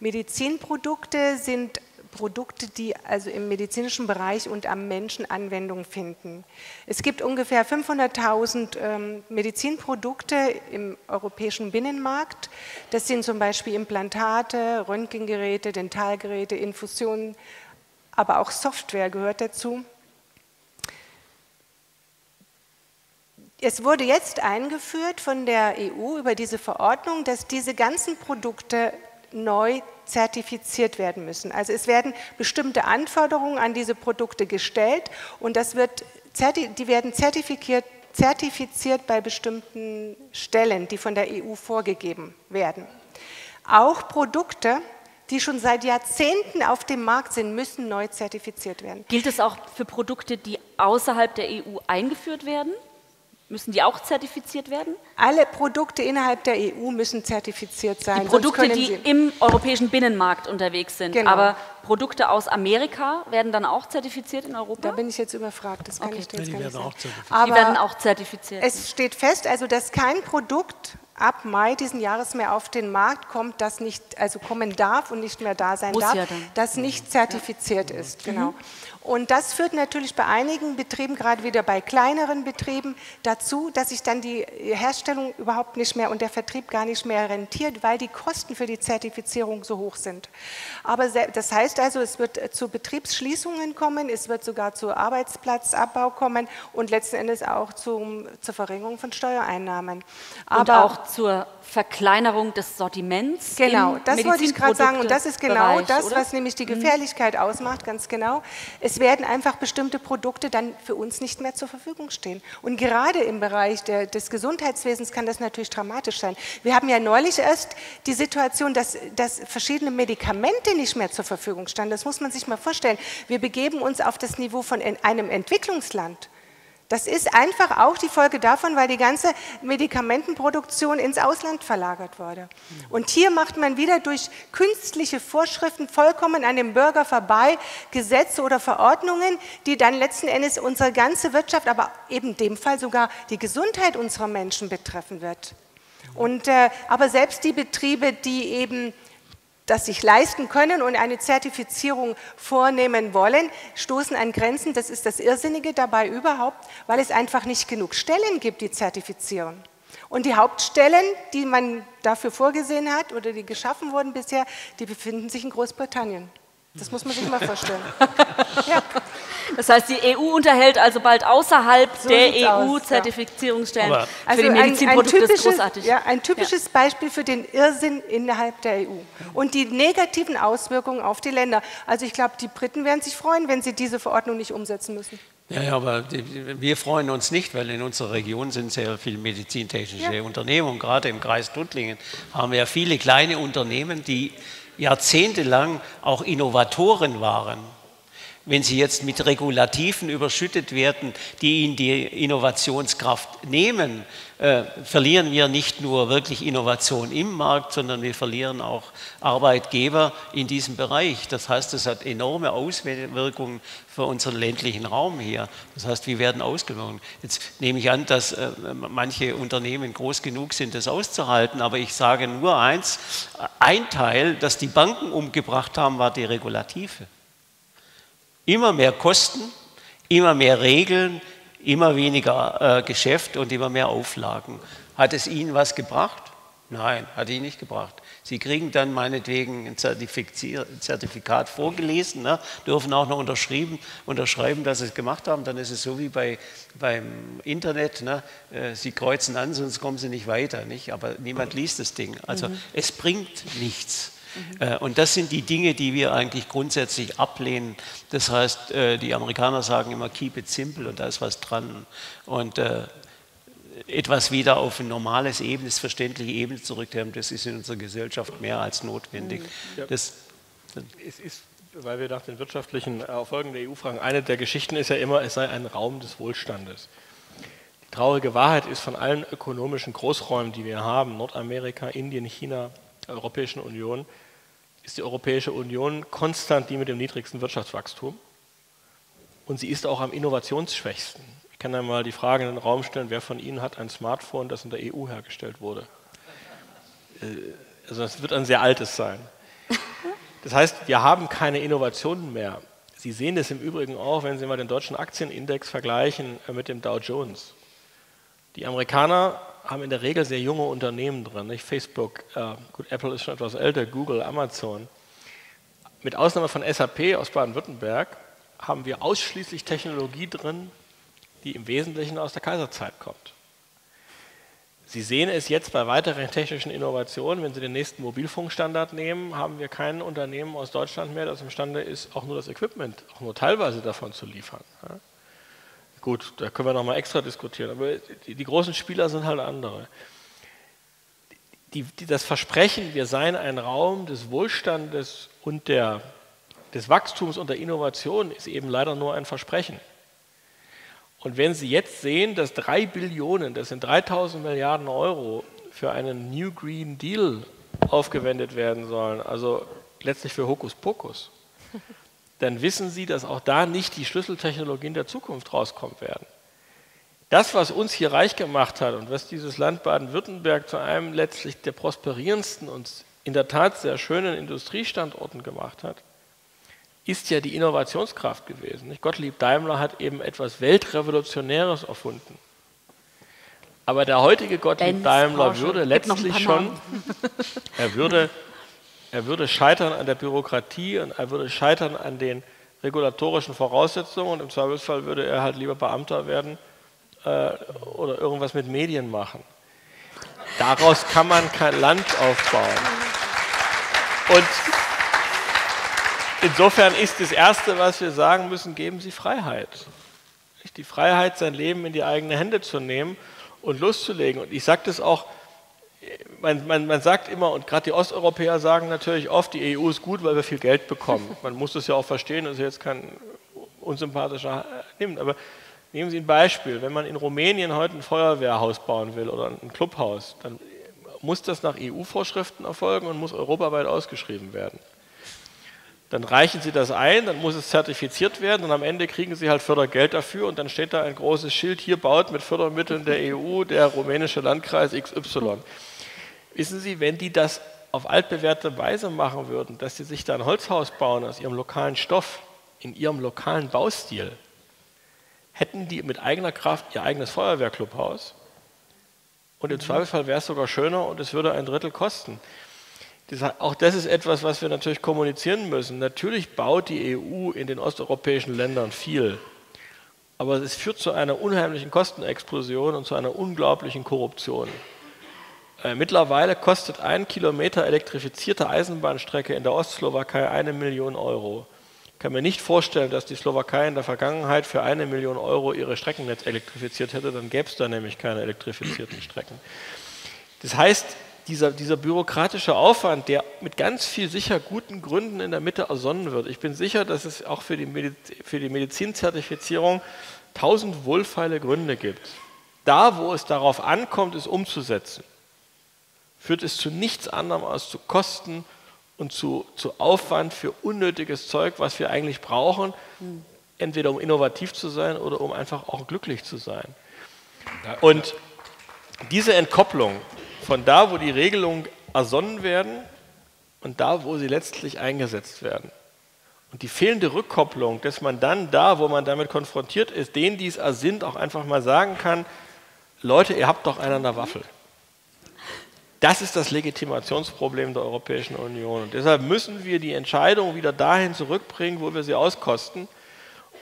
Medizinprodukte sind Produkte, die also im medizinischen Bereich und am Menschen Anwendung finden. Es gibt ungefähr 500.000 ähm, Medizinprodukte im europäischen Binnenmarkt. Das sind zum Beispiel Implantate, Röntgengeräte, Dentalgeräte, Infusionen, aber auch Software gehört dazu. Es wurde jetzt eingeführt von der EU über diese Verordnung, dass diese ganzen Produkte neu zertifiziert werden müssen. Also es werden bestimmte Anforderungen an diese Produkte gestellt und das wird, die werden zertifiziert, zertifiziert bei bestimmten Stellen, die von der EU vorgegeben werden. Auch Produkte, die schon seit Jahrzehnten auf dem Markt sind, müssen neu zertifiziert werden. Gilt es auch für Produkte, die außerhalb der EU eingeführt werden? Müssen die auch zertifiziert werden? Alle Produkte innerhalb der EU müssen zertifiziert sein. Die Produkte, die im europäischen Binnenmarkt unterwegs sind. Genau. Aber Produkte aus Amerika werden dann auch zertifiziert in Europa? Da bin ich jetzt überfragt. Das kann okay. ich jetzt die, werden auch Aber die werden auch zertifiziert. Es steht fest, also dass kein Produkt ab Mai diesen Jahres mehr auf den Markt kommt, das nicht, also kommen darf und nicht mehr da sein Muss darf, ja das nicht zertifiziert ja. ist. Genau. Mhm. Und das führt natürlich bei einigen Betrieben, gerade wieder bei kleineren Betrieben, dazu, dass sich dann die Herstellung überhaupt nicht mehr und der Vertrieb gar nicht mehr rentiert, weil die Kosten für die Zertifizierung so hoch sind. Aber das heißt also, es wird zu Betriebsschließungen kommen, es wird sogar zu Arbeitsplatzabbau kommen und letzten Endes auch zum, zur Verringerung von Steuereinnahmen. Aber und auch zur Verkleinerung des Sortiments. Genau, das wollte ich gerade sagen. Und das ist genau Bereich, das, oder? was nämlich die mhm. Gefährlichkeit ausmacht, ganz genau. Es werden einfach bestimmte Produkte dann für uns nicht mehr zur Verfügung stehen. Und gerade im Bereich der, des Gesundheitswesens kann das natürlich dramatisch sein. Wir haben ja neulich erst die Situation, dass, dass verschiedene Medikamente nicht mehr zur Verfügung standen. Das muss man sich mal vorstellen. Wir begeben uns auf das Niveau von einem Entwicklungsland. Das ist einfach auch die Folge davon, weil die ganze Medikamentenproduktion ins Ausland verlagert wurde. Und hier macht man wieder durch künstliche Vorschriften vollkommen an dem Bürger vorbei Gesetze oder Verordnungen, die dann letzten Endes unsere ganze Wirtschaft, aber eben in dem Fall sogar die Gesundheit unserer Menschen betreffen wird. Und, äh, aber selbst die Betriebe, die eben das sich leisten können und eine Zertifizierung vornehmen wollen, stoßen an Grenzen. Das ist das Irrsinnige dabei überhaupt, weil es einfach nicht genug Stellen gibt, die zertifizieren. Und die Hauptstellen, die man dafür vorgesehen hat oder die geschaffen wurden bisher, die befinden sich in Großbritannien. Das muss man sich mal vorstellen. ja. Das heißt, die EU unterhält also bald außerhalb so der EU Zertifizierungsstellen ja. also für die Medizinprodukte. Ein, ein typisches, großartig. Ja, ein typisches ja. Beispiel für den Irrsinn innerhalb der EU und die negativen Auswirkungen auf die Länder. Also ich glaube, die Briten werden sich freuen, wenn sie diese Verordnung nicht umsetzen müssen. Ja, ja, aber die, wir freuen uns nicht, weil in unserer Region sind sehr viele medizintechnische ja. Unternehmen. Und gerade im Kreis Tuttlingen haben wir ja viele kleine Unternehmen, die jahrzehntelang auch Innovatoren waren wenn sie jetzt mit Regulativen überschüttet werden, die ihnen die Innovationskraft nehmen, äh, verlieren wir nicht nur wirklich Innovation im Markt, sondern wir verlieren auch Arbeitgeber in diesem Bereich. Das heißt, das hat enorme Auswirkungen für unseren ländlichen Raum hier. Das heißt, wir werden ausgewogen. Jetzt nehme ich an, dass äh, manche Unternehmen groß genug sind, das auszuhalten, aber ich sage nur eins, ein Teil, das die Banken umgebracht haben, war die Regulative. Immer mehr Kosten, immer mehr Regeln, immer weniger äh, Geschäft und immer mehr Auflagen. Hat es Ihnen was gebracht? Nein, hat Ihnen nicht gebracht. Sie kriegen dann meinetwegen ein Zertifikat vorgelesen, ne, dürfen auch noch unterschrieben, unterschreiben, dass Sie es gemacht haben. Dann ist es so wie bei, beim Internet. Ne, äh, Sie kreuzen an, sonst kommen Sie nicht weiter. Nicht? Aber niemand liest das Ding. Also mhm. es bringt nichts. Mhm. Und das sind die Dinge, die wir eigentlich grundsätzlich ablehnen. Das heißt, äh, die Amerikaner sagen immer, keep it simple und da ist was dran. Und äh, etwas wieder auf ein normales Ebene, das verständliche Ebene zurückzunehmen, das ist in unserer Gesellschaft mehr als notwendig. Mhm. Ja. Das, es ist, weil wir nach den wirtschaftlichen Erfolgen der EU fragen, eine der Geschichten ist ja immer, es sei ein Raum des Wohlstandes. Die traurige Wahrheit ist, von allen ökonomischen Großräumen, die wir haben, Nordamerika, Indien, China, Europäischen Union, ist die Europäische Union konstant die mit dem niedrigsten Wirtschaftswachstum und sie ist auch am innovationsschwächsten. Ich kann einmal die Frage in den Raum stellen, wer von Ihnen hat ein Smartphone, das in der EU hergestellt wurde? Äh, also es wird ein sehr altes sein. Das heißt, wir haben keine Innovationen mehr. Sie sehen das im Übrigen auch, wenn Sie mal den deutschen Aktienindex vergleichen äh, mit dem Dow Jones. Die Amerikaner haben in der Regel sehr junge Unternehmen drin, nicht? Facebook, äh, gut, Apple ist schon etwas älter, Google, Amazon. Mit Ausnahme von SAP aus Baden-Württemberg haben wir ausschließlich Technologie drin, die im Wesentlichen aus der Kaiserzeit kommt. Sie sehen es jetzt bei weiteren technischen Innovationen, wenn Sie den nächsten Mobilfunkstandard nehmen, haben wir kein Unternehmen aus Deutschland mehr, das imstande ist, auch nur das Equipment, auch nur teilweise davon zu liefern. Gut, da können wir nochmal extra diskutieren, aber die, die, großen Spieler sind halt andere. Die, die, das Versprechen, wir seien ein Raum des Wohlstandes und der, des Wachstums und der Innovation, ist eben leider nur ein Versprechen. Und wenn Sie jetzt sehen, dass drei Billionen, das sind 3000 Milliarden Euro, für einen New Green Deal aufgewendet werden sollen, also letztlich für Hokuspokus, dann wissen Sie, dass auch da nicht die Schlüsseltechnologien der Zukunft rauskommen werden. Das, was uns hier reich gemacht hat und was dieses Land Baden-Württemberg zu einem letztlich der prosperierendsten und in der Tat sehr schönen Industriestandorten gemacht hat, ist ja die Innovationskraft gewesen. Gottlieb Daimler hat eben etwas Weltrevolutionäres erfunden. Aber der heutige Gottlieb Daimler würde letztlich schon, er würde er würde scheitern an der Bürokratie und er würde scheitern an den regulatorischen Voraussetzungen und im Zweifelsfall würde er halt lieber Beamter werden äh, oder irgendwas mit Medien machen. Daraus kann man kein Land aufbauen. Und insofern ist das Erste, was wir sagen müssen, geben Sie Freiheit. Die Freiheit, sein Leben in die eigenen Hände zu nehmen und loszulegen. Und ich sage das auch, man, man, man, sagt immer, und gerade die Osteuropäer sagen natürlich oft, die EU ist gut, weil wir viel Geld bekommen. Man muss das ja auch verstehen, das ist jetzt kein unsympathischer nimmt. Aber nehmen Sie ein Beispiel, wenn man in Rumänien heute ein Feuerwehrhaus bauen will oder ein Clubhaus, dann muss das nach EU-Vorschriften erfolgen und muss europaweit ausgeschrieben werden. Dann reichen Sie das ein, dann muss es zertifiziert werden und am Ende kriegen Sie halt Fördergeld dafür und dann steht da ein großes Schild, hier baut mit Fördermitteln der EU der rumänische Landkreis XY. Wissen Sie, wenn die das auf altbewährte Weise machen würden, dass sie sich da ein Holzhaus bauen aus ihrem lokalen Stoff, in ihrem lokalen Baustil, hätten die mit eigener Kraft ihr eigenes Feuerwehrclubhaus und im Zweifelsfall wäre es sogar schöner und es würde ein Drittel kosten. Das, auch das ist etwas, was wir natürlich kommunizieren müssen. Natürlich baut die EU in den osteuropäischen Ländern viel, aber es führt zu einer unheimlichen Kostenexplosion und zu einer unglaublichen Korruption. Äh, mittlerweile kostet ein Kilometer elektrifizierte Eisenbahnstrecke in der Ostslowakei eine Million Euro. Ich kann mir nicht vorstellen, dass die Slowakei in der Vergangenheit für eine Million Euro ihre Streckennetz elektrifiziert hätte, dann gäbe es da nämlich keine elektrifizierten Strecken. Das heißt, dieser, dieser bürokratische Aufwand, der mit ganz viel sicher guten Gründen in der Mitte ersonnen wird. Ich bin sicher, dass es auch für die, Mediz für die Medizinzertifizierung tausend wohlfeile Gründe gibt. Da, wo es darauf ankommt, es umzusetzen, führt es zu nichts anderem als zu Kosten und zu, zu Aufwand für unnötiges Zeug, was wir eigentlich brauchen, entweder um innovativ zu sein oder um einfach auch glücklich zu sein. Und diese Entkopplung von da, wo die Regelungen ersonnen werden und da, wo sie letztlich eingesetzt werden. Und die fehlende Rückkopplung, dass man dann da, wo man damit konfrontiert ist, denen, die es ersinnt, auch einfach mal sagen kann, Leute, ihr habt doch einen an der Waffel. Das ist das Legitimationsproblem der Europäischen Union. Und deshalb müssen wir die Entscheidung wieder dahin zurückbringen, wo wir sie auskosten.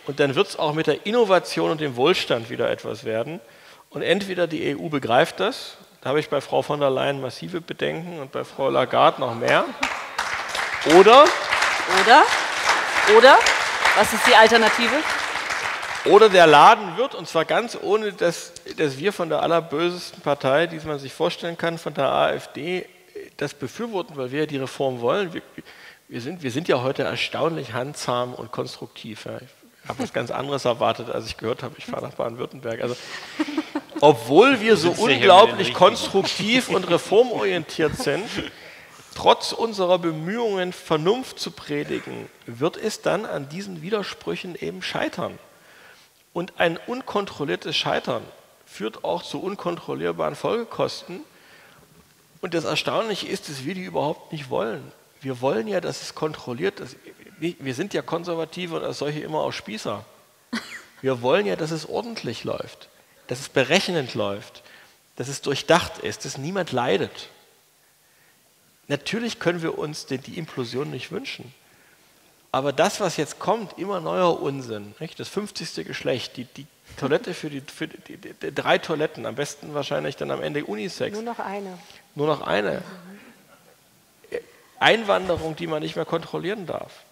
Und dann wird es auch mit der Innovation und dem Wohlstand wieder etwas werden. Und entweder die EU begreift das da habe ich bei Frau von der Leyen massive Bedenken und bei Frau Lagarde noch mehr. Oder? Oder? Oder? Was ist die Alternative? Oder der Laden wird, und zwar ganz ohne, dass, dass wir von der allerbösesten Partei, die man sich vorstellen kann, von der AfD, das befürworten, weil wir ja die Reform wollen. Wir, wir, sind, wir sind ja heute erstaunlich handzahm und konstruktiv. Ja. Ich habe was ganz anderes erwartet, als ich gehört habe, ich fahre nach Baden-Württemberg. Also obwohl wir so unglaublich konstruktiv und reformorientiert sind, trotz unserer Bemühungen, Vernunft zu predigen, wird es dann an diesen Widersprüchen eben scheitern. Und ein unkontrolliertes Scheitern führt auch zu unkontrollierbaren Folgekosten. Und das Erstaunliche ist, dass wir die überhaupt nicht wollen. Wir wollen ja, dass es kontrolliert ist. Wir sind ja Konservative und als solche immer auch Spießer. Wir wollen ja, dass es ordentlich läuft dass es berechnend läuft, dass es durchdacht ist, dass niemand leidet. Natürlich können wir uns die Implosion nicht wünschen. Aber das, was jetzt kommt, immer neuer Unsinn, nicht? das 50. Geschlecht, die, die Toilette für, die, für die, die, drei Toiletten, am besten wahrscheinlich dann am Ende Unisex. Nur noch eine. Nur noch eine. Einwanderung, die man nicht mehr kontrollieren darf.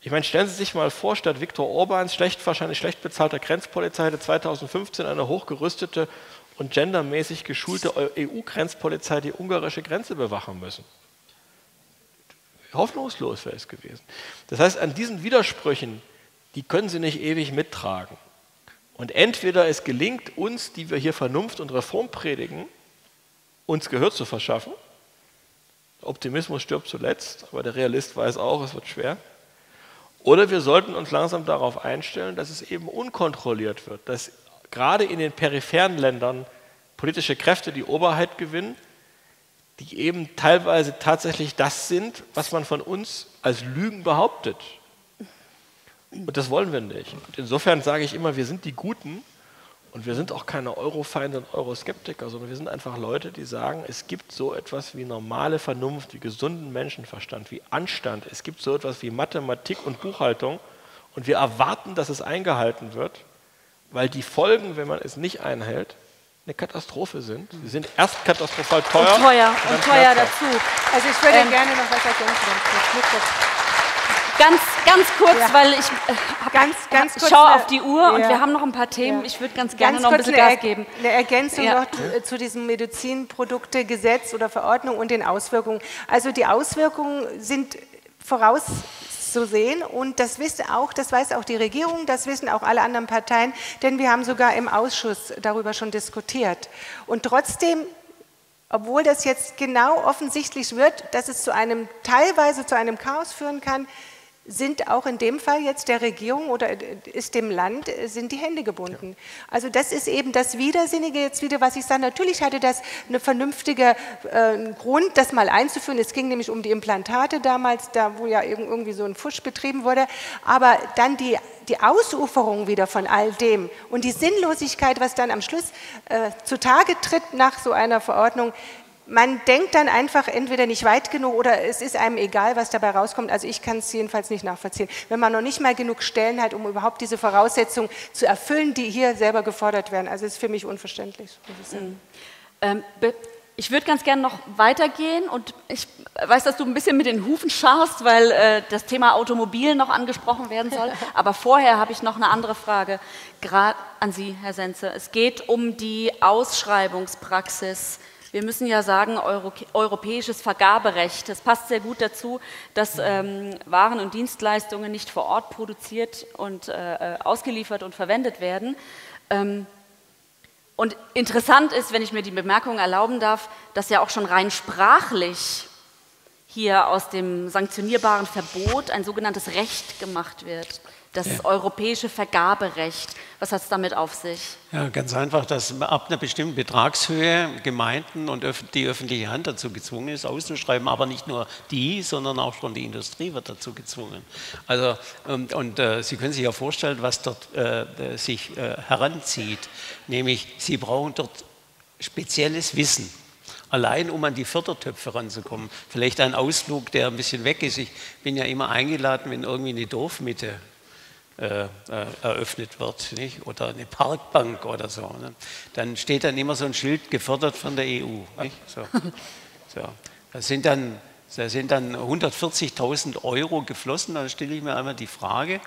Ich meine, stellen Sie sich mal vor, statt Viktor Orbans schlecht, wahrscheinlich schlecht bezahlter Grenzpolizei hätte 2015 eine hochgerüstete und gendermäßig geschulte EU-Grenzpolizei die ungarische Grenze bewachen müssen. Hoffnungslos wäre es gewesen. Das heißt, an diesen Widersprüchen, die können Sie nicht ewig mittragen. Und entweder es gelingt uns, die wir hier Vernunft und Reform predigen, uns Gehör zu verschaffen. Optimismus stirbt zuletzt, aber der Realist weiß auch, es wird schwer. Oder wir sollten uns langsam darauf einstellen, dass es eben unkontrolliert wird, dass gerade in den peripheren Ländern politische Kräfte die Oberheit gewinnen, die eben teilweise tatsächlich das sind, was man von uns als Lügen behauptet. Und das wollen wir nicht. Und insofern sage ich immer, wir sind die Guten und wir sind auch keine Eurofeinde und Euroskeptiker, sondern wir sind einfach Leute, die sagen, es gibt so etwas wie normale Vernunft, wie gesunden Menschenverstand, wie Anstand. Es gibt so etwas wie Mathematik und Buchhaltung. Und wir erwarten, dass es eingehalten wird, weil die Folgen, wenn man es nicht einhält, eine Katastrophe sind. Sie sind erst katastrophal teuer. Und teuer, und, und teuer dazu. Also ich würde ähm, gerne noch was ergänzen. Ganz, ganz kurz, ja. weil ich äh, ganz, ganz kurz schaue auf die Uhr ja. und wir haben noch ein paar Themen. Ja. Ich würde ganz gerne ganz noch ein bisschen Gas geben. Eine Ergänzung noch zu diesem Medizinproduktegesetz oder Verordnung und den Auswirkungen. Also die Auswirkungen sind vorauszusehen und das wissen auch, das weiß auch die Regierung, das wissen auch alle anderen Parteien, denn wir haben sogar im Ausschuss darüber schon diskutiert. Und trotzdem obwohl das jetzt genau offensichtlich wird, dass es zu einem teilweise zu einem Chaos führen kann, sind auch in dem Fall jetzt der Regierung oder ist dem Land äh, sind die Hände gebunden. Ja. Also das ist eben das Widersinnige jetzt wieder, was ich sage. Natürlich hatte das eine vernünftige äh, Grund, das mal einzuführen. Es ging nämlich um die Implantate damals, da wo ja irgendwie so ein Fusch betrieben wurde. Aber dann die die Ausuferung wieder von all dem und die Sinnlosigkeit, was dann am Schluss äh, zutage tritt nach so einer Verordnung, man denkt dann einfach entweder nicht weit genug oder es ist einem egal, was dabei rauskommt. Also ich kann es jedenfalls nicht nachvollziehen. Wenn man noch nicht mal genug Stellen hat, um überhaupt diese Voraussetzungen zu erfüllen, die hier selber gefordert werden. Also es ist für mich unverständlich. Mhm. Ähm, ich würde ganz gerne noch weitergehen und ich weiß, dass du ein bisschen mit den Hufen scharst, weil äh, das Thema Automobil noch angesprochen werden soll. Aber vorher habe ich noch eine andere Frage, gerade an Sie, Herr Senze. Es geht um die Ausschreibungspraxis wir müssen ja sagen, Euro europäisches Vergaberecht, das passt sehr gut dazu, dass ähm, Waren und Dienstleistungen nicht vor Ort produziert und äh, äh, ausgeliefert und verwendet werden. Ähm, und interessant ist, wenn ich mir die Bemerkung erlauben darf, dass ja auch schon rein sprachlich hier aus dem sanktionierbaren Verbot ein sogenanntes Recht gemacht wird das ja. europäische Vergaberecht. Was hat es damit auf sich? Ja, ganz einfach, dass ab einer bestimmten Betragshöhe Gemeinden und die öffentliche Hand dazu gezwungen ist, auszuschreiben, aber nicht nur die, sondern auch schon die Industrie wird dazu gezwungen. Also, und, und äh, Sie können sich ja vorstellen, was dort äh, sich äh, heranzieht, nämlich Sie brauchen dort spezielles Wissen allein um an die Fördertöpfe ranzukommen. Vielleicht ein Ausflug, der ein bisschen weg ist. Ich bin ja immer eingeladen, wenn irgendwie eine Dorfmitte äh, äh, eröffnet wird nicht? oder eine Parkbank oder so. Ne? Dann steht dann immer so ein Schild gefördert von der EU. So. So. Das sind dann, da sind dann 140.000 Euro geflossen. Dann stelle ich mir einmal die Frage,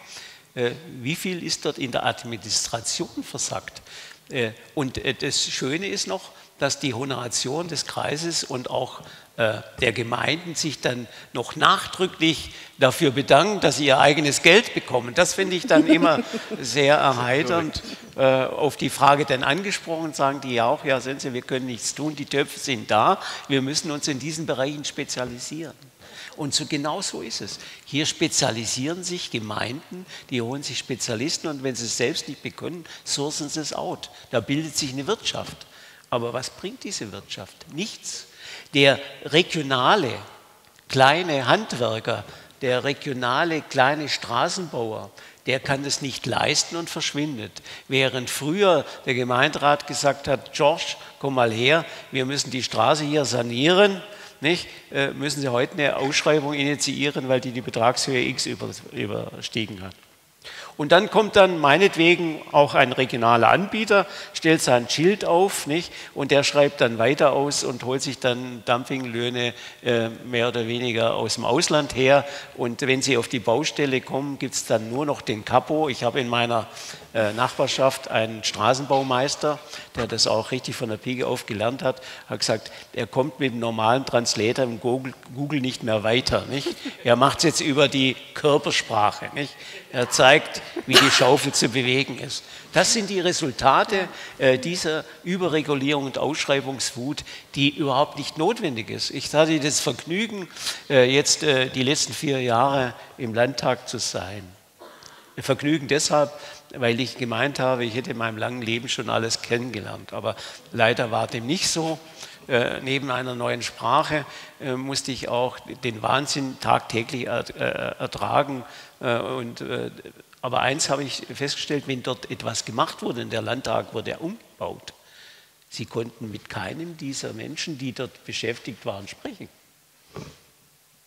äh, wie viel ist dort in der Administration versackt? Äh, und äh, das Schöne ist noch, dass die Honoration des Kreises und auch der Gemeinden sich dann noch nachdrücklich dafür bedanken, dass sie ihr eigenes Geld bekommen. Das finde ich dann immer sehr erheiternd. Äh, auf die Frage dann angesprochen, sagen die ja auch, ja, sehen Sie, wir können nichts tun, die Töpfe sind da, wir müssen uns in diesen Bereichen spezialisieren. Und so genau so ist es. Hier spezialisieren sich Gemeinden, die holen sich Spezialisten und wenn sie es selbst nicht bekommen, sourcen sie es out. Da bildet sich eine Wirtschaft. Aber was bringt diese Wirtschaft? Nichts. Der regionale kleine Handwerker, der regionale kleine Straßenbauer, der kann das nicht leisten und verschwindet. Während früher der Gemeinderat gesagt hat, George, komm mal her, wir müssen die Straße hier sanieren, nicht? Äh, müssen Sie heute eine Ausschreibung initiieren, weil die die Betragshöhe X überstiegen hat. Und dann kommt dann meinetwegen auch ein regionaler Anbieter, stellt sein Schild auf nicht? und der schreibt dann weiter aus und holt sich dann Dumpinglöhne äh, mehr oder weniger aus dem Ausland her. Und wenn Sie auf die Baustelle kommen, gibt es dann nur noch den Capo. Ich habe in meiner äh, Nachbarschaft einen Straßenbaumeister, der das auch richtig von der Pike auf gelernt hat, hat gesagt, er kommt mit dem normalen Translator im Google, Google nicht mehr weiter. Nicht? Er macht es jetzt über die Körpersprache. Nicht? Er zeigt, wie die Schaufel zu bewegen ist. Das sind die Resultate äh, dieser Überregulierung und Ausschreibungswut, die überhaupt nicht notwendig ist. Ich hatte das Vergnügen, äh, jetzt äh, die letzten vier Jahre im Landtag zu sein. Vergnügen deshalb, weil ich gemeint habe, ich hätte in meinem langen Leben schon alles kennengelernt. Aber leider war dem nicht so. Äh, neben einer neuen Sprache äh, musste ich auch den Wahnsinn tagtäglich er, äh, ertragen. Äh, und, äh, aber eins habe ich festgestellt, wenn dort etwas gemacht wurde, und der Landtag wurde umgebaut, sie konnten mit keinem dieser Menschen, die dort beschäftigt waren, sprechen.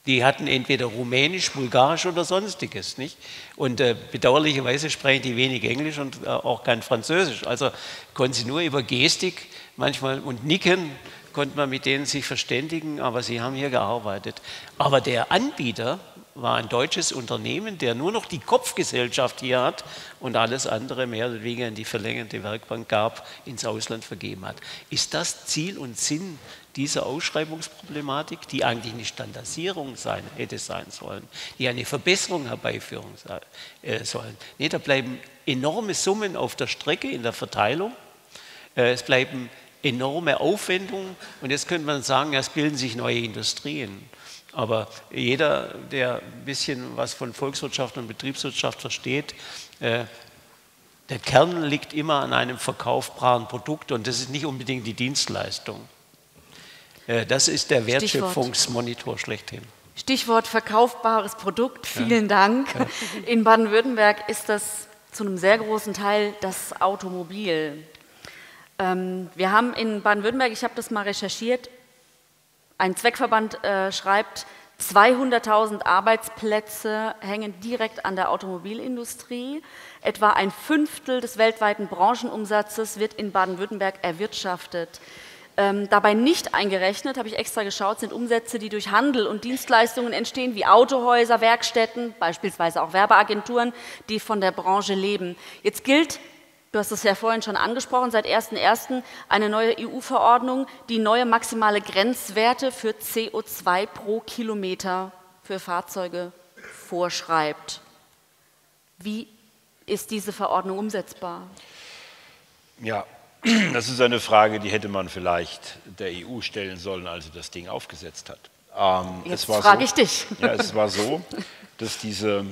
Die hatten entweder Rumänisch, Bulgarisch oder sonstiges. Nicht? Und äh, bedauerlicherweise sprechen die wenig Englisch und äh, auch kein Französisch. Also konnten sie nur über Gestik manchmal und Nicken konnte man mit denen sich verständigen, aber sie haben hier gearbeitet. Aber der Anbieter war ein deutsches Unternehmen, der nur noch die Kopfgesellschaft hier hat und alles andere mehr oder weniger in die verlängerte Werkbank gab, ins Ausland vergeben hat. Ist das Ziel und Sinn dieser Ausschreibungsproblematik, die eigentlich eine Standardisierung sein, hätte sein sollen, die eine Verbesserung herbeiführen äh, sollen? Nee, da bleiben enorme Summen auf der Strecke in der Verteilung. Äh, es bleiben enorme Aufwendungen und jetzt könnte man sagen, es bilden sich neue Industrien. Aber jeder, der ein bisschen was von Volkswirtschaft und Betriebswirtschaft versteht, äh, der Kern liegt immer an einem verkaufbaren Produkt und das ist nicht unbedingt die Dienstleistung. Äh, das ist der Wertschöpfungsmonitor schlechthin. Stichwort verkaufbares Produkt, vielen ja. Dank. Ja. In Baden-Württemberg ist das zu einem sehr großen Teil das Automobil. Ähm, wir haben in Baden-Württemberg, ich habe das mal recherchiert, Ein Zweckverband äh, schreibt, 200.000 Arbeitsplätze hängen direkt an der Automobilindustrie. Etwa ein Fünftel des weltweiten Branchenumsatzes wird in Baden-Württemberg erwirtschaftet. Ähm, dabei nicht eingerechnet, habe ich extra geschaut, sind Umsätze, die durch Handel und Dienstleistungen entstehen, wie Autohäuser, Werkstätten, beispielsweise auch Werbeagenturen, die von der Branche leben. Jetzt gilt Du hast es ja vorhin schon angesprochen, seit 1.1. eine neue EU-Verordnung, die neue maximale Grenzwerte für CO2 pro Kilometer für Fahrzeuge vorschreibt. Wie ist diese Verordnung umsetzbar? Ja, das ist eine Frage, die hätte man vielleicht der EU stellen sollen, als sie das Ding aufgesetzt hat. Ähm, Jetzt frage so, ich dich. Ja, es war so, dass diese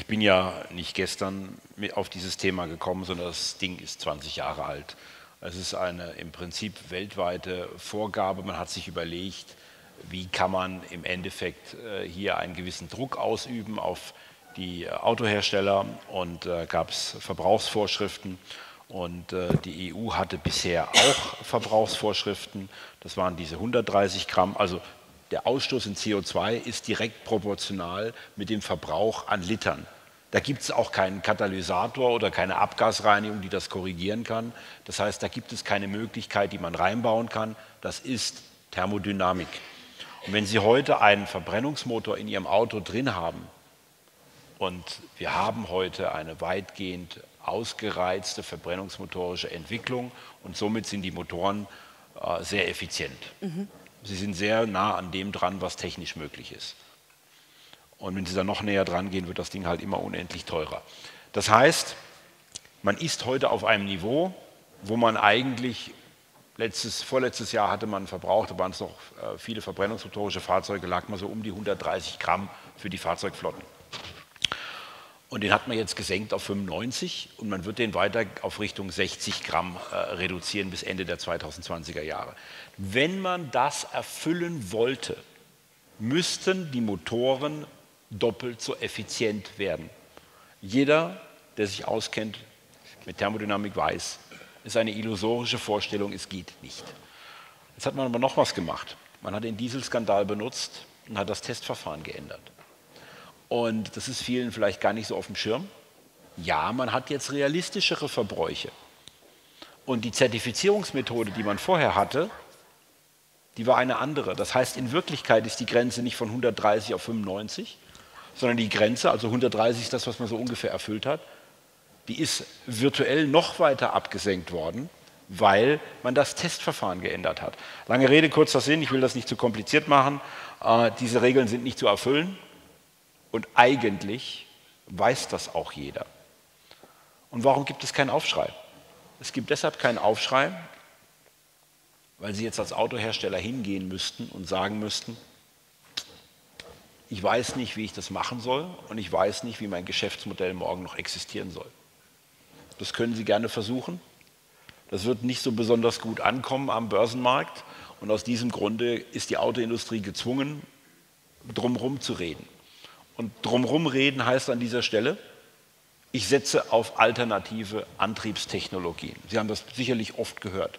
ich bin ja nicht gestern auf dieses Thema gekommen, sondern das Ding ist 20 Jahre alt. Es ist eine im Prinzip weltweite Vorgabe. Man hat sich überlegt, wie kann man im Endeffekt äh, hier einen gewissen Druck ausüben auf die Autohersteller und äh, gab es Verbrauchsvorschriften. Und äh, die EU hatte bisher auch Verbrauchsvorschriften. Das waren diese 130 Gramm, also der Ausstoß in CO2 ist direkt proportional mit dem Verbrauch an Litern. Da gibt es auch keinen Katalysator oder keine Abgasreinigung, die das korrigieren kann. Das heißt, da gibt es keine Möglichkeit, die man reinbauen kann. Das ist Thermodynamik. Und wenn Sie heute einen Verbrennungsmotor in Ihrem Auto drin haben, und wir haben heute eine weitgehend ausgereizte verbrennungsmotorische Entwicklung und somit sind die Motoren äh, sehr effizient. Mhm. Sie sind sehr nah an dem dran, was technisch möglich ist. Und wenn Sie da noch näher dran gehen, wird das Ding halt immer unendlich teurer. Das heißt, man ist heute auf einem Niveau, wo man eigentlich letztes, vorletztes Jahr hatte man verbraucht, da waren es noch äh, viele verbrennungsmotorische Fahrzeuge, lag man so um die 130 Gramm für die Fahrzeugflotten. Und den hat man jetzt gesenkt auf 95 und man wird den weiter auf Richtung 60 Gramm äh, reduzieren bis Ende der 2020er Jahre. Wenn man das erfüllen wollte, müssten die Motoren doppelt so effizient werden. Jeder, der sich auskennt mit Thermodynamik, weiß, ist eine illusorische Vorstellung, es geht nicht. Jetzt hat man aber noch was gemacht. Man hat den Dieselskandal benutzt und hat das Testverfahren geändert. Und das ist vielen vielleicht gar nicht so auf dem Schirm. Ja, man hat jetzt realistischere Verbräuche. Und die Zertifizierungsmethode, die man vorher hatte, die war eine andere. Das heißt, in Wirklichkeit ist die Grenze nicht von 130 auf 95, sondern die Grenze, also 130 ist das, was man so ungefähr erfüllt hat, die ist virtuell noch weiter abgesenkt worden, weil man das Testverfahren geändert hat. Lange Rede, kurzer Sinn, ich will das nicht zu kompliziert machen. Äh, diese Regeln sind nicht zu erfüllen und eigentlich weiß das auch jeder. Und warum gibt es keinen Aufschrei? Es gibt deshalb keinen Aufschrei, weil Sie jetzt als Autohersteller hingehen müssten und sagen müssten, ich weiß nicht, wie ich das machen soll und ich weiß nicht, wie mein Geschäftsmodell morgen noch existieren soll. Das können Sie gerne versuchen. Das wird nicht so besonders gut ankommen am Börsenmarkt und aus diesem Grunde ist die Autoindustrie gezwungen, drumherum zu reden. Und drumherum reden heißt an dieser Stelle, ich setze auf alternative Antriebstechnologien. Sie haben das sicherlich oft gehört.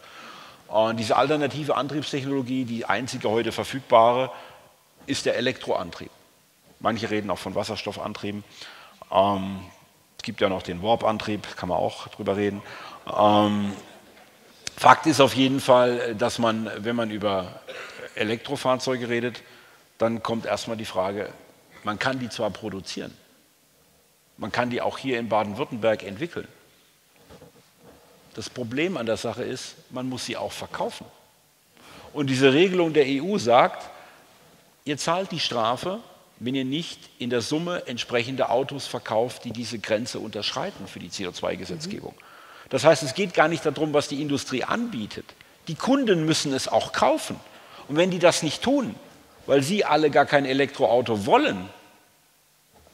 Und diese alternative Antriebstechnologie, die einzige heute verfügbare, ist der Elektroantrieb. Manche reden auch von Wasserstoffantrieben. Ähm, es gibt ja noch den Warp-Antrieb, kann man auch drüber reden. Ähm, Fakt ist auf jeden Fall, dass man, wenn man über Elektrofahrzeuge redet, dann kommt erstmal die Frage, man kann die zwar produzieren, man kann die auch hier in Baden-Württemberg entwickeln. Das Problem an der Sache ist, man muss sie auch verkaufen. Und diese Regelung der EU sagt, ihr zahlt die Strafe, wenn ihr nicht in der Summe entsprechende Autos verkauft, die diese Grenze unterschreiten für die CO2-Gesetzgebung. Das heißt, es geht gar nicht darum, was die Industrie anbietet. Die Kunden müssen es auch kaufen. Und wenn die das nicht tun, weil sie alle gar kein Elektroauto wollen,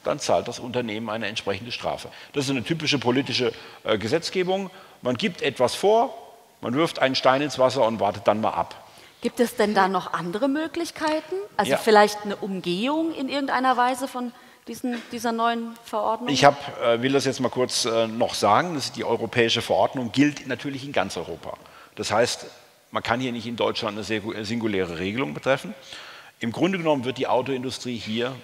dann zahlt das Unternehmen eine entsprechende Strafe. Das ist eine typische politische äh, Gesetzgebung. Man gibt etwas vor, man wirft einen Stein ins Wasser und wartet dann mal ab. Gibt es denn da noch andere Möglichkeiten? Also ja. vielleicht eine Umgehung in irgendeiner Weise von diesen, dieser neuen Verordnung? Ich hab, äh, will das jetzt mal kurz äh, noch sagen. Das die europäische Verordnung gilt natürlich in ganz Europa. Das heißt, man kann hier nicht in Deutschland eine singuläre Regelung betreffen. Im Grunde genommen wird die Autoindustrie hier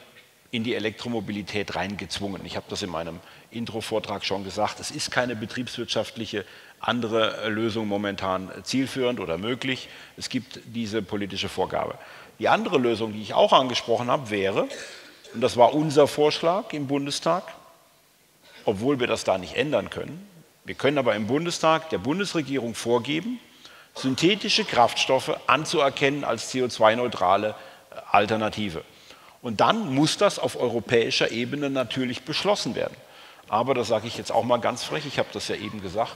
in die Elektromobilität reingezwungen. Ich habe das in meinem Intro-Vortrag schon gesagt. Es ist keine betriebswirtschaftliche andere Lösung momentan zielführend oder möglich. Es gibt diese politische Vorgabe. Die andere Lösung, die ich auch angesprochen habe, wäre, und das war unser Vorschlag im Bundestag, obwohl wir das da nicht ändern können, wir können aber im Bundestag der Bundesregierung vorgeben, synthetische Kraftstoffe anzuerkennen als CO2-neutrale Alternative. Und dann muss das auf europäischer Ebene natürlich beschlossen werden. Aber, das sage ich jetzt auch mal ganz frech, ich habe das ja eben gesagt,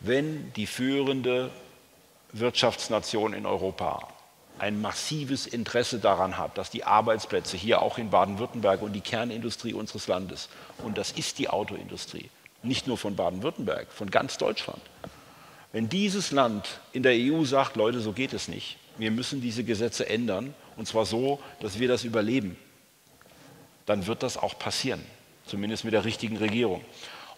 wenn die führende Wirtschaftsnation in Europa ein massives Interesse daran hat, dass die Arbeitsplätze hier auch in Baden-Württemberg und die Kernindustrie unseres Landes, und das ist die Autoindustrie, nicht nur von Baden-Württemberg, von ganz Deutschland, wenn dieses Land in der EU sagt, Leute, so geht es nicht, wir müssen diese Gesetze ändern, und zwar so, dass wir das überleben, dann wird das auch passieren, zumindest mit der richtigen Regierung.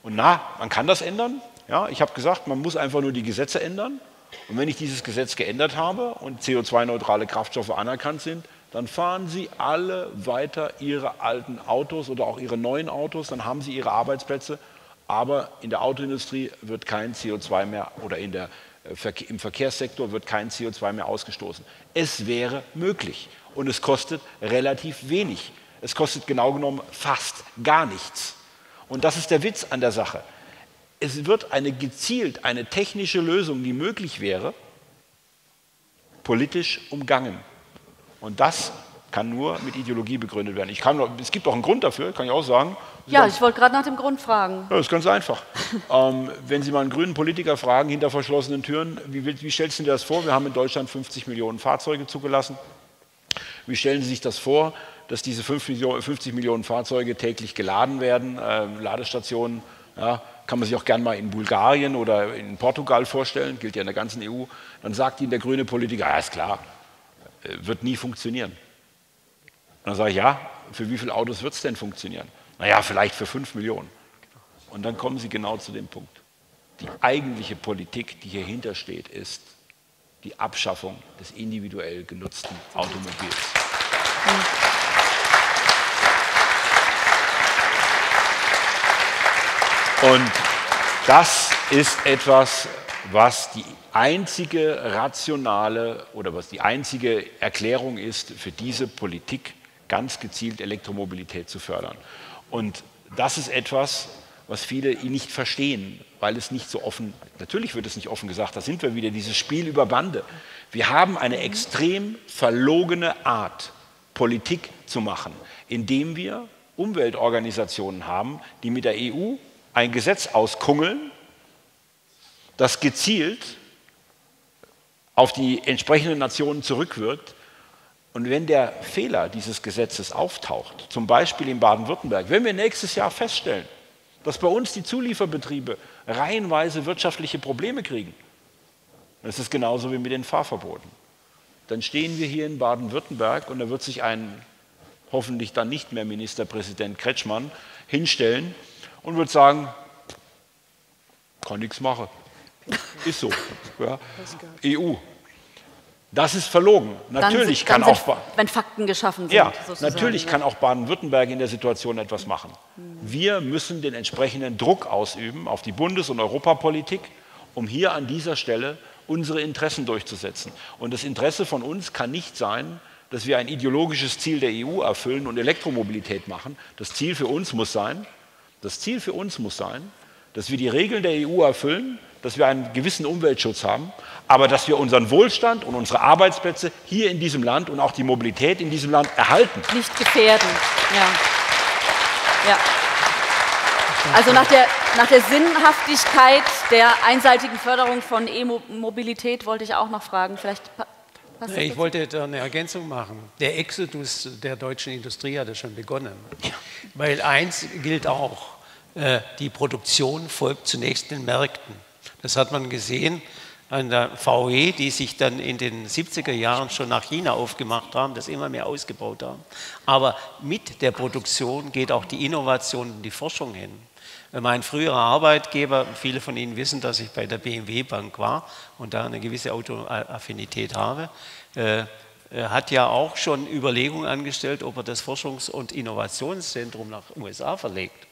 Und na, man kann das ändern. Ja, ich habe gesagt, man muss einfach nur die Gesetze ändern. Und wenn ich dieses Gesetz geändert habe und CO2-neutrale Kraftstoffe anerkannt sind, dann fahren Sie alle weiter Ihre alten Autos oder auch Ihre neuen Autos, dann haben Sie Ihre Arbeitsplätze. Aber in der Autoindustrie wird kein CO2 mehr oder in der im Verkehrssektor wird kein CO2 mehr ausgestoßen. Es wäre möglich und es kostet relativ wenig. Es kostet genau genommen fast gar nichts. Und das ist der Witz an der Sache. Es wird eine gezielt eine technische Lösung, die möglich wäre, politisch umgangen. Und das kann nur mit Ideologie begründet werden. Ich kann, es gibt auch einen Grund dafür, kann ich auch sagen. Ja, ich wollte gerade nach dem Grund fragen. Ja, das ist ganz einfach. ähm, wenn Sie mal einen grünen Politiker fragen, hinter verschlossenen Türen, wie, wie stellst du dir das vor? Wir haben in Deutschland 50 Millionen Fahrzeuge zugelassen. Wie stellen Sie sich das vor, dass diese 50 Millionen Fahrzeuge täglich geladen werden? Äh, Ladestationen ja, kann man sich auch gern mal in Bulgarien oder in Portugal vorstellen, gilt ja in der ganzen EU. Dann sagt Ihnen der grüne Politiker, ja, ist klar, äh, wird nie funktionieren. Und dann sage ich, ja, für wie viele Autos wird es denn funktionieren? Naja, vielleicht für fünf Millionen. Und dann kommen Sie genau zu dem Punkt. Die eigentliche Politik, die hier hintersteht, ist die Abschaffung des individuell genutzten Automobils. Und das ist etwas, was die einzige rationale oder was die einzige Erklärung ist für diese Politik, ganz gezielt Elektromobilität zu fördern. Und das ist etwas, was viele nicht verstehen, weil es nicht so offen, natürlich wird es nicht offen gesagt, da sind wir wieder, dieses Spiel über Bande. Wir haben eine extrem verlogene Art, Politik zu machen, indem wir Umweltorganisationen haben, die mit der EU ein Gesetz auskungeln, das gezielt auf die entsprechenden Nationen zurückwirkt, und wenn der Fehler dieses Gesetzes auftaucht, zum Beispiel in Baden-Württemberg, wenn wir nächstes Jahr feststellen, dass bei uns die Zulieferbetriebe reihenweise wirtschaftliche Probleme kriegen, das ist genauso wie mit den Fahrverboten, dann stehen wir hier in Baden-Württemberg und da wird sich ein hoffentlich dann nicht mehr Ministerpräsident Kretschmann hinstellen und wird sagen, kann nichts machen. Ist so. Ja. EU, das ist verlogen. Natürlich dann, dann kann auch wenn Fakten geschaffen sind. Ja, natürlich kann auch Baden-Württemberg in der Situation etwas machen. Wir müssen den entsprechenden Druck ausüben auf die Bundes- und Europapolitik, um hier an dieser Stelle unsere Interessen durchzusetzen. Und das Interesse von uns kann nicht sein, dass wir ein ideologisches Ziel der EU erfüllen und Elektromobilität machen. Das Ziel für uns muss sein, das Ziel für uns muss sein, dass wir die Regeln der EU erfüllen, dass wir einen gewissen Umweltschutz haben, aber dass wir unseren Wohlstand und unsere Arbeitsplätze hier in diesem Land und auch die Mobilität in diesem Land erhalten. Nicht gefährden. Ja. ja. Also nach der, nach der Sinnhaftigkeit der einseitigen Förderung von E-Mobilität wollte ich auch noch fragen. Vielleicht ich wollte da eine Ergänzung machen. Der Exodus der deutschen Industrie hat ja schon begonnen. Weil eins gilt auch, äh, die Produktion folgt zunächst den Märkten. Das hat man gesehen, an der VW, die sich dann in den 70er Jahren schon nach China aufgemacht haben, das immer mehr ausgebaut haben. Aber mit der Produktion geht auch die Innovation und die Forschung hin. Mein früherer Arbeitgeber, viele von Ihnen wissen, dass ich bei der BMW Bank war und da eine gewisse Autoaffinität habe, äh, hat ja auch schon Überlegungen angestellt, ob er das Forschungs- und Innovationszentrum nach USA verlegt.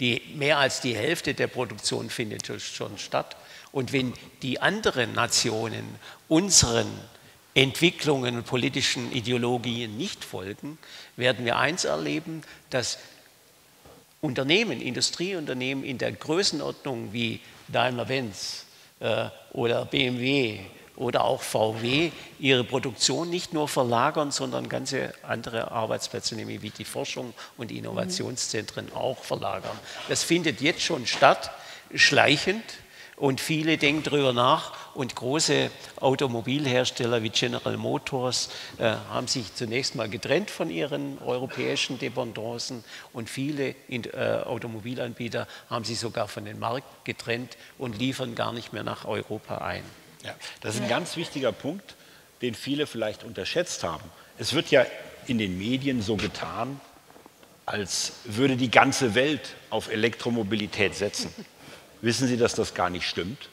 Die, mehr als die Hälfte der Produktion findet schon statt. Und wenn die anderen Nationen unseren Entwicklungen und politischen Ideologien nicht folgen, werden wir eins erleben, dass Unternehmen, Industrieunternehmen in der Größenordnung wie Daimler-Benz äh, oder BMW oder auch VW ihre Produktion nicht nur verlagern, sondern ganze andere Arbeitsplätze, nämlich wie die Forschung und Innovationszentren auch verlagern. Das findet jetzt schon statt, schleichend. Und viele denken darüber nach und große Automobilhersteller wie General Motors äh, haben sich zunächst mal getrennt von ihren europäischen Dependancen und viele in, äh, Automobilanbieter haben sich sogar von dem Markt getrennt und liefern gar nicht mehr nach Europa ein. Ja, das ist ein ganz wichtiger Punkt, den viele vielleicht unterschätzt haben. Es wird ja in den Medien so getan, als würde die ganze Welt auf Elektromobilität setzen. Wissen Sie, dass das gar nicht stimmt?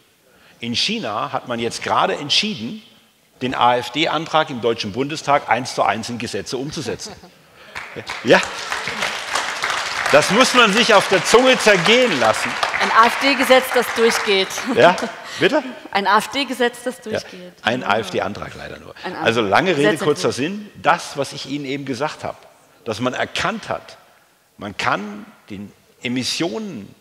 In China hat man jetzt gerade entschieden, den AfD-Antrag im Deutschen Bundestag eins zu eins in Gesetze umzusetzen. Ja, das muss man sich auf der Zunge zergehen lassen. Ein AfD-Gesetz, das durchgeht. Ja, bitte? Ein AfD-Gesetz, das durchgeht. Ja, ein AfD-Antrag leider nur. Also lange Rede, kurzer Sinn. Das, was ich Ihnen eben gesagt habe, dass man erkannt hat, man kann den Emissionen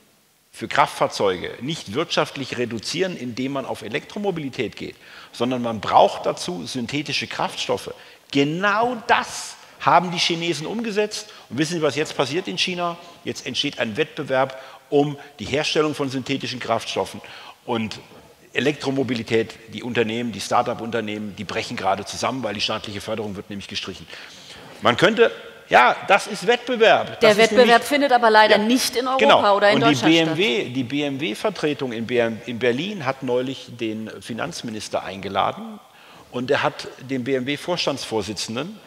für Kraftfahrzeuge nicht wirtschaftlich reduzieren, indem man auf Elektromobilität geht, sondern man braucht dazu synthetische Kraftstoffe. Genau das haben die Chinesen umgesetzt. Und wissen Sie, was jetzt passiert in China? Jetzt entsteht ein Wettbewerb um die Herstellung von synthetischen Kraftstoffen. Und Elektromobilität, die Unternehmen, die Start-up-Unternehmen, die brechen gerade zusammen, weil die staatliche Förderung wird nämlich gestrichen. Man könnte ja, das ist Wettbewerb. Der das Wettbewerb findet aber leider ja, nicht in Europa genau. oder in Und Deutschland die BMW, statt. Die BMW-Vertretung in, in Berlin hat neulich den Finanzminister eingeladen und er hat den BMW-Vorstandsvorsitzenden,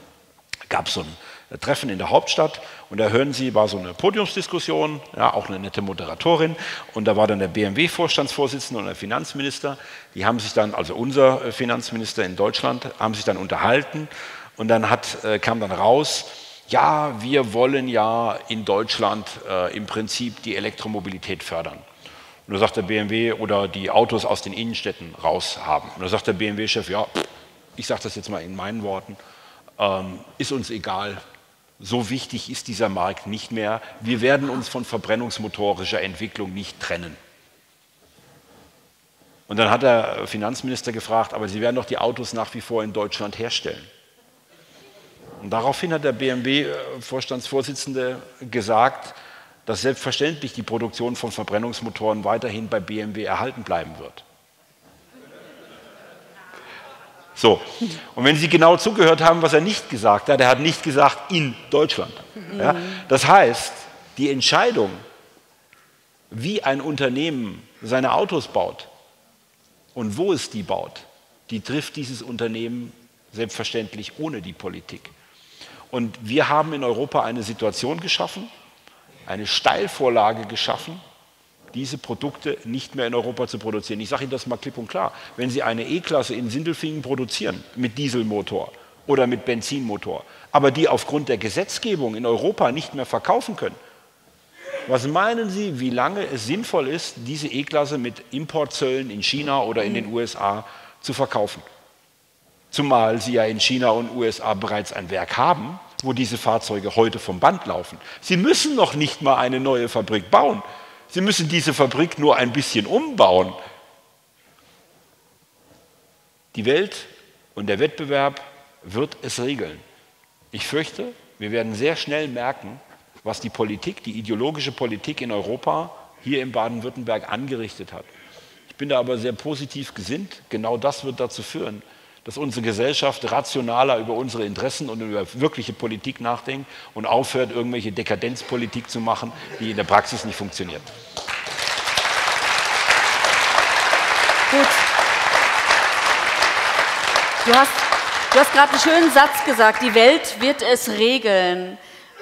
gab so ein Treffen in der Hauptstadt und da hören Sie, war so eine Podiumsdiskussion, ja, auch eine nette Moderatorin und da war dann der BMW-Vorstandsvorsitzende und der Finanzminister, die haben sich dann, also unser Finanzminister in Deutschland, haben sich dann unterhalten und dann hat, äh, kam dann raus, ja, wir wollen ja in Deutschland äh, im Prinzip die Elektromobilität fördern. Und da sagt der BMW oder die Autos aus den Innenstädten raushaben. Und da sagt der BMW-Chef, ja, ich sage das jetzt mal in meinen Worten, ähm, ist uns egal. So wichtig ist dieser Markt nicht mehr. Wir werden uns von verbrennungsmotorischer Entwicklung nicht trennen. Und dann hat der Finanzminister gefragt, aber Sie werden doch die Autos nach wie vor in Deutschland herstellen. Und daraufhin hat der BMW-Vorstandsvorsitzende gesagt, dass selbstverständlich die Produktion von Verbrennungsmotoren weiterhin bei BMW erhalten bleiben wird. So, und wenn Sie genau zugehört haben, was er nicht gesagt hat, er hat nicht gesagt in Deutschland. Ja? Das heißt, die Entscheidung, wie ein Unternehmen seine Autos baut und wo es die baut, die trifft dieses Unternehmen selbstverständlich ohne die Politik. Und wir haben in Europa eine Situation geschaffen, eine Steilvorlage geschaffen, diese Produkte nicht mehr in Europa zu produzieren. Ich sage Ihnen das mal klipp und klar. Wenn Sie eine E-Klasse in Sindelfingen produzieren mit Dieselmotor oder mit Benzinmotor, aber die aufgrund der Gesetzgebung in Europa nicht mehr verkaufen können, was meinen Sie, wie lange es sinnvoll ist, diese E-Klasse mit Importzöllen in China oder in den USA zu verkaufen? Zumal sie ja in China und USA bereits ein Werk haben, wo diese Fahrzeuge heute vom Band laufen. Sie müssen noch nicht mal eine neue Fabrik bauen. Sie müssen diese Fabrik nur ein bisschen umbauen. Die Welt und der Wettbewerb wird es regeln. Ich fürchte, wir werden sehr schnell merken, was die Politik, die ideologische Politik in Europa hier in Baden-Württemberg angerichtet hat. Ich bin da aber sehr positiv gesinnt. Genau das wird dazu führen, dass unsere Gesellschaft rationaler über unsere Interessen und über wirkliche Politik nachdenkt und aufhört, irgendwelche Dekadenzpolitik zu machen, die in der Praxis nicht funktioniert. Gut. Du hast, du hast gerade einen schönen Satz gesagt, die Welt wird es regeln.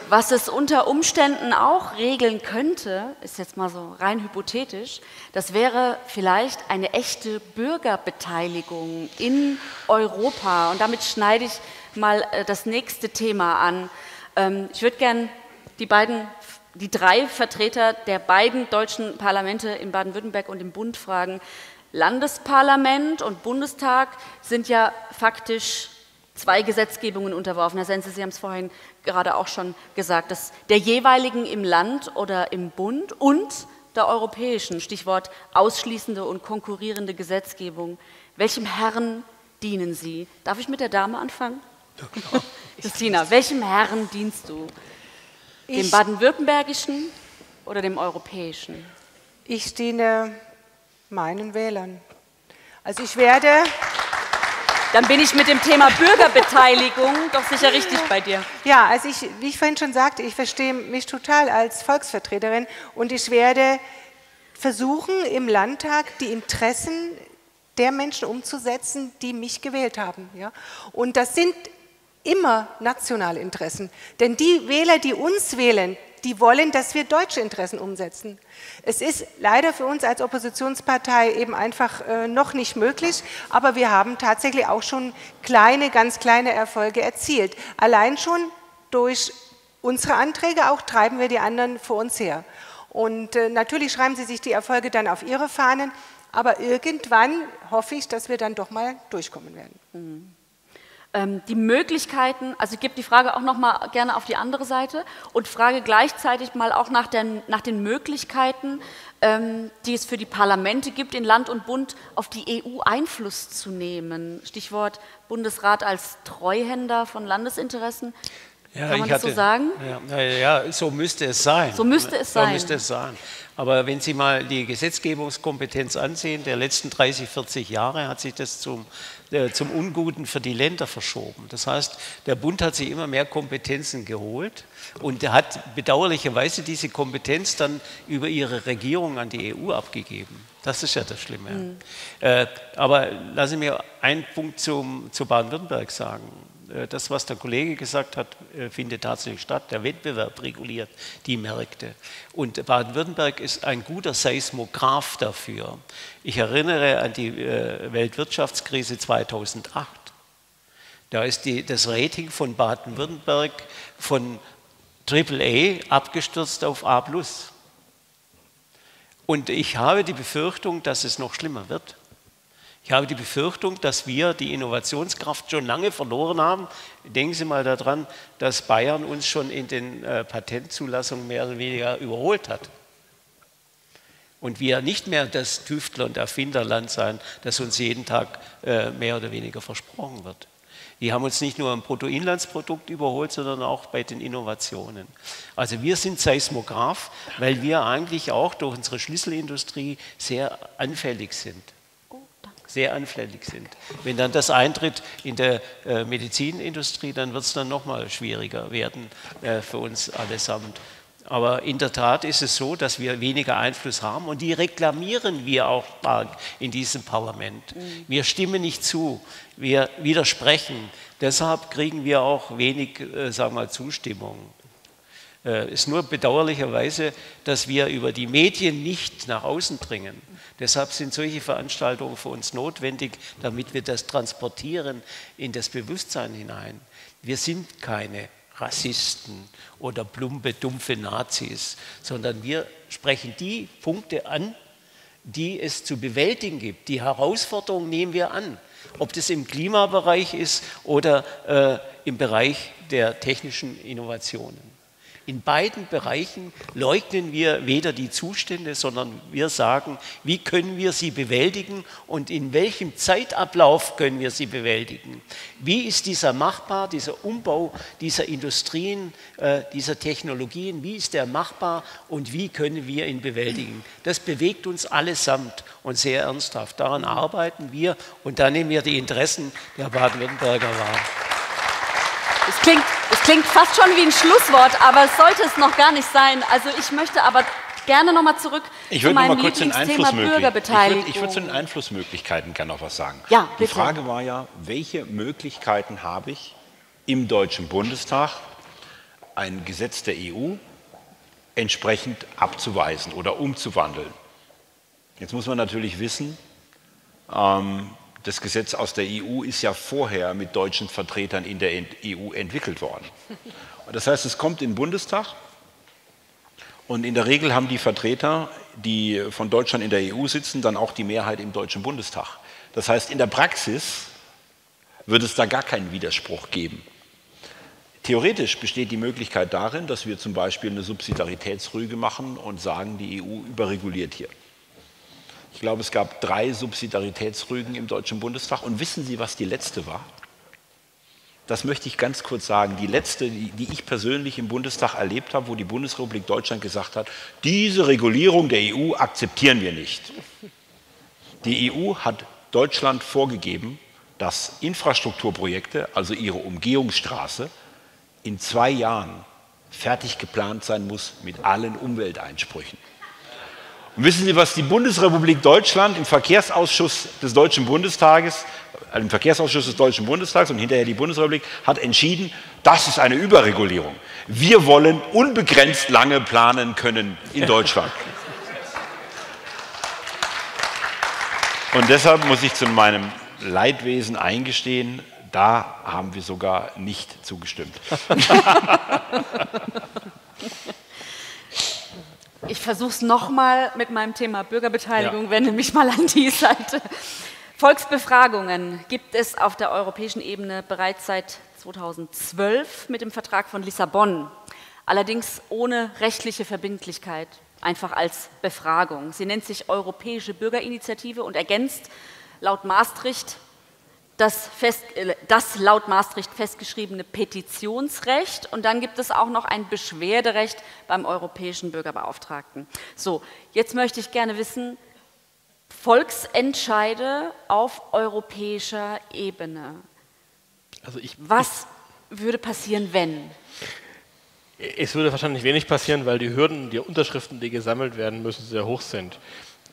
Was es unter Umständen auch regeln könnte, ist jetzt mal so rein hypothetisch, das wäre vielleicht eine echte Bürgerbeteiligung in Europa. Und damit schneide ich mal äh, das nächste Thema an. Ähm, ich würde gern die beiden, die drei Vertreter der beiden deutschen Parlamente in Baden-Württemberg und im Bund fragen. Landesparlament und Bundestag sind ja faktisch zwei Gesetzgebungen unterworfen. Herr Sense, Sie haben es vorhin gerade auch schon gesagt, dass der jeweiligen im Land oder im Bund und der europäischen, Stichwort ausschließende und konkurrierende Gesetzgebung. Welchem Herrn dienen Sie? Darf ich mit der Dame anfangen? Ja, Christina, welchem Herrn dienst du? Dem baden-württembergischen oder dem europäischen? Ich diene meinen Wählern. Also ich werde dann bin ich mit dem Thema Bürgerbeteiligung doch sicher richtig bei dir. Ja, also ich, wie ich vorhin schon sagte, ich verstehe mich total als Volksvertreterin und ich werde versuchen, im Landtag die Interessen der Menschen umzusetzen, die mich gewählt haben. Ja? Und das sind immer nationale Interessen. Denn die Wähler, die uns wählen, die wollen, dass wir deutsche Interessen umsetzen. Es ist leider für uns als Oppositionspartei eben einfach äh, noch nicht möglich, aber wir haben tatsächlich auch schon kleine, ganz kleine Erfolge erzielt. Allein schon durch unsere Anträge auch treiben wir die anderen vor uns her. Und äh, natürlich schreiben sie sich die Erfolge dann auf ihre Fahnen, aber irgendwann hoffe ich, dass wir dann doch mal durchkommen werden. Mhm. Ähm, die Möglichkeiten, also ich gebe die Frage auch noch mal gerne auf die andere Seite und frage gleichzeitig mal auch nach den, nach den Möglichkeiten, ähm, die es für die Parlamente gibt, in Land und Bund auf die EU Einfluss zu nehmen. Stichwort Bundesrat als Treuhänder von Landesinteressen. Ja, Kann man das hatte, so sagen? Ja, ja, so müsste es sein. So müsste es sein. So müsste es sein. Aber wenn Sie mal die Gesetzgebungskompetenz ansehen, der letzten 30, 40 Jahre hat sich das zum, äh, zum Unguten für die Länder verschoben. Das heißt, der Bund hat sich immer mehr Kompetenzen geholt und hat bedauerlicherweise diese Kompetenz dann über ihre Regierung an die EU abgegeben. Das ist ja das Schlimme. Mhm. Äh, aber lassen Sie mir einen Punkt zum, zu Baden-Württemberg sagen. Äh, das, was der Kollege gesagt hat, äh, findet tatsächlich statt. Der Wettbewerb reguliert die Märkte. Und Baden-Württemberg ist ein guter Seismograph dafür. Ich erinnere an die äh, Weltwirtschaftskrise 2008. Da ist die, das Rating von Baden-Württemberg von AAA abgestürzt auf A. Und ich habe die Befürchtung, dass es noch schlimmer wird. Ich habe die Befürchtung, dass wir die Innovationskraft schon lange verloren haben. Denken Sie mal daran, dass Bayern uns schon in den äh, Patentzulassungen mehr oder weniger überholt hat. Und wir nicht mehr das Tüftler- und Erfinderland sein, das uns jeden Tag äh, mehr oder weniger versprochen wird. Die haben uns nicht nur im Bruttoinlandsprodukt überholt, sondern auch bei den Innovationen. Also wir sind Seismograph, weil wir eigentlich auch durch unsere Schlüsselindustrie sehr anfällig sind sehr anfällig sind. Wenn dann das eintritt in der äh, Medizinindustrie, dann wird es dann nochmal schwieriger werden äh, für uns allesamt. Aber in der Tat ist es so, dass wir weniger Einfluss haben und die reklamieren wir auch stark in diesem Parlament. Mhm. Wir stimmen nicht zu, wir widersprechen. Deshalb kriegen wir auch wenig, äh, sagen wir mal, Zustimmung. Es äh, ist nur bedauerlicherweise, dass wir über die Medien nicht nach außen dringen. Deshalb sind solche Veranstaltungen für uns notwendig, damit wir das transportieren in das Bewusstsein hinein. Wir sind keine Rassisten oder plumpe, dumpfe Nazis, sondern wir sprechen die Punkte an, die es zu bewältigen gibt. Die Herausforderungen nehmen wir an, ob das im Klimabereich ist oder äh, im Bereich der technischen Innovationen. In beiden Bereichen leugnen wir weder die Zustände, sondern wir sagen, wie können wir sie bewältigen und in welchem Zeitablauf können wir sie bewältigen. Wie ist dieser machbar, dieser Umbau dieser Industrien, äh, dieser Technologien, wie ist der machbar und wie können wir ihn bewältigen. Das bewegt uns allesamt und sehr ernsthaft. Daran arbeiten wir und da nehmen wir die Interessen der Baden-Württemberger wahr. Es klingt, es klingt fast schon wie ein Schlusswort, aber es sollte es noch gar nicht sein. Also ich möchte aber gerne nochmal zurück ich zu meinem kurz Lieblingsthema Bürgerbeteiligung. Ich würde würd zu den Einflussmöglichkeiten gerne noch was sagen. Ja, Die Frage war ja, welche Möglichkeiten habe ich im Deutschen Bundestag, ein Gesetz der EU entsprechend abzuweisen oder umzuwandeln? Jetzt muss man natürlich wissen, ähm, das Gesetz aus der EU ist ja vorher mit deutschen Vertretern in der EU entwickelt worden. Das heißt, es kommt in den Bundestag und in der Regel haben die Vertreter, die von Deutschland in der EU sitzen, dann auch die Mehrheit im Deutschen Bundestag. Das heißt, in der Praxis wird es da gar keinen Widerspruch geben. Theoretisch besteht die Möglichkeit darin, dass wir zum Beispiel eine Subsidiaritätsrüge machen und sagen, die EU überreguliert hier. Ich glaube, es gab drei Subsidiaritätsrügen im Deutschen Bundestag. Und wissen Sie, was die letzte war? Das möchte ich ganz kurz sagen. Die letzte, die, die ich persönlich im Bundestag erlebt habe, wo die Bundesrepublik Deutschland gesagt hat, diese Regulierung der EU akzeptieren wir nicht. Die EU hat Deutschland vorgegeben, dass Infrastrukturprojekte, also ihre Umgehungsstraße, in zwei Jahren fertig geplant sein muss mit allen Umwelteinsprüchen. Und wissen Sie, was die Bundesrepublik Deutschland im Verkehrsausschuss des Deutschen Bundestages, äh, im Verkehrsausschuss des Deutschen Bundestags und hinterher die Bundesrepublik hat entschieden, das ist eine Überregulierung. Wir wollen unbegrenzt lange planen können in Deutschland. Und deshalb muss ich zu meinem Leidwesen eingestehen, da haben wir sogar nicht zugestimmt. Ich versuche es nochmal mit meinem Thema Bürgerbeteiligung, ja. wende mich mal an die Seite. Volksbefragungen gibt es auf der europäischen Ebene bereits seit 2012 mit dem Vertrag von Lissabon, allerdings ohne rechtliche Verbindlichkeit, einfach als Befragung. Sie nennt sich Europäische Bürgerinitiative und ergänzt laut Maastricht das, fest, äh, das, laut Maastricht festgeschriebene Petitionsrecht und dann gibt es auch noch ein Beschwerderecht beim Europäischen Bürgerbeauftragten. So, jetzt möchte ich gerne wissen, Volksentscheide auf europäischer Ebene. Also ich, Was würde passieren, wenn? Es würde wahrscheinlich wenig passieren, weil die Hürden, die Unterschriften, die gesammelt werden müssen, sehr hoch sind.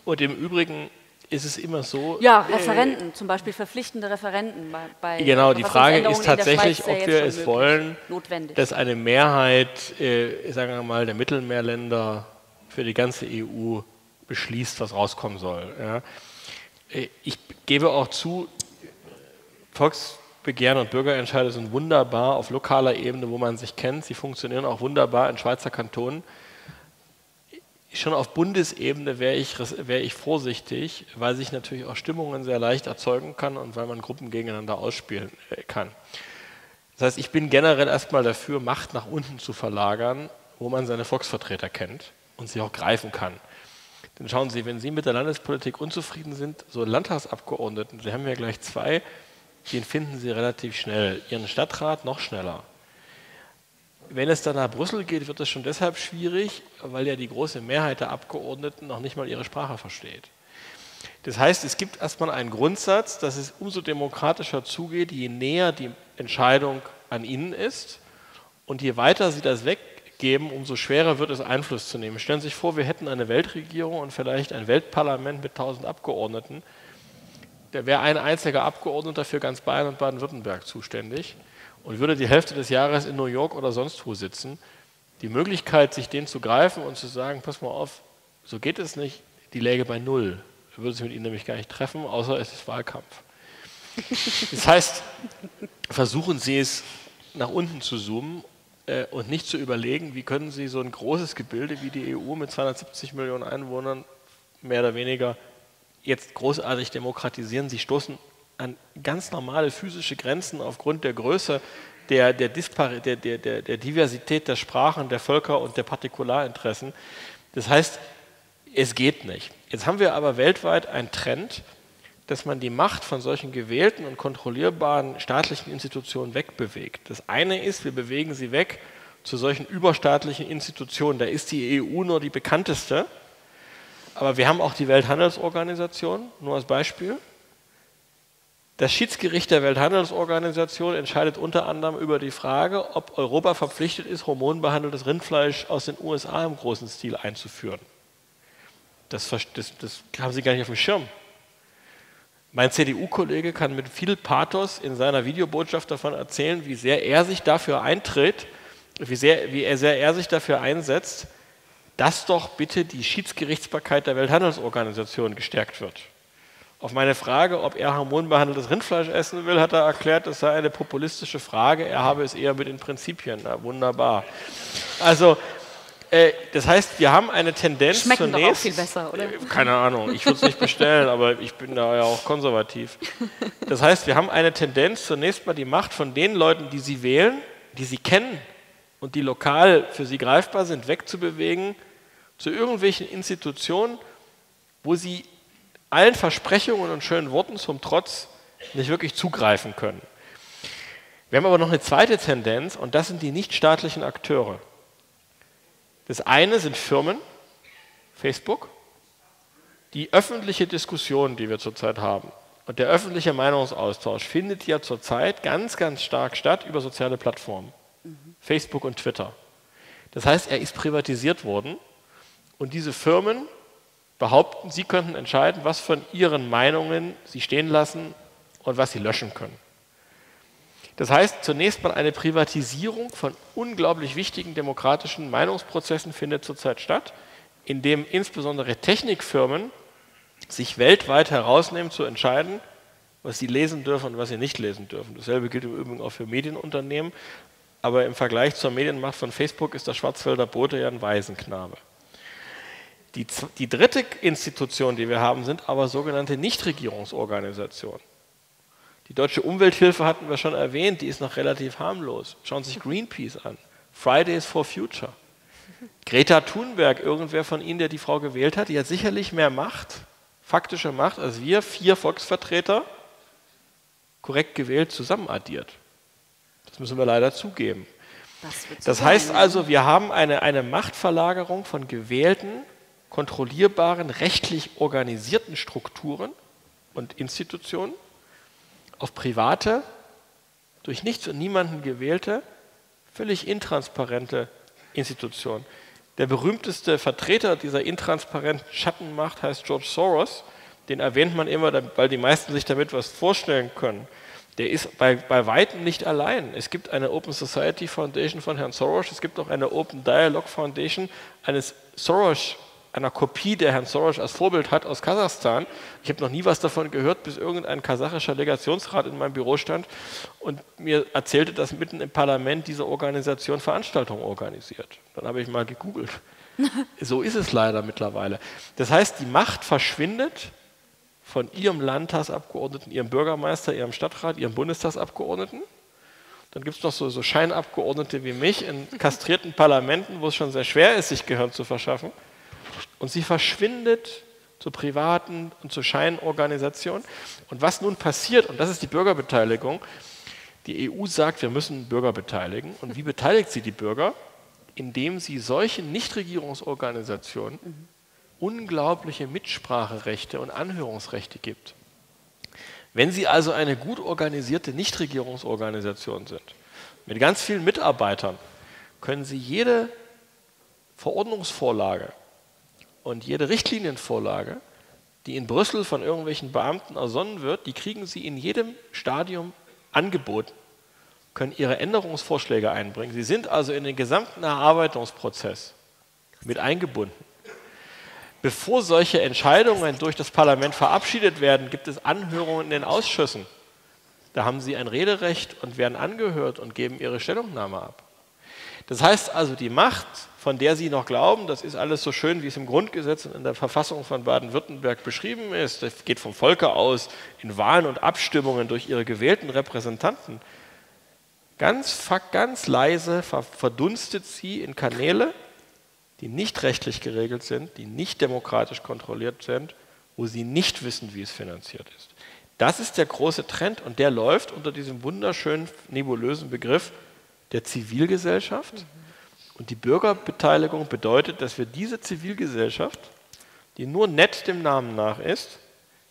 Und im Übrigen ist es immer so. Ja, äh, Referenten, äh, zum Beispiel verpflichtende Referenten. Bei, bei genau, die Frage ist tatsächlich, ob wir es wollen, notwendig. dass eine Mehrheit, äh, sagen wir mal, der Mittelmeerländer für die ganze EU beschließt, was rauskommen soll. Ja. Äh, ich gebe auch zu, Volksbegehren und Bürgerentscheide sind wunderbar auf lokaler Ebene, wo man sich kennt. Sie funktionieren auch wunderbar in Schweizer Kantonen schon auf Bundesebene wäre ich, wär ich vorsichtig, weil sich natürlich auch Stimmungen sehr leicht erzeugen kann und weil man Gruppen gegeneinander ausspielen äh, kann. Das heißt, ich bin generell erstmal dafür, Macht nach unten zu verlagern, wo man seine Volksvertreter kennt und sie auch greifen kann. Denn schauen Sie, wenn Sie mit der Landespolitik unzufrieden sind, so Landtagsabgeordneten, Sie haben ja gleich zwei, den finden Sie relativ schnell. Ihren Stadtrat noch schneller. Wenn es dann nach Brüssel geht, wird es schon deshalb schwierig, weil ja die große Mehrheit der Abgeordneten noch nicht mal ihre Sprache versteht. Das heißt, es gibt erstmal einen Grundsatz, dass es umso demokratischer zugeht, je näher die Entscheidung an ihnen ist und je weiter sie das weggeben, umso schwerer wird es Einfluss zu nehmen. Stellen Sie sich vor, wir hätten eine Weltregierung und vielleicht ein Weltparlament mit 1000 Abgeordneten. Da wäre ein einziger Abgeordneter für ganz Bayern und Baden-Württemberg zuständig und würde die Hälfte des Jahres in New York oder sonst wo sitzen, die Möglichkeit, sich den zu greifen und zu sagen, pass mal auf, so geht es nicht, die läge bei null. Er würde sich mit ihnen nämlich gar nicht treffen, außer es ist Wahlkampf. Das heißt, versuchen Sie es nach unten zu zoomen äh, und nicht zu überlegen, wie können Sie so ein großes Gebilde wie die EU mit 270 Millionen Einwohnern mehr oder weniger jetzt großartig demokratisieren. Sie stoßen an ganz normale physische Grenzen aufgrund der Größe der, der, Dispar der, der, der, Diversität der Sprachen, der Völker und der Partikularinteressen. Das heißt, es geht nicht. Jetzt haben wir aber weltweit einen Trend, dass man die Macht von solchen gewählten und kontrollierbaren staatlichen Institutionen wegbewegt. Das eine ist, wir bewegen sie weg zu solchen überstaatlichen Institutionen. Da ist die EU nur die bekannteste, aber wir haben auch die Welthandelsorganisation, nur als Beispiel. Das Schiedsgericht der Welthandelsorganisation entscheidet unter anderem über die Frage, ob Europa verpflichtet ist, hormonbehandeltes Rindfleisch aus den USA im großen Stil einzuführen. Das, das, das haben Sie gar nicht auf dem Schirm. Mein CDU-Kollege kann mit viel Pathos in seiner Videobotschaft davon erzählen, wie sehr er sich dafür eintritt, wie sehr, wie sehr er sich dafür einsetzt, dass doch bitte die Schiedsgerichtsbarkeit der Welthandelsorganisation gestärkt wird. Auf meine Frage, ob er hormonbehandeltes Rindfleisch essen will, hat er erklärt, das sei eine populistische Frage. Er habe es eher mit den Prinzipien. Na, wunderbar. Also, äh, das heißt, wir haben eine Tendenz Schmecken zunächst. Doch auch viel besser, oder? Äh, keine Ahnung, ich würde es nicht bestellen, aber ich bin da ja auch konservativ. Das heißt, wir haben eine Tendenz, zunächst mal die Macht von den Leuten, die sie wählen, die sie kennen und die lokal für sie greifbar sind, wegzubewegen zu irgendwelchen Institutionen, wo sie allen Versprechungen und schönen Worten zum Trotz nicht wirklich zugreifen können. Wir haben aber noch eine zweite Tendenz und das sind die nichtstaatlichen Akteure. Das eine sind Firmen, Facebook, die öffentliche Diskussion, die wir zurzeit haben. Und der öffentliche Meinungsaustausch findet ja zurzeit ganz, ganz stark statt über soziale Plattformen, mhm. Facebook und Twitter. Das heißt, er ist privatisiert worden und diese Firmen behaupten, sie könnten entscheiden, was von ihren Meinungen sie stehen lassen und was sie löschen können. Das heißt, zunächst mal eine Privatisierung von unglaublich wichtigen demokratischen Meinungsprozessen findet zurzeit statt, indem insbesondere Technikfirmen sich weltweit herausnehmen zu entscheiden, was sie lesen dürfen und was sie nicht lesen dürfen. Dasselbe gilt im Übrigen auch für Medienunternehmen, aber im Vergleich zur Medienmacht von Facebook ist der Schwarzwälder Bote ja ein Waisenknabe. Die, die dritte Institution, die wir haben, sind aber sogenannte Nichtregierungsorganisationen. Die deutsche Umwelthilfe hatten wir schon erwähnt, die ist noch relativ harmlos. Schauen Sie sich Greenpeace an. Fridays for Future. Greta Thunberg, irgendwer von Ihnen, der die Frau gewählt hat, die hat sicherlich mehr Macht, faktische Macht, als wir vier Volksvertreter korrekt gewählt zusammenaddiert. Das müssen wir leider zugeben. Das, das heißt also, wir haben eine, eine Machtverlagerung von gewählten kontrollierbaren, rechtlich organisierten Strukturen und Institutionen auf private, durch nichts und niemanden gewählte, völlig intransparente Institutionen. Der berühmteste Vertreter dieser intransparenten Schattenmacht heißt George Soros. Den erwähnt man immer, weil die meisten sich damit was vorstellen können. Der ist bei, bei Weitem nicht allein. Es gibt eine Open Society Foundation von Herrn Soros, es gibt auch eine Open Dialogue Foundation eines Soros einer Kopie, der Herrn Soros als Vorbild hat aus Kasachstan. Ich habe noch nie was davon gehört, bis irgendein kasachischer Legationsrat in meinem Büro stand und mir erzählte, dass mitten im Parlament diese Organisation Veranstaltungen organisiert. Dann habe ich mal gegoogelt. so ist es leider mittlerweile. Das heißt, die Macht verschwindet von ihrem Landtagsabgeordneten, ihrem Bürgermeister, ihrem Stadtrat, ihrem Bundestagsabgeordneten. Dann gibt es noch so, so Scheinabgeordnete wie mich in kastrierten Parlamenten, wo es schon sehr schwer ist, sich Gehirn zu verschaffen und sie verschwindet zu privaten und zu Scheinorganisationen. Und was nun passiert, und das ist die Bürgerbeteiligung, die EU sagt, wir müssen Bürger beteiligen. Und wie beteiligt sie die Bürger? Indem sie solchen Nichtregierungsorganisationen unglaubliche Mitspracherechte und Anhörungsrechte gibt. Wenn Sie also eine gut organisierte Nichtregierungsorganisation sind, mit ganz vielen Mitarbeitern, können Sie jede Verordnungsvorlage, und jede Richtlinienvorlage, die in Brüssel von irgendwelchen Beamten ersonnen wird, die kriegen sie in jedem Stadium angeboten, können ihre Änderungsvorschläge einbringen. Sie sind also in den gesamten Erarbeitungsprozess mit eingebunden. Bevor solche Entscheidungen durch das Parlament verabschiedet werden, gibt es Anhörungen in den Ausschüssen. Da haben sie ein Rederecht und werden angehört und geben ihre Stellungnahme ab. Das heißt also, die Macht von der Sie noch glauben, das ist alles so schön, wie es im Grundgesetz und in der Verfassung von Baden-Württemberg beschrieben ist. Das geht vom Volke aus in Wahlen und Abstimmungen durch ihre gewählten Repräsentanten. Ganz, ganz leise verdunstet sie in Kanäle, die nicht rechtlich geregelt sind, die nicht demokratisch kontrolliert sind, wo sie nicht wissen, wie es finanziert ist. Das ist der große Trend und der läuft unter diesem wunderschönen, nebulösen Begriff der Zivilgesellschaft. Mhm und die Bürgerbeteiligung bedeutet, dass wir diese Zivilgesellschaft, die nur nett dem Namen nach ist,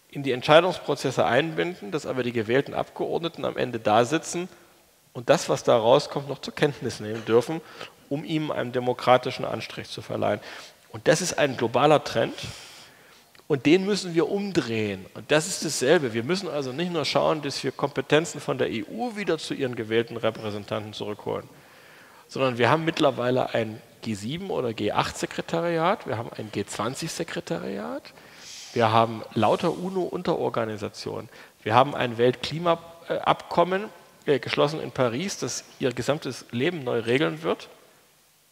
in die Entscheidungsprozesse einbinden, dass aber die gewählten Abgeordneten am Ende da sitzen und das, was da rauskommt, noch zur Kenntnis nehmen dürfen, um ihm einen demokratischen Anstrich zu verleihen. Und das ist ein globaler Trend, Und den müssen wir umdrehen. Und das ist dasselbe. Wir müssen also nicht nur schauen, dass wir Kompetenzen von der EU wieder zu ihren gewählten Repräsentanten zurückholen, sondern wir haben mittlerweile ein G7 oder G8-Sekretariat, wir haben ein G20-Sekretariat, wir haben lauter UNO-Unterorganisationen, wir haben ein Weltklimaabkommen äh, geschlossen in Paris, das ihr gesamtes Leben neu regeln wird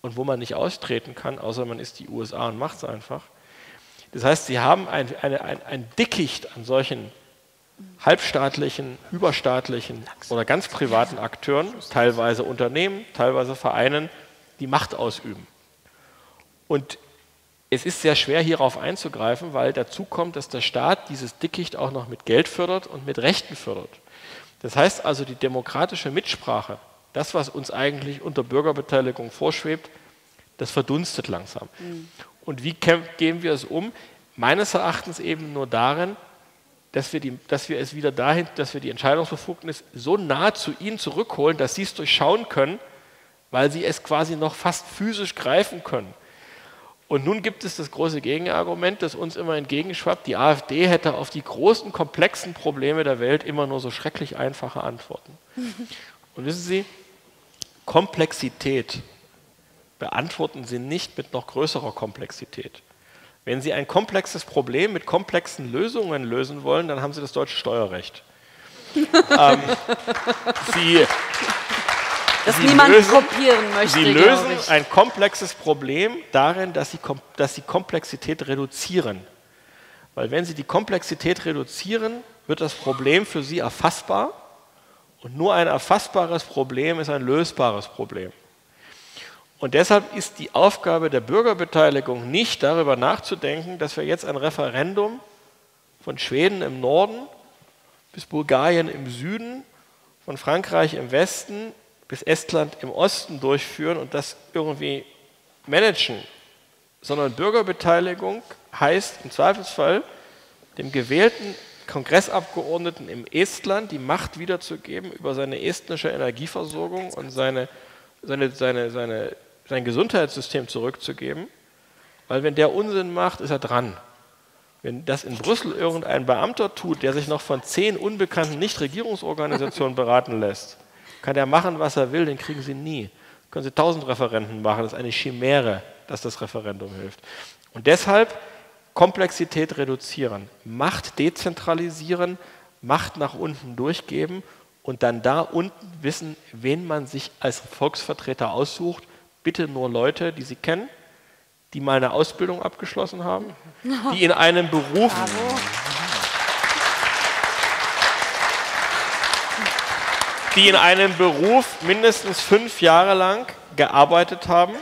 und wo man nicht austreten kann, außer man ist die USA und macht es einfach. Das heißt, sie haben ein, eine, ein, ein Dickicht an solchen halbstaatlichen, überstaatlichen oder ganz privaten Akteuren, teilweise Unternehmen, teilweise Vereinen, die Macht ausüben. Und es ist sehr schwer, hierauf einzugreifen, weil dazu kommt, dass der Staat dieses Dickicht auch noch mit Geld fördert und mit Rechten fördert. Das heißt also, die demokratische Mitsprache, das, was uns eigentlich unter Bürgerbeteiligung vorschwebt, das verdunstet langsam. Mhm. Und wie gehen wir es um? Meines Erachtens eben nur darin, dass wir, die, dass wir es wieder dahin, dass wir die Entscheidungsbefugnis so nah zu ihnen zurückholen, dass sie es durchschauen können, weil sie es quasi noch fast physisch greifen können. Und nun gibt es das große Gegenargument, das uns immer entgegenschwappt, die AfD hätte auf die großen, komplexen Probleme der Welt immer nur so schrecklich einfache Antworten. Und wissen Sie, Komplexität beantworten Sie nicht mit noch größerer Komplexität. Wenn Sie ein komplexes Problem mit komplexen Lösungen lösen wollen, dann haben Sie das deutsche Steuerrecht. ähm, Sie, das Sie niemand lösen, kopieren möchte. Sie lösen ein komplexes Problem darin, dass Sie, dass Sie Komplexität reduzieren. Weil wenn Sie die Komplexität reduzieren, wird das Problem für Sie erfassbar. Und nur ein erfassbares Problem ist ein lösbares Problem. Und deshalb ist die Aufgabe der Bürgerbeteiligung nicht darüber nachzudenken, dass wir jetzt ein Referendum von Schweden im Norden bis Bulgarien im Süden, von Frankreich im Westen bis Estland im Osten durchführen und das irgendwie managen, sondern Bürgerbeteiligung heißt im Zweifelsfall dem gewählten Kongressabgeordneten im Estland die Macht wiederzugeben über seine estnische Energieversorgung und seine, seine, seine, seine sein Gesundheitssystem zurückzugeben, weil wenn der Unsinn macht, ist er dran. Wenn das in Brüssel irgendein Beamter tut, der sich noch von zehn unbekannten Nichtregierungsorganisationen beraten lässt, kann der machen, was er will, den kriegen sie nie. Können sie tausend Referenten machen, das ist eine Chimäre, dass das Referendum hilft. Und deshalb Komplexität reduzieren, Macht dezentralisieren, Macht nach unten durchgeben und dann da unten wissen, wen man sich als Volksvertreter aussucht bitte nur Leute, die Sie kennen, die mal eine Ausbildung abgeschlossen haben, die in einem Beruf. die in einem Beruf mindestens fünf Jahre lang gearbeitet haben,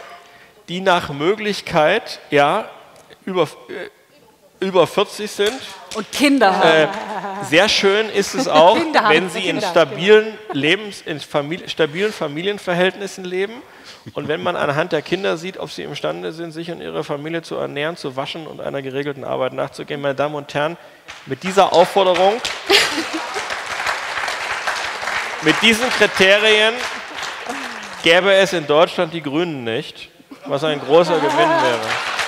die nach Möglichkeit ja über, äh, über 40 sind. Und Kinder haben. Äh, sehr schön ist es auch, wenn sie in stabilen, Lebens-, in Familie, stabilen Familienverhältnissen leben. Und wenn man anhand der Kinder sieht, ob sie imstande sind, sich und ihre Familie zu ernähren, zu waschen und einer geregelten Arbeit nachzugehen, meine Damen und Herren, mit dieser Aufforderung, mit diesen Kriterien gäbe es in Deutschland die Grünen nicht, was ein großer Gewinn wäre.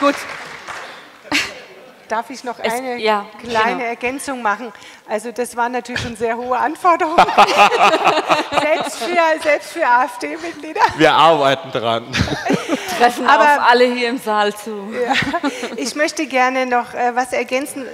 Gut, Darf ich noch eine es, ja, kleine genau. Ergänzung machen? Also das waren natürlich schon sehr hohe Anforderungen, selbst für, selbst für AfD-Mitglieder. Wir arbeiten dran. Treffen Aber, auf alle hier im Saal zu. Ja, ich möchte gerne noch äh, was ergänzen,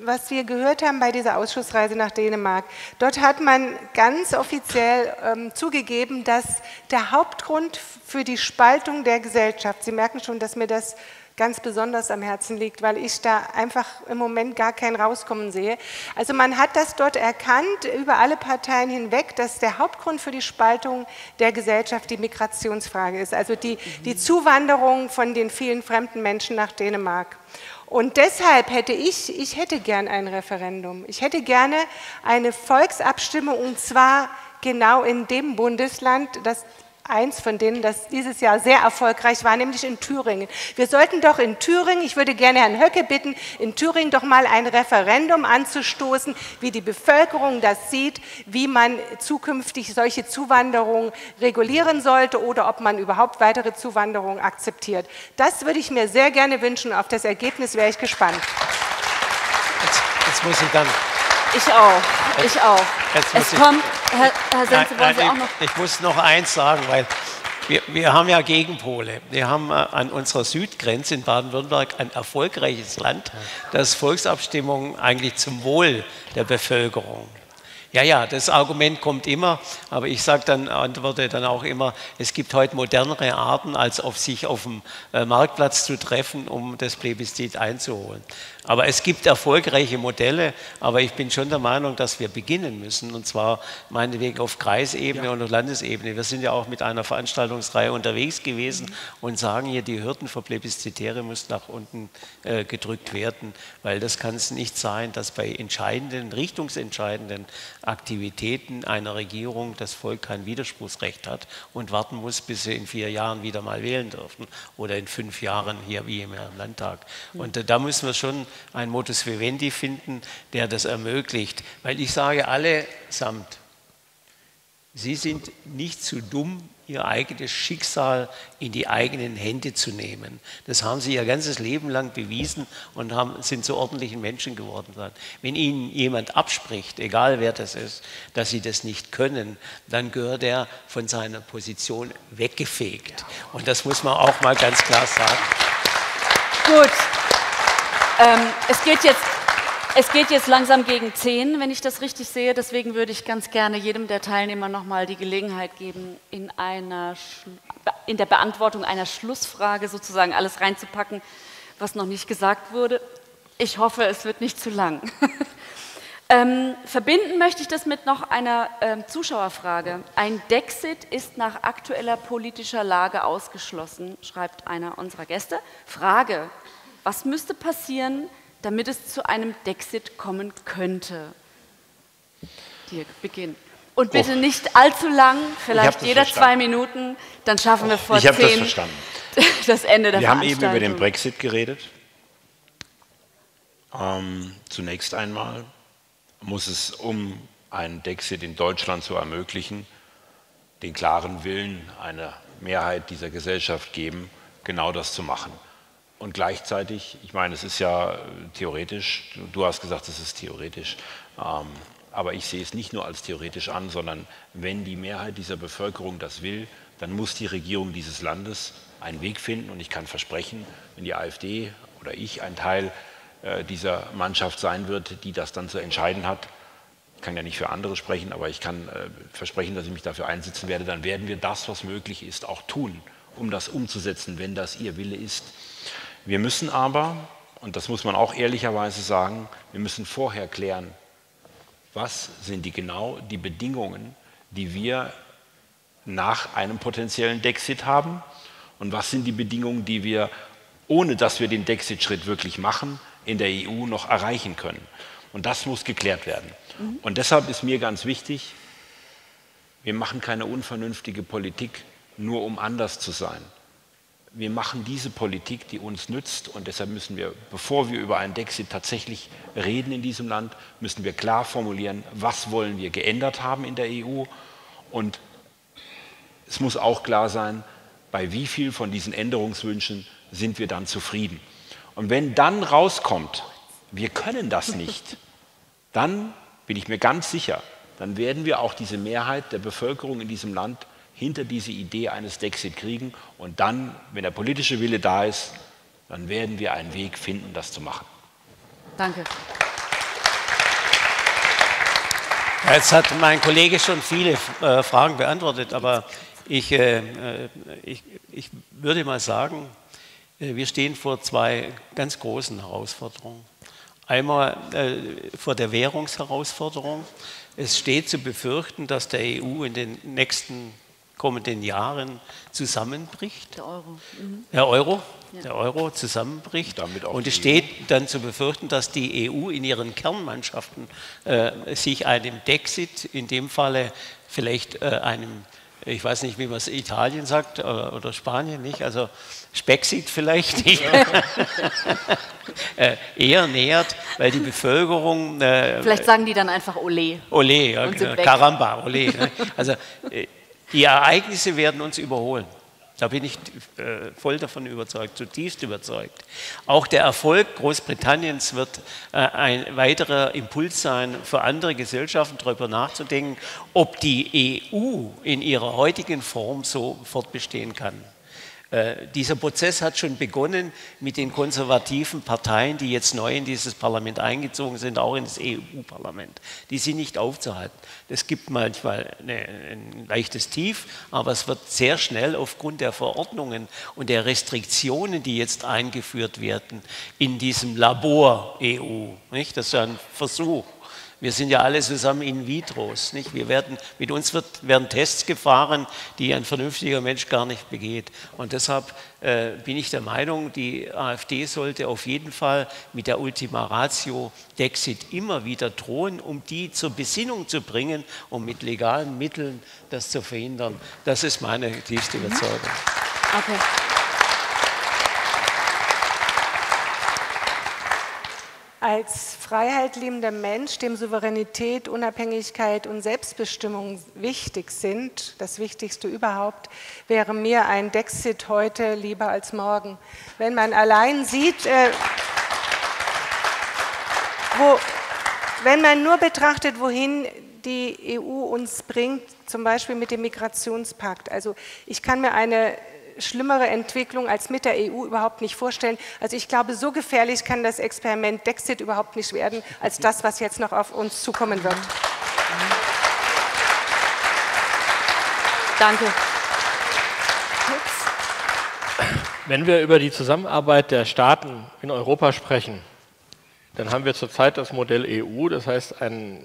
was wir gehört haben bei dieser Ausschussreise nach Dänemark. Dort hat man ganz offiziell ähm, zugegeben, dass der Hauptgrund für die Spaltung der Gesellschaft, Sie merken schon, dass mir das ganz besonders am Herzen liegt, weil ich da einfach im Moment gar kein Rauskommen sehe. Also man hat das dort erkannt, über alle Parteien hinweg, dass der Hauptgrund für die Spaltung der Gesellschaft die Migrationsfrage ist, also die, die Zuwanderung von den vielen fremden Menschen nach Dänemark. Und deshalb hätte ich, ich hätte gern ein Referendum. Ich hätte gerne eine Volksabstimmung und zwar genau in dem Bundesland, das eins von denen, das dieses Jahr sehr erfolgreich war, nämlich in Thüringen. Wir sollten doch in Thüringen, ich würde gerne Herrn Höcke bitten, in Thüringen doch mal ein Referendum anzustoßen, wie die Bevölkerung das sieht, wie man zukünftig solche Zuwanderung regulieren sollte oder ob man überhaupt weitere Zuwanderung akzeptiert. Das würde ich mir sehr gerne wünschen. Auf das Ergebnis wäre ich gespannt. Jetzt, jetzt muss ich dann ich auch, ich auch. es kommt, Herr, Herr Sense, wollen Sie auch noch? Ich, ich muss noch eins sagen, weil wir, wir, haben ja Gegenpole. Wir haben äh, an unserer Südgrenze in Baden-Württemberg ein erfolgreiches Land, das Volksabstimmungen eigentlich zum Wohl der Bevölkerung ja, ja, das Argument kommt immer, aber ich sage dann, antworte dann auch immer, es gibt heute modernere Arten, als auf sich auf dem äh, Marktplatz zu treffen, um das Plebiszit einzuholen. Aber es gibt erfolgreiche Modelle, aber ich bin schon der Meinung, dass wir beginnen müssen, und zwar meinetwegen auf Kreisebene ja. und auf Landesebene. Wir sind ja auch mit einer Veranstaltungsreihe unterwegs gewesen mhm. und sagen hier, die Hürden für Plebiszitäre müssen nach unten äh, gedrückt werden, weil das kann es nicht sein, dass bei entscheidenden, richtungsentscheidenden Aktivitäten einer Regierung das Volk kein Widerspruchsrecht hat und warten muss, bis sie in vier Jahren wieder mal wählen dürfen oder in fünf Jahren hier wie im Landtag. Mhm. Und da müssen wir schon ein Modus vivendi finden, der das ermöglicht. Weil ich sage allesamt, Sie sind nicht zu dumm, Ihr eigenes Schicksal in die eigenen Hände zu nehmen. Das haben Sie Ihr ganzes Leben lang bewiesen und haben, sind zu ordentlichen Menschen geworden. Wenn Ihnen jemand abspricht, egal wer das ist, dass Sie das nicht können, dann gehört er von seiner Position weggefegt. Und das muss man auch mal ganz klar sagen. Gut, ähm, es, geht jetzt, es geht jetzt langsam gegen 10, wenn ich das richtig sehe. Deswegen würde ich ganz gerne jedem der Teilnehmer nochmal die Gelegenheit geben, in, einer, in der Beantwortung einer Schlussfrage sozusagen alles reinzupacken, was noch nicht gesagt wurde. Ich hoffe, es wird nicht zu lang. Ähm, verbinden möchte ich das mit noch einer ähm, Zuschauerfrage. Ein Dexit ist nach aktueller politischer Lage ausgeschlossen, schreibt einer unserer Gäste. Frage, was müsste passieren, damit es zu einem Dexit kommen könnte? Dirk, beginn. Und bitte oh. nicht allzu lang, vielleicht jeder verstanden. zwei Minuten, dann schaffen oh, wir vor ich zehn das, verstanden. das Ende der Wir haben eben über den Brexit geredet. Ähm, zunächst einmal muss es, um einen Dexit in Deutschland zu ermöglichen, den klaren Willen einer Mehrheit dieser Gesellschaft geben, genau das zu machen. Und gleichzeitig, ich meine, es ist ja äh, theoretisch, du hast gesagt, es ist theoretisch, ähm, aber ich sehe es nicht nur als theoretisch an, sondern wenn die Mehrheit dieser Bevölkerung das will, dann muss die Regierung dieses Landes einen Weg finden. Und ich kann versprechen, wenn die AfD oder ich ein Teil äh, dieser Mannschaft sein wird, die das dann zu entscheiden hat, ich kann ja nicht für andere sprechen, aber ich kann äh, versprechen, dass ich mich dafür einsetzen werde, dann werden wir das, was möglich ist, auch tun, um das umzusetzen, wenn das ihr Wille ist. Wir müssen aber, und das muss man auch ehrlicherweise sagen, wir müssen vorher klären, was sind die genau die Bedingungen, die wir nach einem potenziellen Dexit haben und was sind die Bedingungen, die wir, ohne dass wir den Dexit-Schritt wirklich machen, in der EU noch erreichen können. Und das muss geklärt werden. Mhm. Und deshalb ist mir ganz wichtig, wir machen keine unvernünftige Politik, nur um anders zu sein wir machen diese Politik, die uns nützt und deshalb müssen wir, bevor wir über einen Dexit tatsächlich reden in diesem Land, müssen wir klar formulieren, was wollen wir geändert haben in der EU und es muss auch klar sein, bei wie viel von diesen Änderungswünschen sind wir dann zufrieden. Und wenn dann rauskommt, wir können das nicht, dann bin ich mir ganz sicher, dann werden wir auch diese Mehrheit der Bevölkerung in diesem Land hinter diese Idee eines Dexit kriegen. Und dann, wenn der politische Wille da ist, dann werden wir einen Weg finden, das zu machen. Danke. Jetzt hat mein Kollege schon viele äh, Fragen beantwortet, aber ich, äh, äh, ich, ich, würde mal sagen, wir stehen vor zwei ganz großen Herausforderungen. Einmal äh, vor der Währungsherausforderung. Es steht zu befürchten, dass der EU in den nächsten kommenden Jahren zusammenbricht. Der Euro. Mhm. Der Euro, ja. der Euro zusammenbricht. Und es steht dann zu befürchten, dass die EU in ihren Kernmannschaften äh, sich einem Dexit, in dem Falle vielleicht äh, einem ich weiß nicht, wie man es Italien sagt oder, oder, Spanien nicht, also Spexit vielleicht nicht, äh, eher nähert, weil die Bevölkerung. Äh, vielleicht sagen die dann einfach Ole. Ole, ja, Caramba, Ole. Ne? Also äh, die Ereignisse werden uns überholen. Da bin ich äh, voll davon überzeugt, zutiefst überzeugt. Auch der Erfolg Großbritanniens wird äh, ein weiterer Impuls sein, für andere Gesellschaften darüber nachzudenken, ob die EU in ihrer heutigen Form so fortbestehen kann. Äh, dieser Prozess hat schon begonnen mit den konservativen Parteien, die jetzt neu in dieses Parlament eingezogen sind, auch in das EU-Parlament. Die sind nicht aufzuhalten. Es gibt manchmal ein leichtes Tief, aber es wird sehr schnell aufgrund der Verordnungen und der Restriktionen, die jetzt eingeführt werden, in diesem Labor EU. Nicht? Das ist ja ein Versuch wir sind ja alle zusammen in vitros. Nicht? Wir werden, mit uns wird, werden Tests gefahren, die ein vernünftiger Mensch gar nicht begeht. Und deshalb äh, bin ich der Meinung, die AfD sollte auf jeden Fall mit der Ultima Ratio Dexit immer wieder drohen, um die zur Besinnung zu bringen, um mit legalen Mitteln das zu verhindern. Das ist meine tiefste Überzeugung. Okay. Als freiheitliebender Mensch, dem Souveränität, Unabhängigkeit und Selbstbestimmung wichtig sind, das Wichtigste überhaupt, wäre mir ein Dexit heute lieber als morgen. Wenn man allein sieht, äh, wo, wenn man nur betrachtet, wohin die EU uns bringt, zum Beispiel mit dem Migrationspakt. Also ich kann mir eine schlimmere Entwicklung als mit der EU überhaupt nicht vorstellen. Also ich glaube, so gefährlich kann das Experiment Dexit überhaupt nicht werden, als das, was jetzt noch auf uns zukommen wird. Danke. Wenn wir über die Zusammenarbeit der Staaten in Europa sprechen, dann haben wir zurzeit das Modell EU, das heißt ein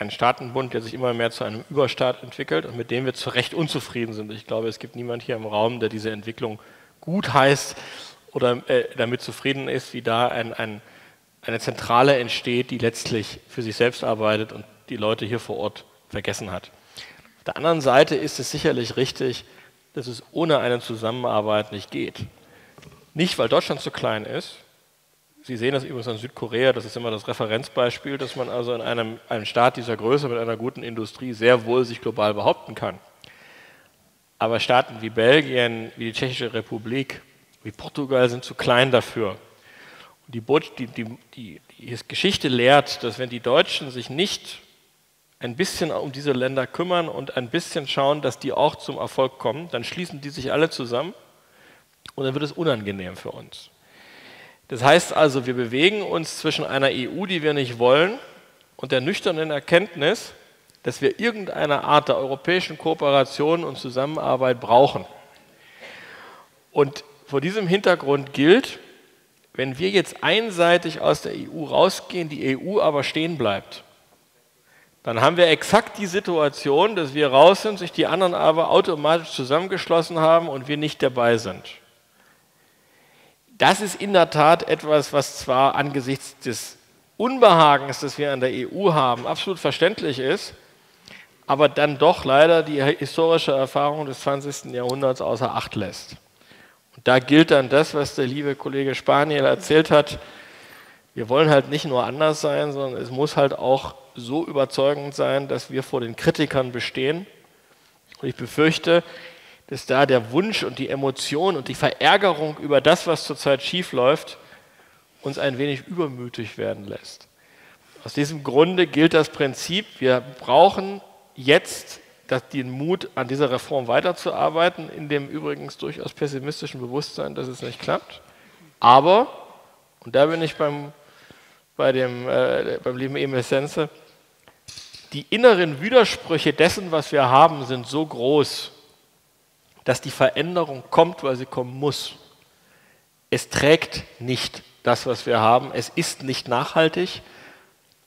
ein Staatenbund, der sich immer mehr zu einem Überstaat entwickelt und mit dem wir zu Recht unzufrieden sind. Ich glaube, es gibt niemand hier im Raum, der diese Entwicklung gut heißt oder äh, damit zufrieden ist, wie da ein, ein, eine Zentrale entsteht, die letztlich für sich selbst arbeitet und die Leute hier vor Ort vergessen hat. Auf der anderen Seite ist es sicherlich richtig, dass es ohne eine Zusammenarbeit nicht geht. Nicht, weil Deutschland zu klein ist, Sie sehen das übrigens an Südkorea, das ist immer das Referenzbeispiel, dass man also in einem, einem Staat dieser Größe mit einer guten Industrie sehr wohl sich global behaupten kann. Aber Staaten wie Belgien, wie die Tschechische Republik, wie Portugal sind zu klein dafür. Die, die, die, die Geschichte lehrt, dass wenn die Deutschen sich nicht ein bisschen um diese Länder kümmern und ein bisschen schauen, dass die auch zum Erfolg kommen, dann schließen die sich alle zusammen und dann wird es unangenehm für uns. Das heißt also, wir bewegen uns zwischen einer EU, die wir nicht wollen, und der nüchternen Erkenntnis, dass wir irgendeine Art der europäischen Kooperation und Zusammenarbeit brauchen. Und vor diesem Hintergrund gilt, wenn wir jetzt einseitig aus der EU rausgehen, die EU aber stehen bleibt, dann haben wir exakt die Situation, dass wir raus sind, sich die anderen aber automatisch zusammengeschlossen haben und wir nicht dabei sind. Das ist in der Tat etwas, was zwar angesichts des Unbehagens, das wir an der EU haben, absolut verständlich ist, aber dann doch leider die historische Erfahrung des 20. Jahrhunderts außer Acht lässt. Und da gilt dann das, was der liebe Kollege Spaniel erzählt hat. Wir wollen halt nicht nur anders sein, sondern es muss halt auch so überzeugend sein, dass wir vor den Kritikern bestehen. Und ich befürchte, dass da der Wunsch und die Emotion und die Verärgerung über das, was zurzeit schief läuft, uns ein wenig übermütig werden lässt. Aus diesem Grunde gilt das Prinzip, wir brauchen jetzt den Mut, an dieser Reform weiterzuarbeiten, in dem übrigens durchaus pessimistischen Bewusstsein, dass es nicht klappt. Aber, und da bin ich beim, bei dem, äh, beim lieben Emil Sense, die inneren Widersprüche dessen, was wir haben, sind so groß, dass die Veränderung kommt, weil sie kommen muss. Es trägt nicht das, was wir haben. Es ist nicht nachhaltig,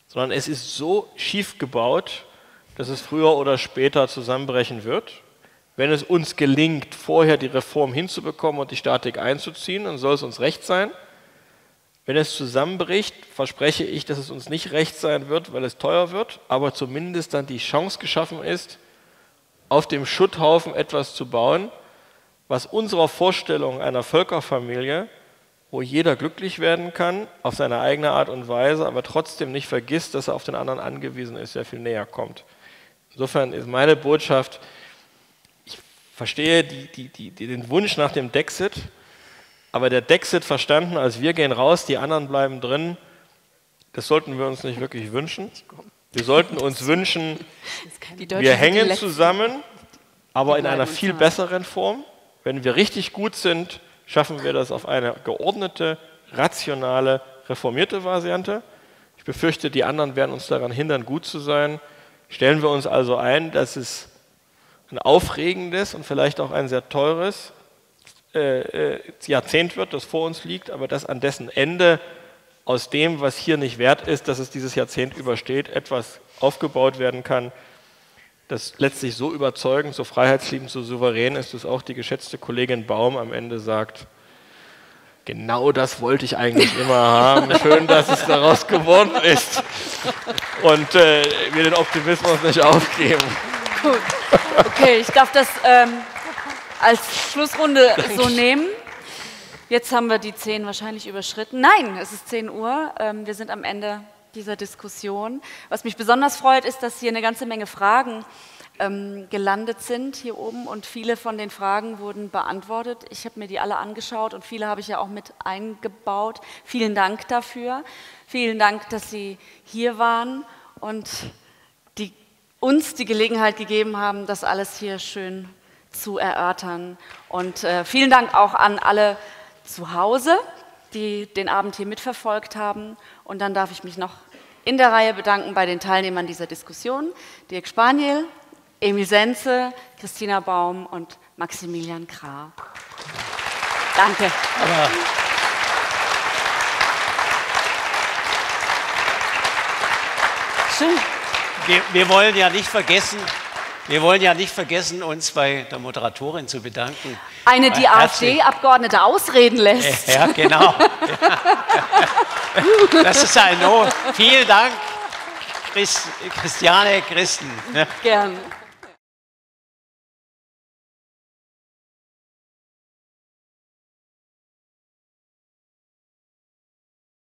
sondern es ist so schief gebaut, dass es früher oder später zusammenbrechen wird. Wenn es uns gelingt, vorher die Reform hinzubekommen und die Statik einzuziehen, dann soll es uns recht sein. Wenn es zusammenbricht, verspreche ich, dass es uns nicht recht sein wird, weil es teuer wird, aber zumindest dann die Chance geschaffen ist, auf dem Schutthaufen etwas zu bauen, was unserer Vorstellung einer Völkerfamilie, wo jeder glücklich werden kann, auf seine eigene Art und Weise, aber trotzdem nicht vergisst, dass er auf den anderen angewiesen ist, sehr viel näher kommt. Insofern ist meine Botschaft, ich verstehe die, die, die, den Wunsch nach dem Dexit, aber der Dexit verstanden als wir gehen raus, die anderen bleiben drin, das sollten wir uns nicht wirklich wünschen. Wir sollten uns wünschen, wir hängen zusammen, aber in einer viel besseren Form. Wenn wir richtig gut sind, schaffen wir das auf eine geordnete, rationale, reformierte Variante. Ich befürchte, die anderen werden uns daran hindern, gut zu sein. Stellen wir uns also ein, dass es ein aufregendes und vielleicht auch ein sehr teures äh, äh, Jahrzehnt wird, das vor uns liegt, aber dass an dessen Ende aus dem, was hier nicht wert ist, dass es dieses Jahrzehnt übersteht, etwas aufgebaut werden kann, das letztlich so überzeugend, so freiheitsliebend, so souverän ist, dass auch die geschätzte Kollegin Baum am Ende sagt, genau das wollte ich eigentlich immer haben. Schön, dass es daraus geworden ist. Und äh, wir den Optimismus nicht aufgeben. Gut. Okay, ich darf das ähm, als Schlussrunde so nehmen. Jetzt haben wir die 10 wahrscheinlich überschritten. Nein, es ist 10 Uhr. Ähm, wir sind am Ende dieser Diskussion. Was mich besonders freut, ist, dass hier eine ganze Menge Fragen ähm, gelandet sind hier oben und viele von den Fragen wurden beantwortet. Ich habe mir die alle angeschaut und viele habe ich ja auch mit eingebaut. Vielen Dank dafür. Vielen Dank, dass Sie hier waren und die, uns die Gelegenheit gegeben haben, das alles hier schön zu erörtern. Und äh, vielen Dank auch an alle zu Hause, die den Abend hier mitverfolgt haben. Und dann darf ich mich noch in der Reihe bedanken bei den Teilnehmern dieser Diskussion. Dirk Spaniel, Emil Senze, Christina Baum und Maximilian Krah. Danke. Aber Schön. Wir, wir wollen ja nicht vergessen, wir wollen ja nicht vergessen, uns bei der Moderatorin zu bedanken. Eine, die AfD-Abgeordnete ausreden lässt. Ja, genau. Das ist ein No. Vielen Dank, Christiane Christen. Gerne.